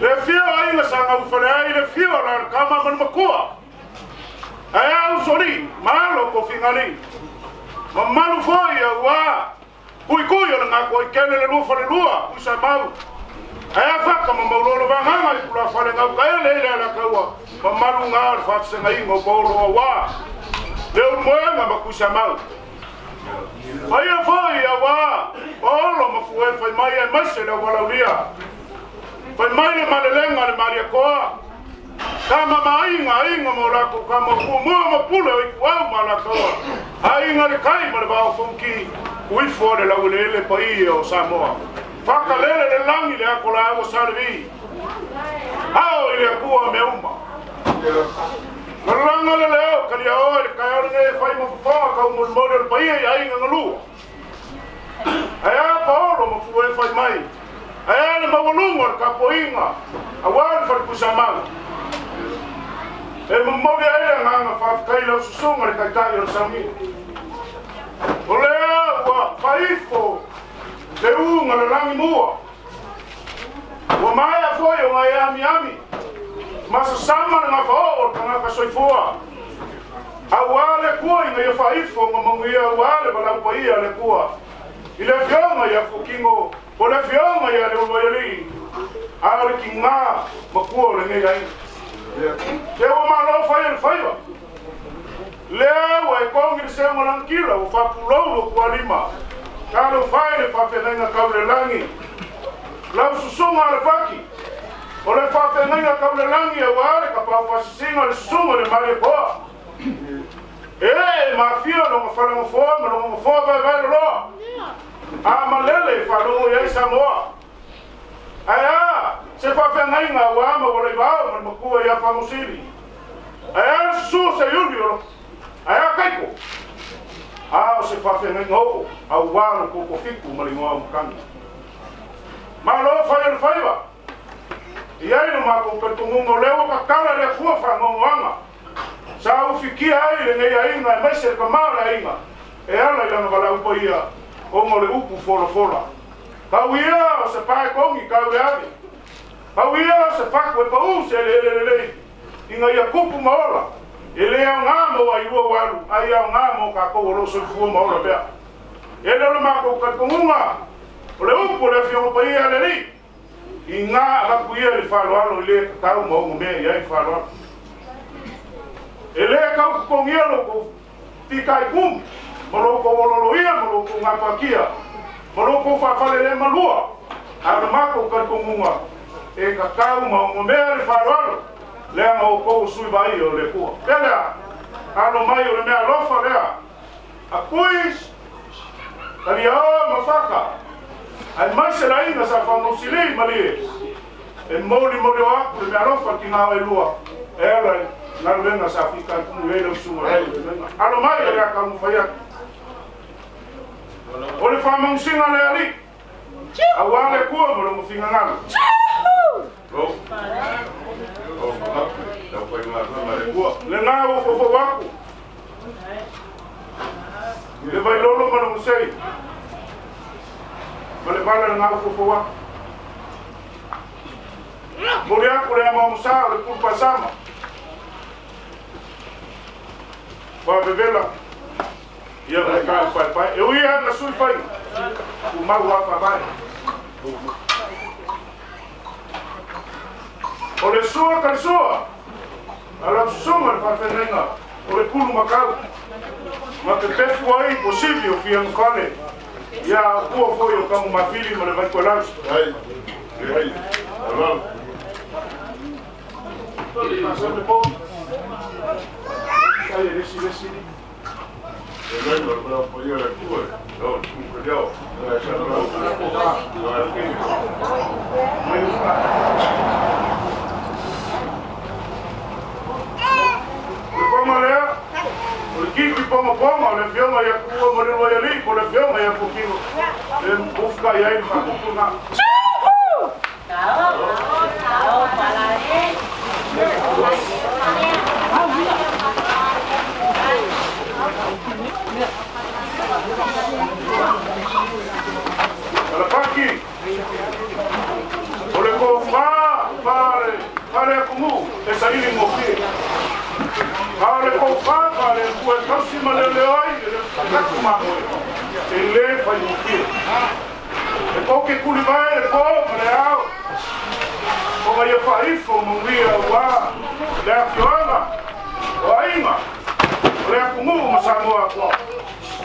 le fio ai le sanga u fale ai le fio la kama man makua ai au soni, malo ko fingali ma malu foi a wa kui kui ona ko ikene le lua fale lua u sa mau ai fa kama ma lo lo i kula fale pula fale nga ka ele ele la kaua ma malu nga ar fa se nga ingo bo lo wa le u mo ma ma ku sa mau Aia foi, awa, paolo mafuwe fai mai e maise le walau lia. Pai mai le malelenga le maria koa. Ka mama inga inga mo lako ka mo ku mo mo pula i ku au mana toa. A inga le kai mo le bao funki ui fore la ulele pa ii o Samoa. Faka lele le langi le ako la ego salvi. Ao ili akua me uma. Ngalanga le leo kali a oa le kai arne e fai mo kukoa ka umul mori al pa ii a inga ngalua. Aya pa oro mo fuwe fai mai. Aya pa oro mo fuwe fai mai. ayana mawalungo ar kapoinga awan far kusamang e mumori ayana nganga faf kai lau susung ar kaita olea wa paifo te unga la mua wa maya foyo ngai amiami ami masa sama nga fao kanga kasoifua awale kuwa inga ya faifo le awale balau paia le kuwa ile fionga ya fukingo ko le fio ya le mo ya le a le ki ma ma ko le ne ga te o ma lo fa el fa yo le wa ko ngi se mo o fa pu lo lo ko lima ka lo o le fa pe na ka le langi la su su ma le pa ki o le fa pe na ka le langi e wa le ka pa fa si no le su mafio lo mo fa lo mo fo mo lo amalele whanongo iai Samoa. Ai a, se whawhengai ngā wāma warai wāo mani makua ia whamusiri. Ai a, sū se unioro. Ai a, kaiko. ao se whawhengai oo au wāno koko fiku mani ngō mkani. Mā lo whai ar whaiwa. Iai no mākou katumungo lewa kakara lea kua whanongoanga. Sa ufikia ai le ngai ainga, e maise ka māra ainga. E ala i langa wala ongo le upu fola fola. Pau ia o se pae kongi kau le ari. Pau ia o se pako e pau se le le le le. Inga ia kupu maola. E le au ngā mo a iua walu. A ia au ngā mo ka kou roso i fua maola pia. E le ole mako ka kongunga. O le upu le fio pa ia le le. I ngā raku ia le falo alo i le tau e maungu mea ia i e falo alo. E le kau kukongielo ko tikai kumi. maloko wololoia maloko gapakia maloko faafalele malua ana mako kalikuguga e kakau maogomea le faloalo leaga oukou sui vai o le kua pelea ano mai o le mea alofa lea akui kalia o mafaka ai mai selaina sa faunausili ma e molimoli o aku le mea alofa kigao lua e ala galuega sa afikalikugu ai le usuga ai alo mai o le akamu o le famausiga le ali auā le kua ma logo figagalu le gā uafaufau aku i le vailolo ma logo sei ma le vala le gā uafaufau aku Mori aku le amaomusā o le kulupasama Wa bebela ia brincar cá o pai, pai. Eu ia na sua e falei, o mago lá papai. Olha sua, cara sua. Ela só, para fazer nada. Olha pulo macau. Mas que tempo foi impossível, filha não fale. E a rua foi eu como uma filha, tá mas vai colar. Aí, aí, alô. Todo mundo sabe pouco. Aí, deixa, Remember now for your good. Don't think without. I shall not go back to my things. Please back. Vamos lá. O que como como, le fioma ya kuwa morelo ya li, le fioma ya kukilo. Le mbuka ya ima kukuna. Chuhu! Tao, tao, tao, palare. Tao, palare. tarekumu esaili mokie haole koupapa ale kuetosi maleleoi lekakumamoe ele faimukie ekoke kulivae leko maleao kovaia faifo mauia uā leafioaga oaima olea kumu masamoa ko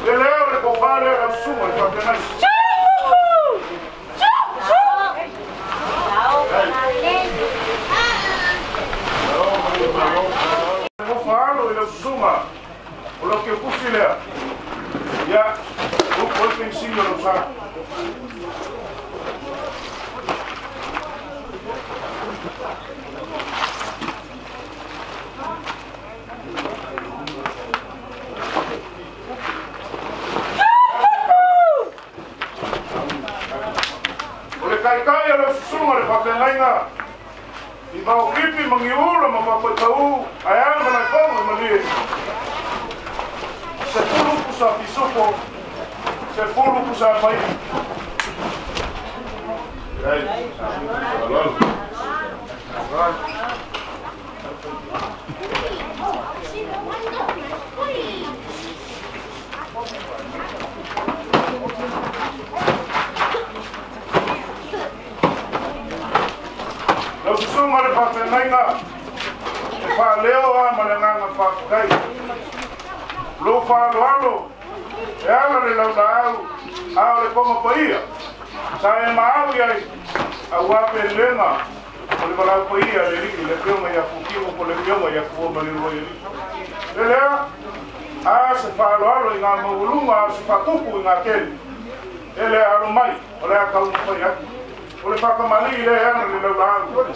leleo lekofale lausuga
lefakenasi
tuma o lo que f u s i l a ya o ko ken e singo no sa o l Kaikai ala susuma le papengainga. i maokipi mangiula ma mapatau ae ale malaifoga malie sepulu pusa pisupo sepulu pusa paili Right. sunga le pape nainga, e pa leo a mare nganga pa kukai. Lo pa alo alo, e ala le lau la au, au le koma pa ia. Sa e ma au iai, a wape lenga, o le marau pa ia le riki, le pioma ia kukimu, po le pioma ia kuoma le roi e riki. Le lea, a se pa alo alo i ngā maulunga, a se pa tupu i ngā keli. Ele aro mai, ole a kaumu pa iaki. ولفاطمه لي انا اللي لو عندي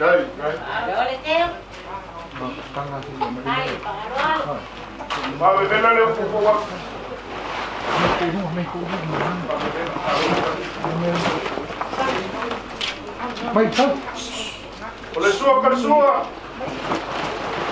Dai, dai. Ma vedela le un po' qua.
Me cubo, me cubo.
Vai, vai.
Ole sua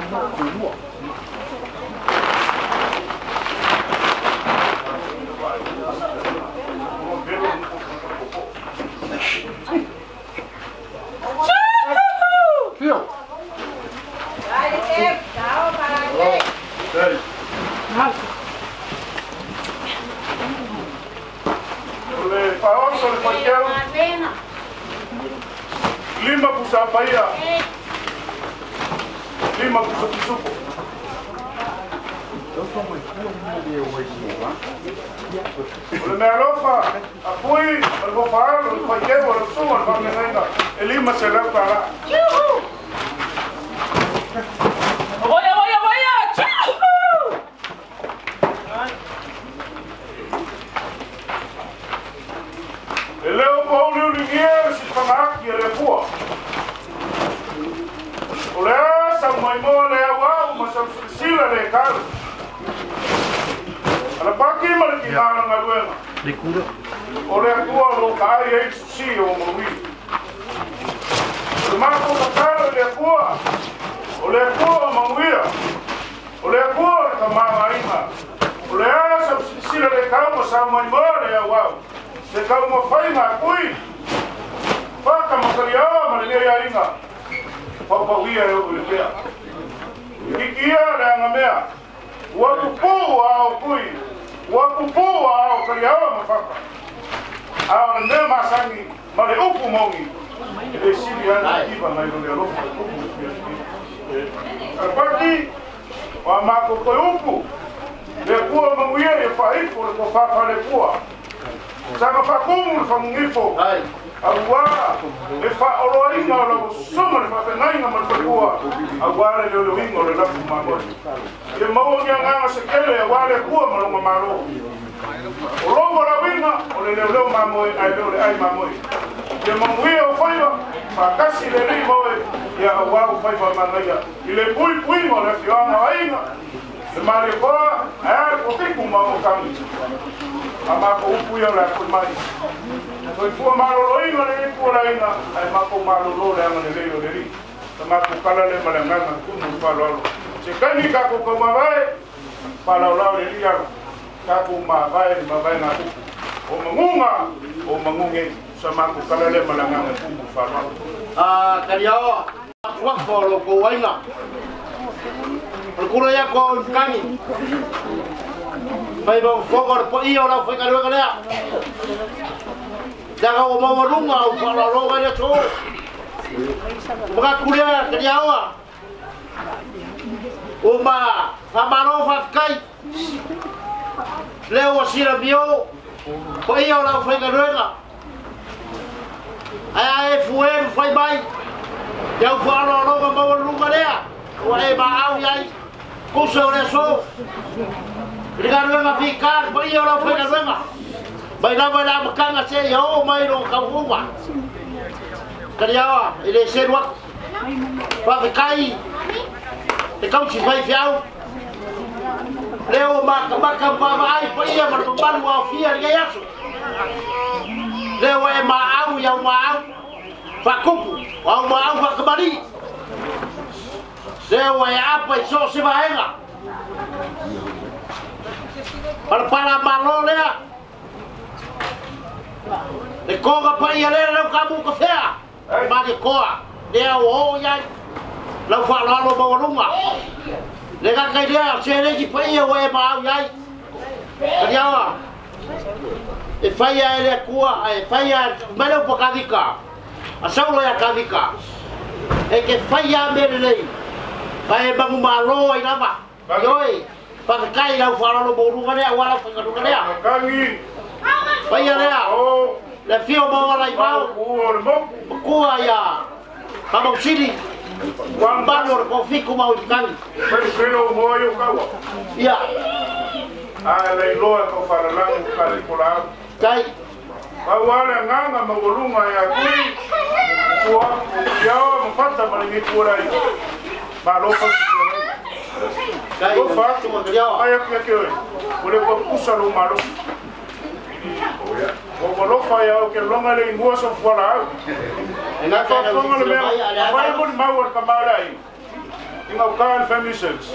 他懂我。فيضل Ile bui bui wanafiwana waina zimalikuwa ayakufikuuma eh, mukamija amako upuya ulakulmai toifuwa maloloina lilikuulaina aimako malololama nileiloleli tamakukalale malangana kunu palolo cikani kakukoma palaulao lelia kakumavae mavae nakuku omangunga omangungeti samakukalale malangana kunu palolo
ah, kaliaoa wa folo ko waina ko ya ko kani pai ba fogor po i ora foi kalua kalea jaga o mau runga o fala roga ya cho
maka kulia
keriawa Umba, Amaro Fakai, Leo Sirabio, Oi, eu não fui garoto. Aí a FM foi bem. logo whaaro roga maua lunga rea. Ua e maau iai. Kusa o reso. Rika ruenga fikar. Pa ia rau whaina ruenga. Mai lama la makanga se iau mai ro kaunga. Kari awa. Ile se ruak. Pa fikai. Te kausi vai fiau. Leo maka maka mama ai pa ia matumbanu o fia ria yasu. Leo e maau iau maau fakupu au maau fakamali se ua e apa i so se vaega palapala malo lea le né? koga paia lea leu né, kamukafea makekoa lea ua ou iai o fa'aloalo maualuga le kakai lea seleki paia ua e maau iai kaliaoa e faia e le akua e faia é leu pakakika a saulo ya kavika e ke faya mere nei pa e bangu ma lo ai lava yoi pa ka kai la fara lo boru ga nea wala pa ka ru ga nea kangi faya nea o le fio mo wala i pau o ko ya pa mo sili Kwan bano ko fiku mau di kangi. Pero kero mo ayo kawa. Iya.
Ah, lei loa ko fara lang
kali pola. Kai. bawala
nganga magulunga ya kui kuwa yao mfata malimi kurai malofa kuwa fa aya kia kia ule kwa kusa lo malo o bolofa ya o longa le ngua so fuala au ena ka le mea maar bon mawar kamara i inga ukaan femisex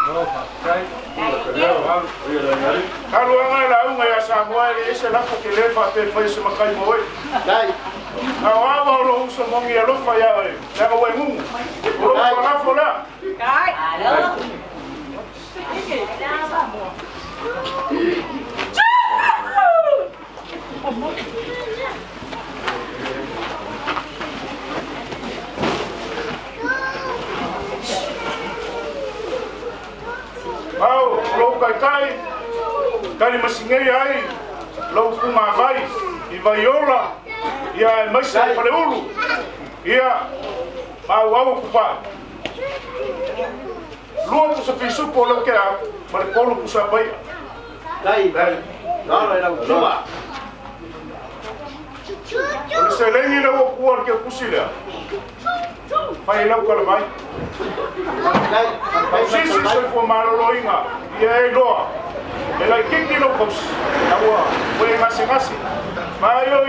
Kaluanga la unga ya Samuel ese la ko kilefa pe pe se makai moe. Dai. Na wa wa lo uso mongi ya lofa ya e. Na wa ngu. Lo ko la fola.
Dai. Alo.
vai cai, cai mas ninguém aí, logo com a vai e vai olá, e a mais se para ulu, e a ao ao cupa, logo se o fisu polo que a, mas polo com o sabai, cai, não é não, não
Horri
zei, leheni lehuak ualke guzilea. Fainoak kalabai. Hauzi zizifo mara hori inga. Ia egloa. Ena ikik nilokoz. Eta gua, gui nasi-nasi. Mara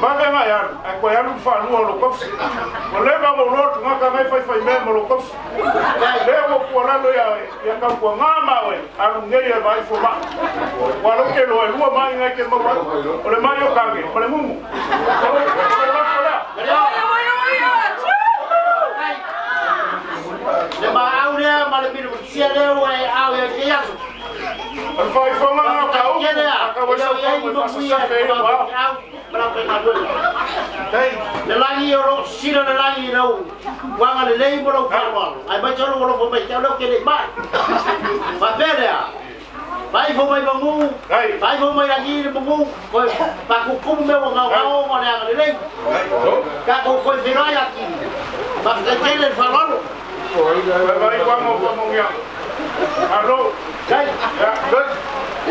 mave maealu ae se fa'alua o lokosi é o le mauloa tugaga é mai faifaimea né, é ma lokosi le ua kualalo ia kaukuagā maoe alugei e vaai foma'a ua lau ke loe lua mai gai ke mau o le mai o kage o le mumu
vai mo mi e pe wa bra pe na bu dai le langi o ro sira le langi no wa ma le lei mo ro ka wa ai ba choro ro fo mai ka lo ke le ba va bene a Vai vô mai bangu, vai vô mai lagi bangu, coi ta cu đấy, cả cu coi phi nói lagi, mà cái cái lên pha lót,
vai
vai qua
một qua một nhau, alo, à, đây, đây dạ, Muy olvidado. Mi padre vamos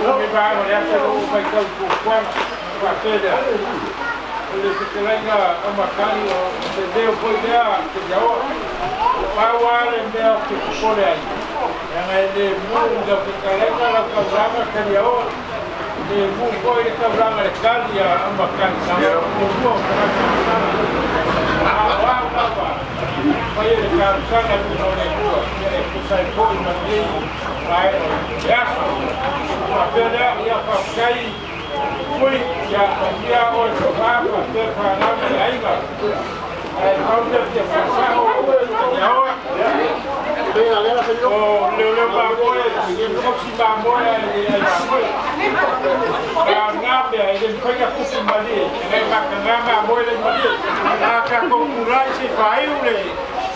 vamos vamos a marcar vamos por vamos que vamos a vamos vamos
la vamos vamos
faile karu sana tunaonekua ile kusaikoi madini maeno yasa tunapenda yapaskai kui ya kia oto hapa pepa nami aiba kaunta ya fasao yawa o lele baboe kosi baboe ya baboe ngabe ile mfanya kusimbali ile makanga baboe ile mali akakokurai sifai ule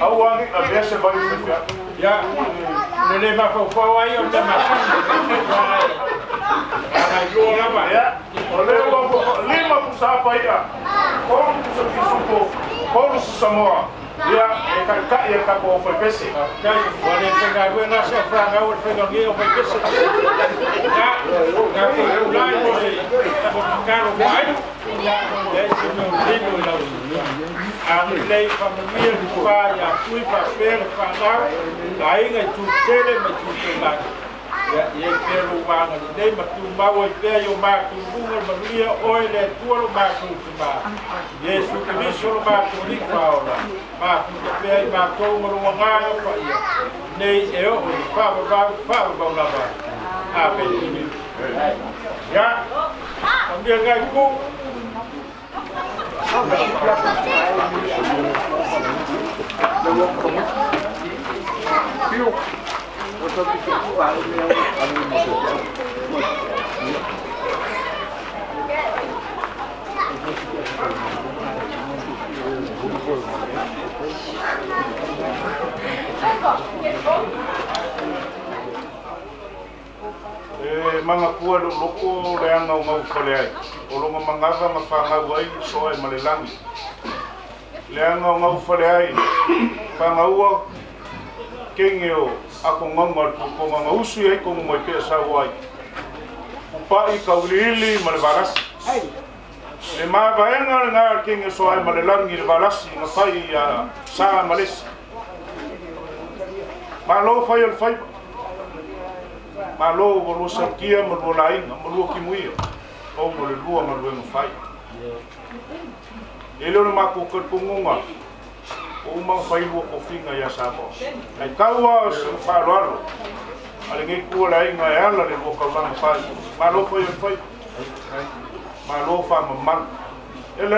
au angi na bea
ya ne le ma fo fo ai o ya o lima
pusa ya ko pusa ki supo samoa Ia e ka ka e ka ko foi pese.
Ka wa le te ga we na se fra ga o fe no ni o foi pese. Ka ka ko e u lai mo se. Ko ka ro mai.
Ya se me u li no
la. A mi le fa mo mi e ku pa ya tu pa fer fa ga. Ai ngai tu tele me tu te la. ya ye pelo wanga ni dei ma tu ma o pe yo ma tu bunga ma lia o le tu lo ma tu tu ma Yesu Kristo lo ma tu ni fa ora ma tu pe ai ma tu ma lo wanga ia nei e o ni fa ba ba fa ba ba ba
a pe ni ya dia
ngai ku Eh,
manga kua lo loko le anga o mau fale ai. O longa mangava ma wha ngau ai so ai e male langi. Le anga o mau fale ai, wha ngaua kenge o ako ng mga ko mga usi ay kung may pesa wai upa ikaulili malbaras le mabaenga ng king so ay malalang ng balas ng pai sa malis malo fai al fai malo bolu sa kia malo lai ng malo kimuyo o malo lua malo e ng fai ilo e na makukat kung mga E o mau fai o o finga ia sa mo ai taua se faro aro ale ngi ku la inga ia la le mo ka ma fa ma lo fai fai ma lo fa ma ma ele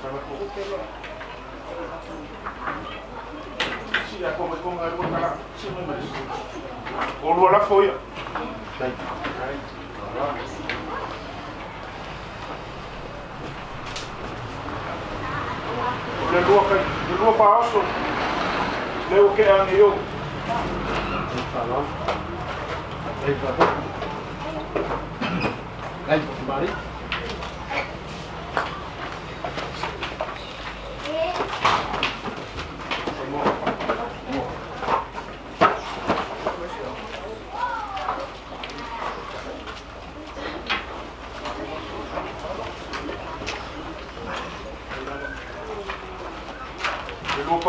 sa ma ku si a come con la rua cara si me ma o lo la foi Thank you. den lua kan que é fa aso le o ke ani yo
ai pa ai pa ai pa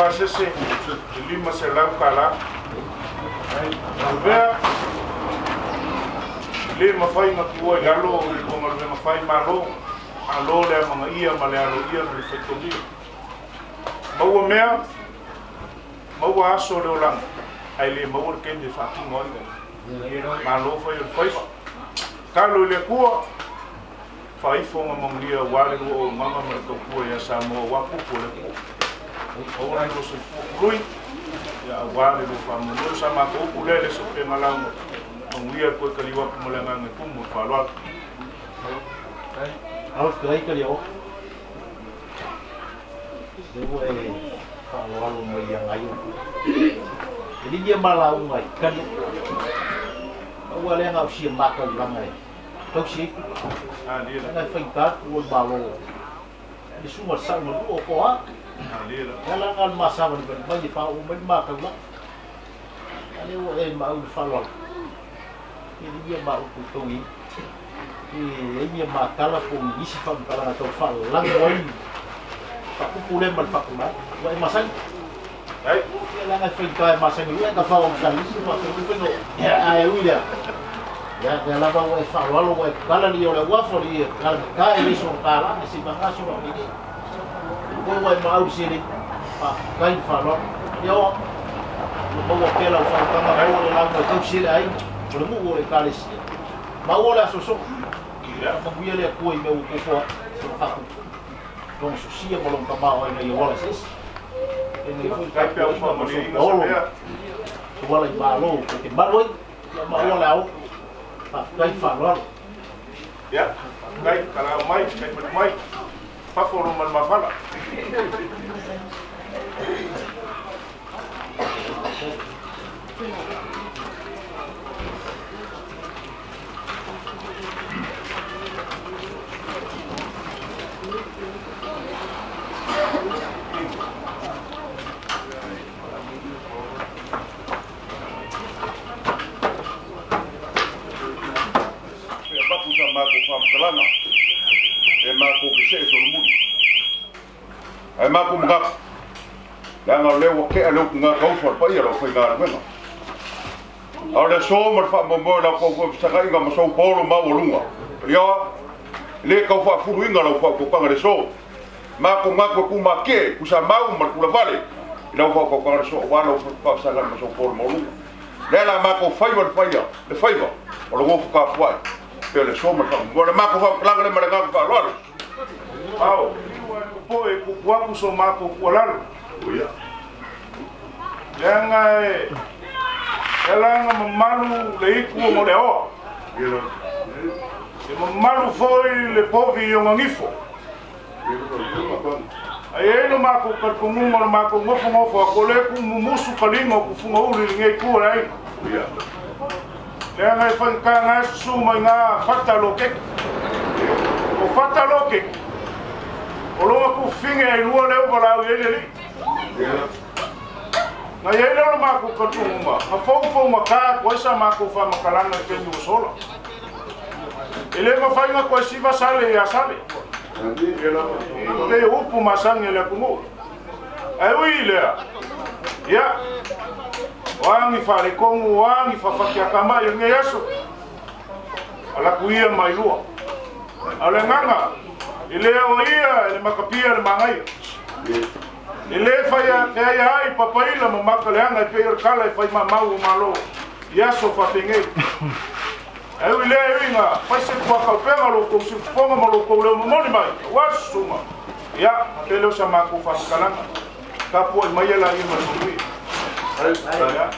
marché c'est de l'humain, c'est là où là. Albert, le mafai matua i alo, le bonga le mafai malo, alô le manga ia, ma le alo ia, le o Maua mea, maua aso le olang, ai ele maua de kende fatu ngoiga. Malo fai o faifa. Kalo le kua, faifonga mongia wale o mama ma le kapua ia sa o wakupu le kua. ora no se furui ya awale no fa mo sa ma ko kulele so pe malango on wia ko kaliwa ko malanga
ngi kum mo fa lo au skrai kali o devo e fa lo alu mo ya ngai Jadi dia malah ungai kan awale ngau si ma ko langai tau si ah dia ngai fa ta ko balo Isu masak mendu apa? Kala nga ma sawa ni bani bani fau ini ma kala. Ani Ini dia ma u kutungi. Ini dia ma kala pun isi fam kala to falo lang woi. Faku pule mal faku ma. Wo e masang. Ai. Kala nga fin kai masang isi ma ku pino. Ya ai dia, ya. Ya kala ba wo e dia wo kala ni ole wa fo ni kala kai ni so kala ni ko wai ma au sire pa kai fa lo yo no mo wa pela fa ta ma ko le lang ko sire ai ko le mo wo le kale sire ma wo le so so ki ra ma bu ye le ko i me wo ko fa so fa ko ko so si e mo lo ta ma wa me yo wala sis e ni fu kai pe au fa mo ni no so pe ko wala i ba lo ko te ba lo i ma wo le au pa kai fa lo
ya kai kala mai kai mai فقروا من مفرق
ke ale ku nga kau for pa yero foi ngar meno ale so mar fa mo mo la ko ko sa kai ga so polo ma volunga ya le kau fa fu ringa la fa ko pangare so ma ko ma ko ku ma ke ku sa ma mar ku la vale la fa ko pangare so wa la fa sa la ma so polo mo lu le la ma ko fa yor fa ya le fa yo o lo fu ka fa pe le so mar fa mo le ma ko fa la ngare mar ga fa lo
Ao, poe, kuwaku so mako kualaro. Oh, yeah. Tenga Elanga mamalu le iku o le oa E mamalu foi le povi i o ngangifo Ai e no mako karkumunga no mako ngofo ngofo A kole ku mumusu kalinga ku funga uri ringe i kua rei Tenga e fanka ngai e susuma i ngā fata loke O fata loke O loma ku finge e lua leo balau i ele li Nga ye le ona mako katu ma, ma fau fau ma ka, koe sa mako fa ma karanga e kenyo sola. Ele ma fai nga koe siva sale e asale. Ele upu ma sange le kumo. Ai ui lea. Ia. Wangi fa le kongu, wangi fa fa kia kama, yung e yaso. Ala kuia mai lua. Ale nganga. Ele o ia, ele makapia, ele mangaia. Ia e le fai a te ai ai papaila ma maka le anga i pei ar kala e fai ma mau o malo i aso fa pengei e ui le e ui ngā fai se kua kau penga lo kou si fonga ma lo kou leo ma moni mai wa suma ia te leo sa maku fa skalanga ka pua i mai e la i ma sui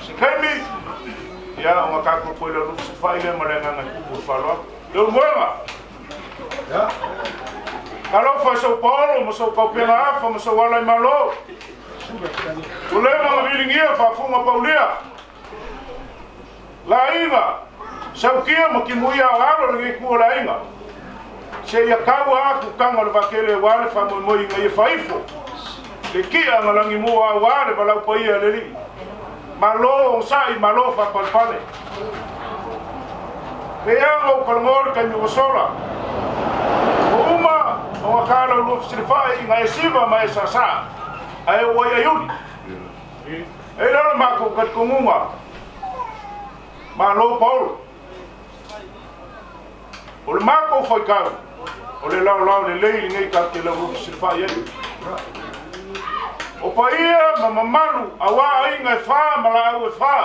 se kai mi ia o ngā kakua koe leo nufu se fai le ma le anga i kupu i falo leo muenga ia Alo fa so polo mo so kopela fa mo so wala O Ule mo bilingia fa fuma paulia. La inga. Sau kia muia alo ngi ku la inga. Se ia kau a ku kanga le vakele wale fa mo moi ngai faifo. Le que a mo a para o pa ia le li. Malo sai malo fa palpale. o kalmor kai é me sola. o nga kāla lua fisiri whae, nga e siva mai e sasā, a e oi a yuri. E rara mako kati kongunga, ma lo paolo. O le mako fai kāla, o le lau lau le leili ngai kati lau lua fisiri whae e. O pa ia ma mamalu, a wā inga e whā, ma la au e whā.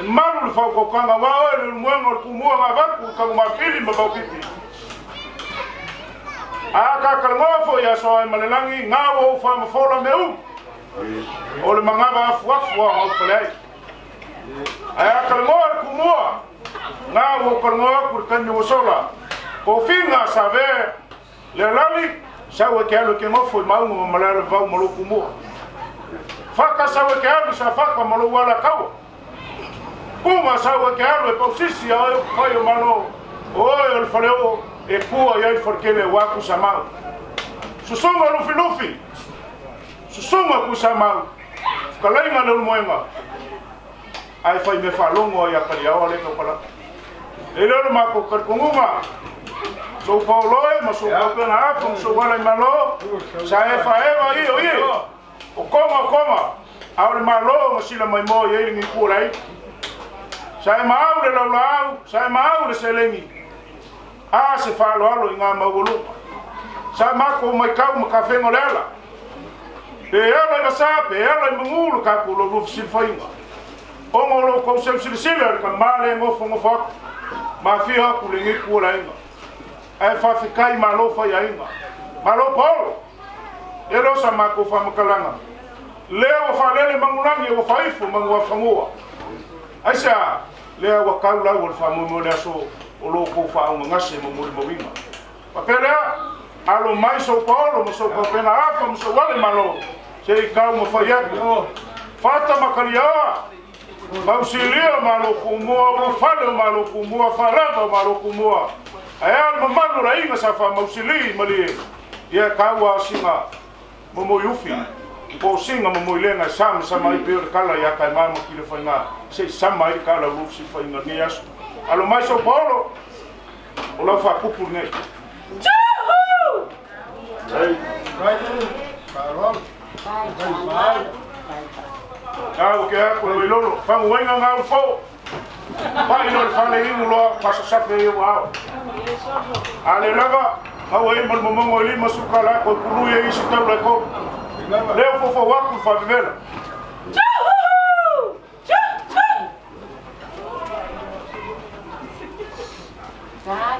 E malu le whau kaukanga, wā oe le muenga o le kumua ngā vaku, kaku mā pili ma bau pipi. Mā pili a ka ka ngo fo ya so ai ma le langi nga wo fa ma fo la meu o le manga ba fo fo a o fo lei a ka ngo ku mo nga wo ka ngo ku ka ni wo so la ko fi nga sa ve le lali sa wo ke lo ke ngo fo ma ngo ma la re va mo lo ku mo fa ka sa wo ke a sa fa ka ma lo wa la ka wo Kuma sawa ke alwe pausisi ya ayo kukai o mano Oye olifaleo epua yai forkele wa ku samau susonga lufi lufi susonga ku samau kalai ngana moenga ai fai me falongo ya pali ole to kala ele lo mako kar konguma so paulo ma so ko na apo so wala malo sa e fa e ma i o i o koma koma malo ma sila mai mo ye ngi ku lai sa e ma e selengi a se whaloalo i ngā maualuma sa mako mai kau ma ka whengo e pe ela i masā pe ela i mangulu ka kulo rufu silwhainga o ngolo kou seu silisila ka māle ngofo ngofo aku mafia aku le ngiku ola inga ai whawhikai malofa inga malo polo e lo sa mako whamakalanga leo whalele mangunangi o whaifu mangua whangoa ai sa lea wakau lau o le whamomo le aso o lo ko fa un ngase mo mo wima pa pele a lo mai so paolo mo so pena a fa mo so wale malo se i ka mo fa ya ko fata ma kalia ba usilia malo ko mo o fa le malo ko mo fa ra ba malo ko mo a al mo malo ra i ma sa fa ma usili mali e ya ka wa sima mo mo yufi ko singa mo moile na sam sa mai pe kala ya ka ma mo kile fa na se sam mai kala rufi fa ina ne yasu Alô, mais São Paulo? Olá, vai pro por neste.
Tchou
Vai,
vai, vai, Ah, o que é? Quando ele olhou, faz um banho, não é um fogo.
Vai, não, ele fala
aí, mulher, passa o sapo aí, uau. Aleluia. Awa e mal mamãe ali, mas o cara, quando pulou, e isso, tem o leco. Leu, fofo, waco, faz vela.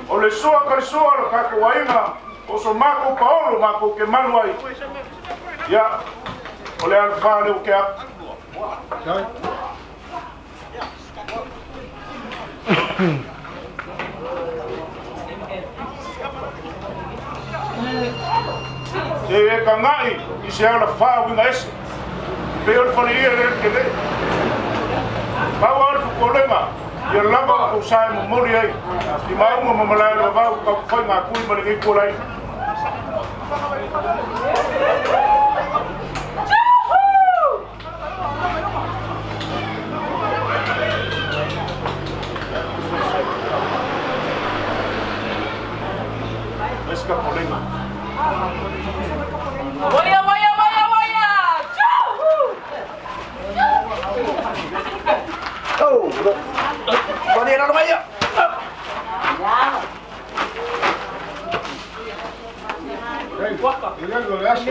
o le sua ka sua lo ka ko waima o so ma ko paolo ma ko ke malu ai ya o le alfa le o ke a Te e ka ngai i se ala faa wina esi. Pe ol fani ia le ke le. Pau alfu ko lema. Pau alfu ko lema. ia lava o sae momoli Di i memelai, mamalae lavau kaukafai gakui ma legei kualai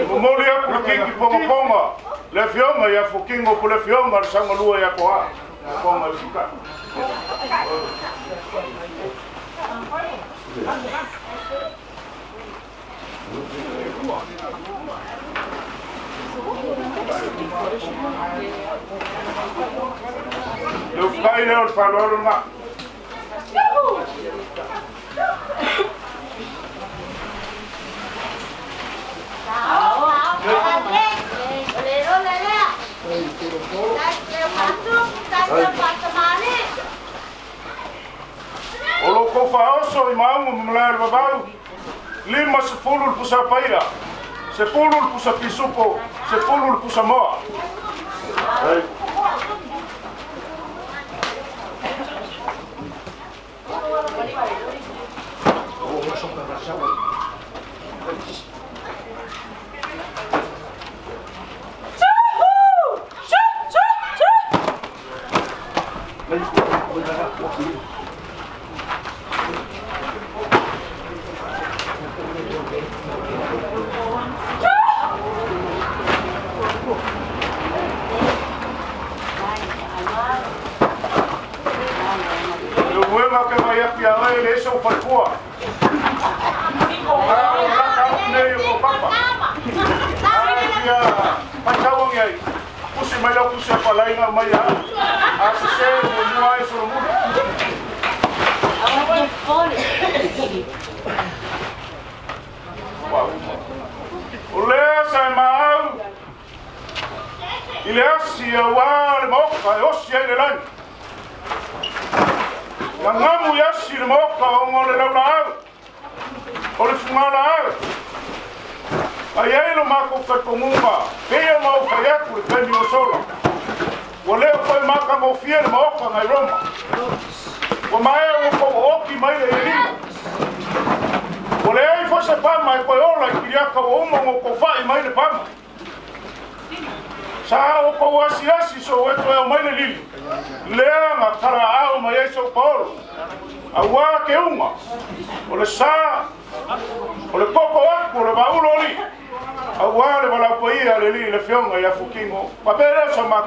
Mumuli aku kingi pomokonga. Le fioma ya fukingo kule fioma sanga lua ya koa. Konga suka. Lufkai leo falou ma. O loko whaoso i maungu mi mlea rwa vau. Lima se pulu lupu sa paira. Se pulu lupu sa pisupo. Se pulu lupu sa moa. Hei.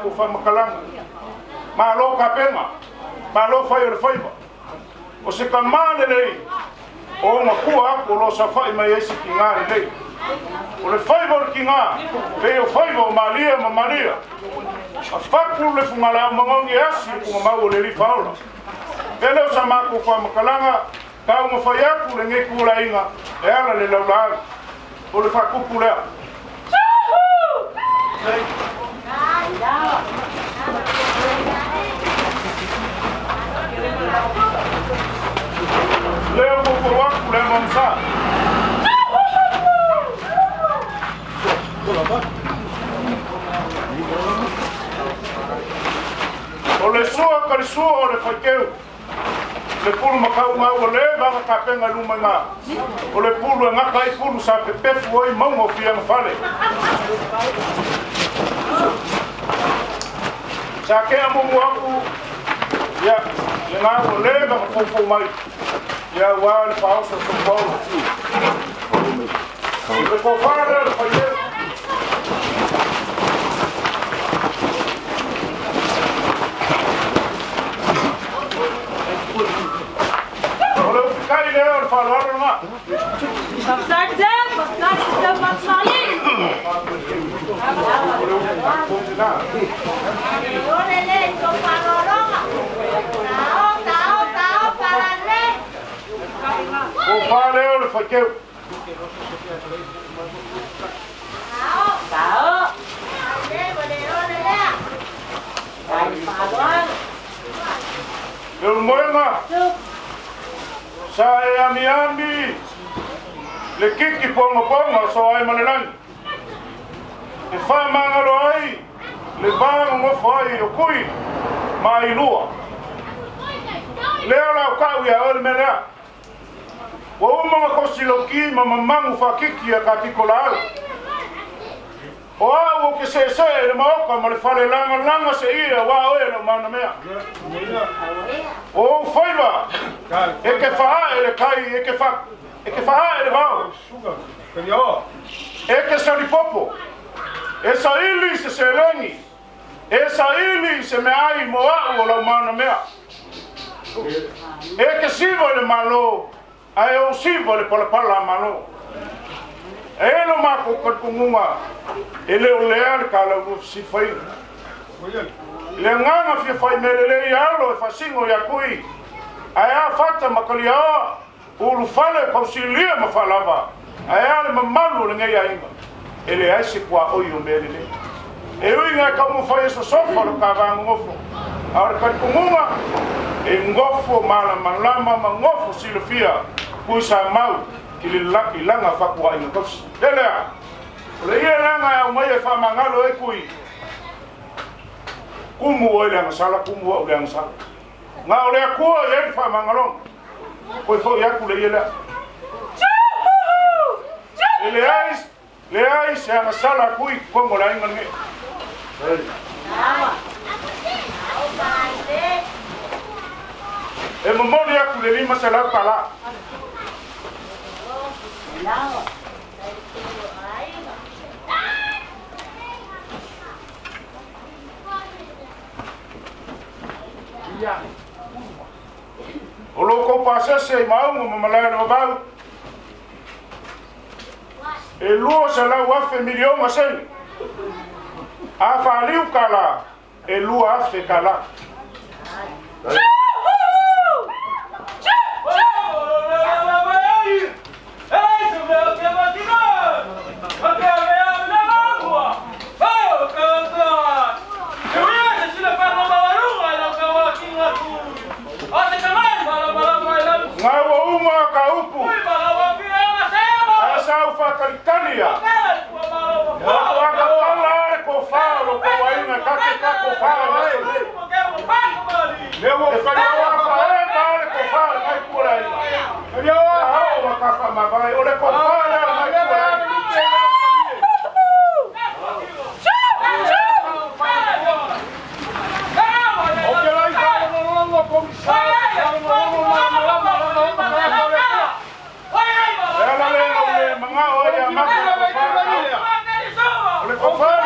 ko fa makalanga malo ka penga malo fa yo fa iba o se ka male nei o ma kua ko lo sa fa mai esi ki ngari nei o le fa iba ki nga pe o fa iba malia ma malia a fa ku le fungala ma ngi asi ko ma o le ri faola ele o sa ma ko fa makalanga ka o ma fa ya ku le ngi ku la inga e ala le laula o le fa ku ku le
Thank you. O le
sua ka le sua o le whaikeu. Le pulu ma kau mau o le vanga ka penga luma ngā. O le pulu e ngaka i pulu sa pe pefu oi maungo fia ngafale. Sake amungu aku ia ia ngā o lēna ka pōpō mai ia wāni pāusa tōpō o tū. Ko whāna ka pāiera Kariler orfalar olma.
Baksaksam, baksaksam bakmalıyım.
Orele toparoloma. Tao, tao, tao, paralle. Ofale
olfa kev.
Tao, tao. Orele, orele.
Orfalar. Yolmoyma. É Yolmoyma. sa ami ami le kiki pongo pongo so ai manelan e fa manga ai. le ba mo foi o kui mai lua le ala o ka wi aol mena wo mo ko silo ki ma mamangu fa kiki a ka o au ke se se le maoka ma le fale langa langa se ia wa oe no mana mea o au whaiwa e ke faha e le kai e ke faha e ke faha e le vau e ke sari popo e sa ili se se rengi e sa ili se me ai mo au o lau mana mea e ke sivo le malo ai o sivo le palapala malo e lo e ma ko ko tu e le o le ar ka la si fai le nga na fi fai me le le ya lo fa singo ya kui a ya fata ma ko li o u lu fa le ko si li ma fa la ba a ya le ma ma lu le nga ya ima e le a si kwa o yo me le le e u nga ka mu fai so so fa lo ka ba ngo fo ar ka tu nguma e ngo fo ma la ma la ma ngo fo si lo fia ku sa mau ililak ilanga fakwa ina tos dela leia nanga ya umaye fa mangalo ekui kumu ole ang sala kumu ole ang sala nga ole ko ye fa mangalo ko fo ya ku leia la ele ais le ais ya sala kui kongo la inga e mo ya ku le lima pala Ia. O loko pasa se mau mo malai no bau. E luo lá o wa fe milio ma A fa cala, E luo a fe kala. Sasa ufakalkania.
Waka
Paulo, como aí na casa para aí.
para Para por aí. Vai, olha com o vai por aí. Olha, olha, olha, olha, olha, olha, olha, olha, olha, olha, olha, olha,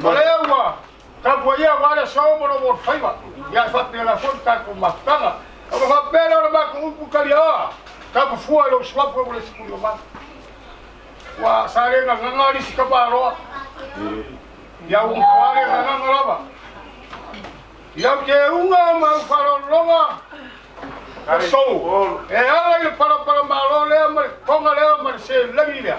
Valeu, ó. Tapoia agora é só o morobor faiba. E as vapelas foram tá com uma tanga. Eu vou vapela agora ba com um carió. Tapo fora o swap com não culo ba. Wa sare na ngari se caparo. Ya um kaware na ngoroba. Ya que uma man faroloba. Sou. É ela que para para malole, mas como é mas se levia.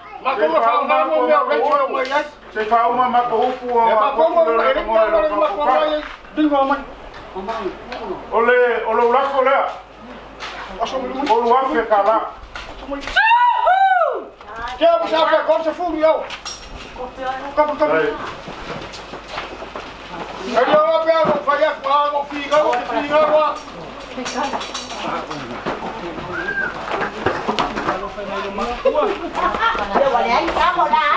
Maar maar maar maar fala uma macouco, uma maar uma maar Ole, ole ula kole. Ole wa fe kala.
Ke mo sa ka kom se fumi yo. Kom kom. Ayo wa pe ro fa ya kwa mo fi ga mo fi ga wa.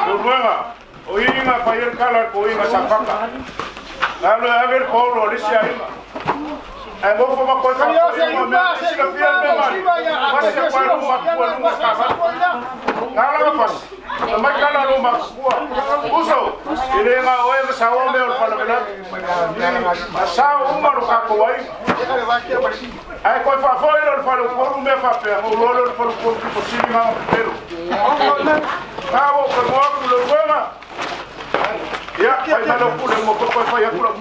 Luruega,
oinga pa ir kalar ko inga sapaka. Lalu ever polo, lisi ainga. é bom falar uma coisa pra é é você, tipo tá meu mas Chega, filha, meu mano. Vai ser pai Não, não, não
Não, não, Não, não, não, Não vai calar não, não. Uso. Ele é
Não, não, não. Não, não, não. Não, não, Mas Não, não, não. Não, não, não. Não, não, não. ele não, não. Não, não, não. O lolo, não. Não, não, não. Não, não, não. primeiro. não, não. Não, bom, não. Não, não, não. Não Ya, vai dar o pulo, mo copa vai a pulo.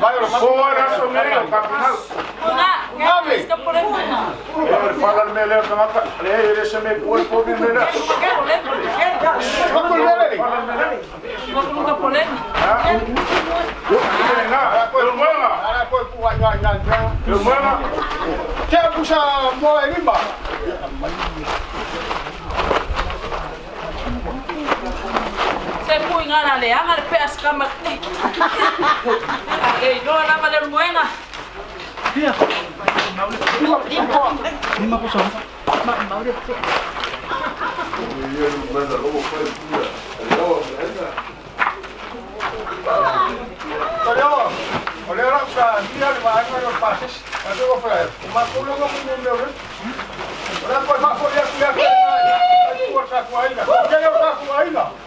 Vai o fora so meio para final. Una, es que melhor
el falar me le que mata, le ele se me cuerpo bien me da.
Vamos le le. Vamos nunca por él.
melhor Nada,
pues mueva. Ahora pues cuba ya ya. Mueva. ¿Qué puso mueve
bimba?
te puinga na le anga le peas kama te. Ei,
no la vale buena. Tia. Lima por solo. Ma maure. Olha, olha lá olha, olha,
olha lá olha, olha olha, olha, olha, olha, olha, olha, olha, olha, olha, olha, olha,
Olha olha, olha, olha olha, lá. olha, olha, olha, olha, olha, olha, olha, olha, olha, olha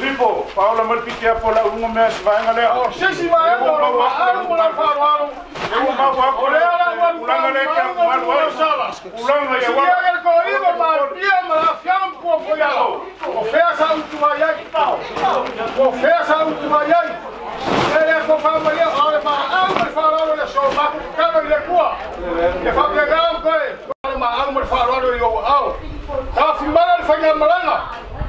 Lipo, Paula Malpiquia Pola, um mês vai
galera. Oh, se se vai, não vai, não vai falar.
Eu vou magoar por ela, o langa é que é o manual salas. O langa eu o manual. Se ele corrido, Maria,
Malafiam, pô, foi alô. Ofensa última aí que tal. Ofensa última aí. Ele é eu família, olha, mas alma falou, olha só, mas cara ele é cua.
Que fa pegar o
coi. Mas alma falou, eu ao.
Tá filmando, ele foi na malanga.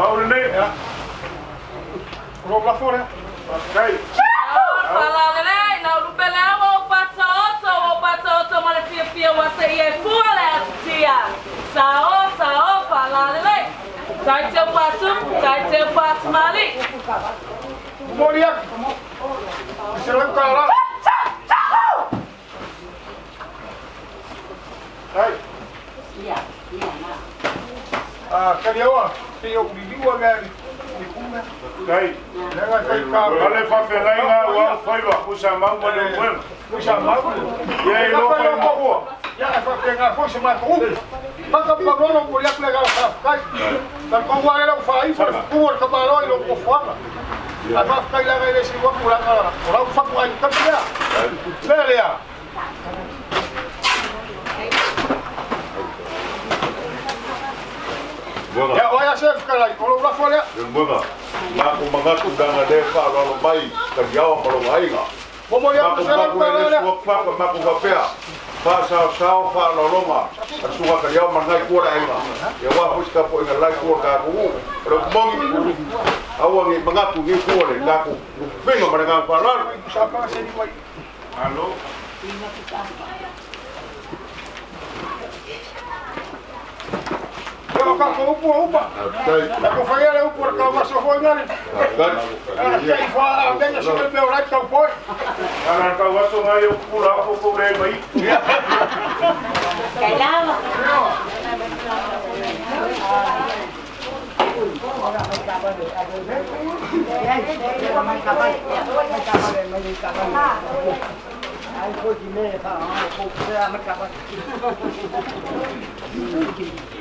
Olha o vamos É. lá fora, né? Vai
Fala,
Linei. Não, no Pelé, o Pata Otto, o Pata Otto, mano, fia, fia, o açaí é fula, né, tia? Saô, saô, fala, Linei. Sai teu pato, sai teu pato, mali.
Moria. Você vai ficar lá. Tchau,
tchau, tchau.
Aí. Kariawa,
te eu me gari, a kuna. Kai. Nga kai Vale fa felai nga
wa foiba, kusa mau mo lo fa mo ko.
Ya fa ke se ma ko. Paka pa rono ko ya plega ka. Kai. Tan ko wa era fa i fa ku ka pa ro lo ko fa. ya oya chef kala kolo la folia
yo mwana na ko manga ku danga de ka lo mai ka yao lo mai ga ko ya ko sala ko la ma ko pa pa fa sa sa fa lo ka ka la ya wa hu ka po ina la ko ka ko ro mong awa ngi manga ku ngi le la la
sa pa se ni Pero kako upo upa. Ako fayala upo ka maso ko ngari.
Ara kay fa ang denga sa
bebe orat ka upo.
Ara ka waso ngai upo la upo ko re mai. Kailava.
Ai, foi de meia, tá? Ah, eu vou fazer a minha
cabeça.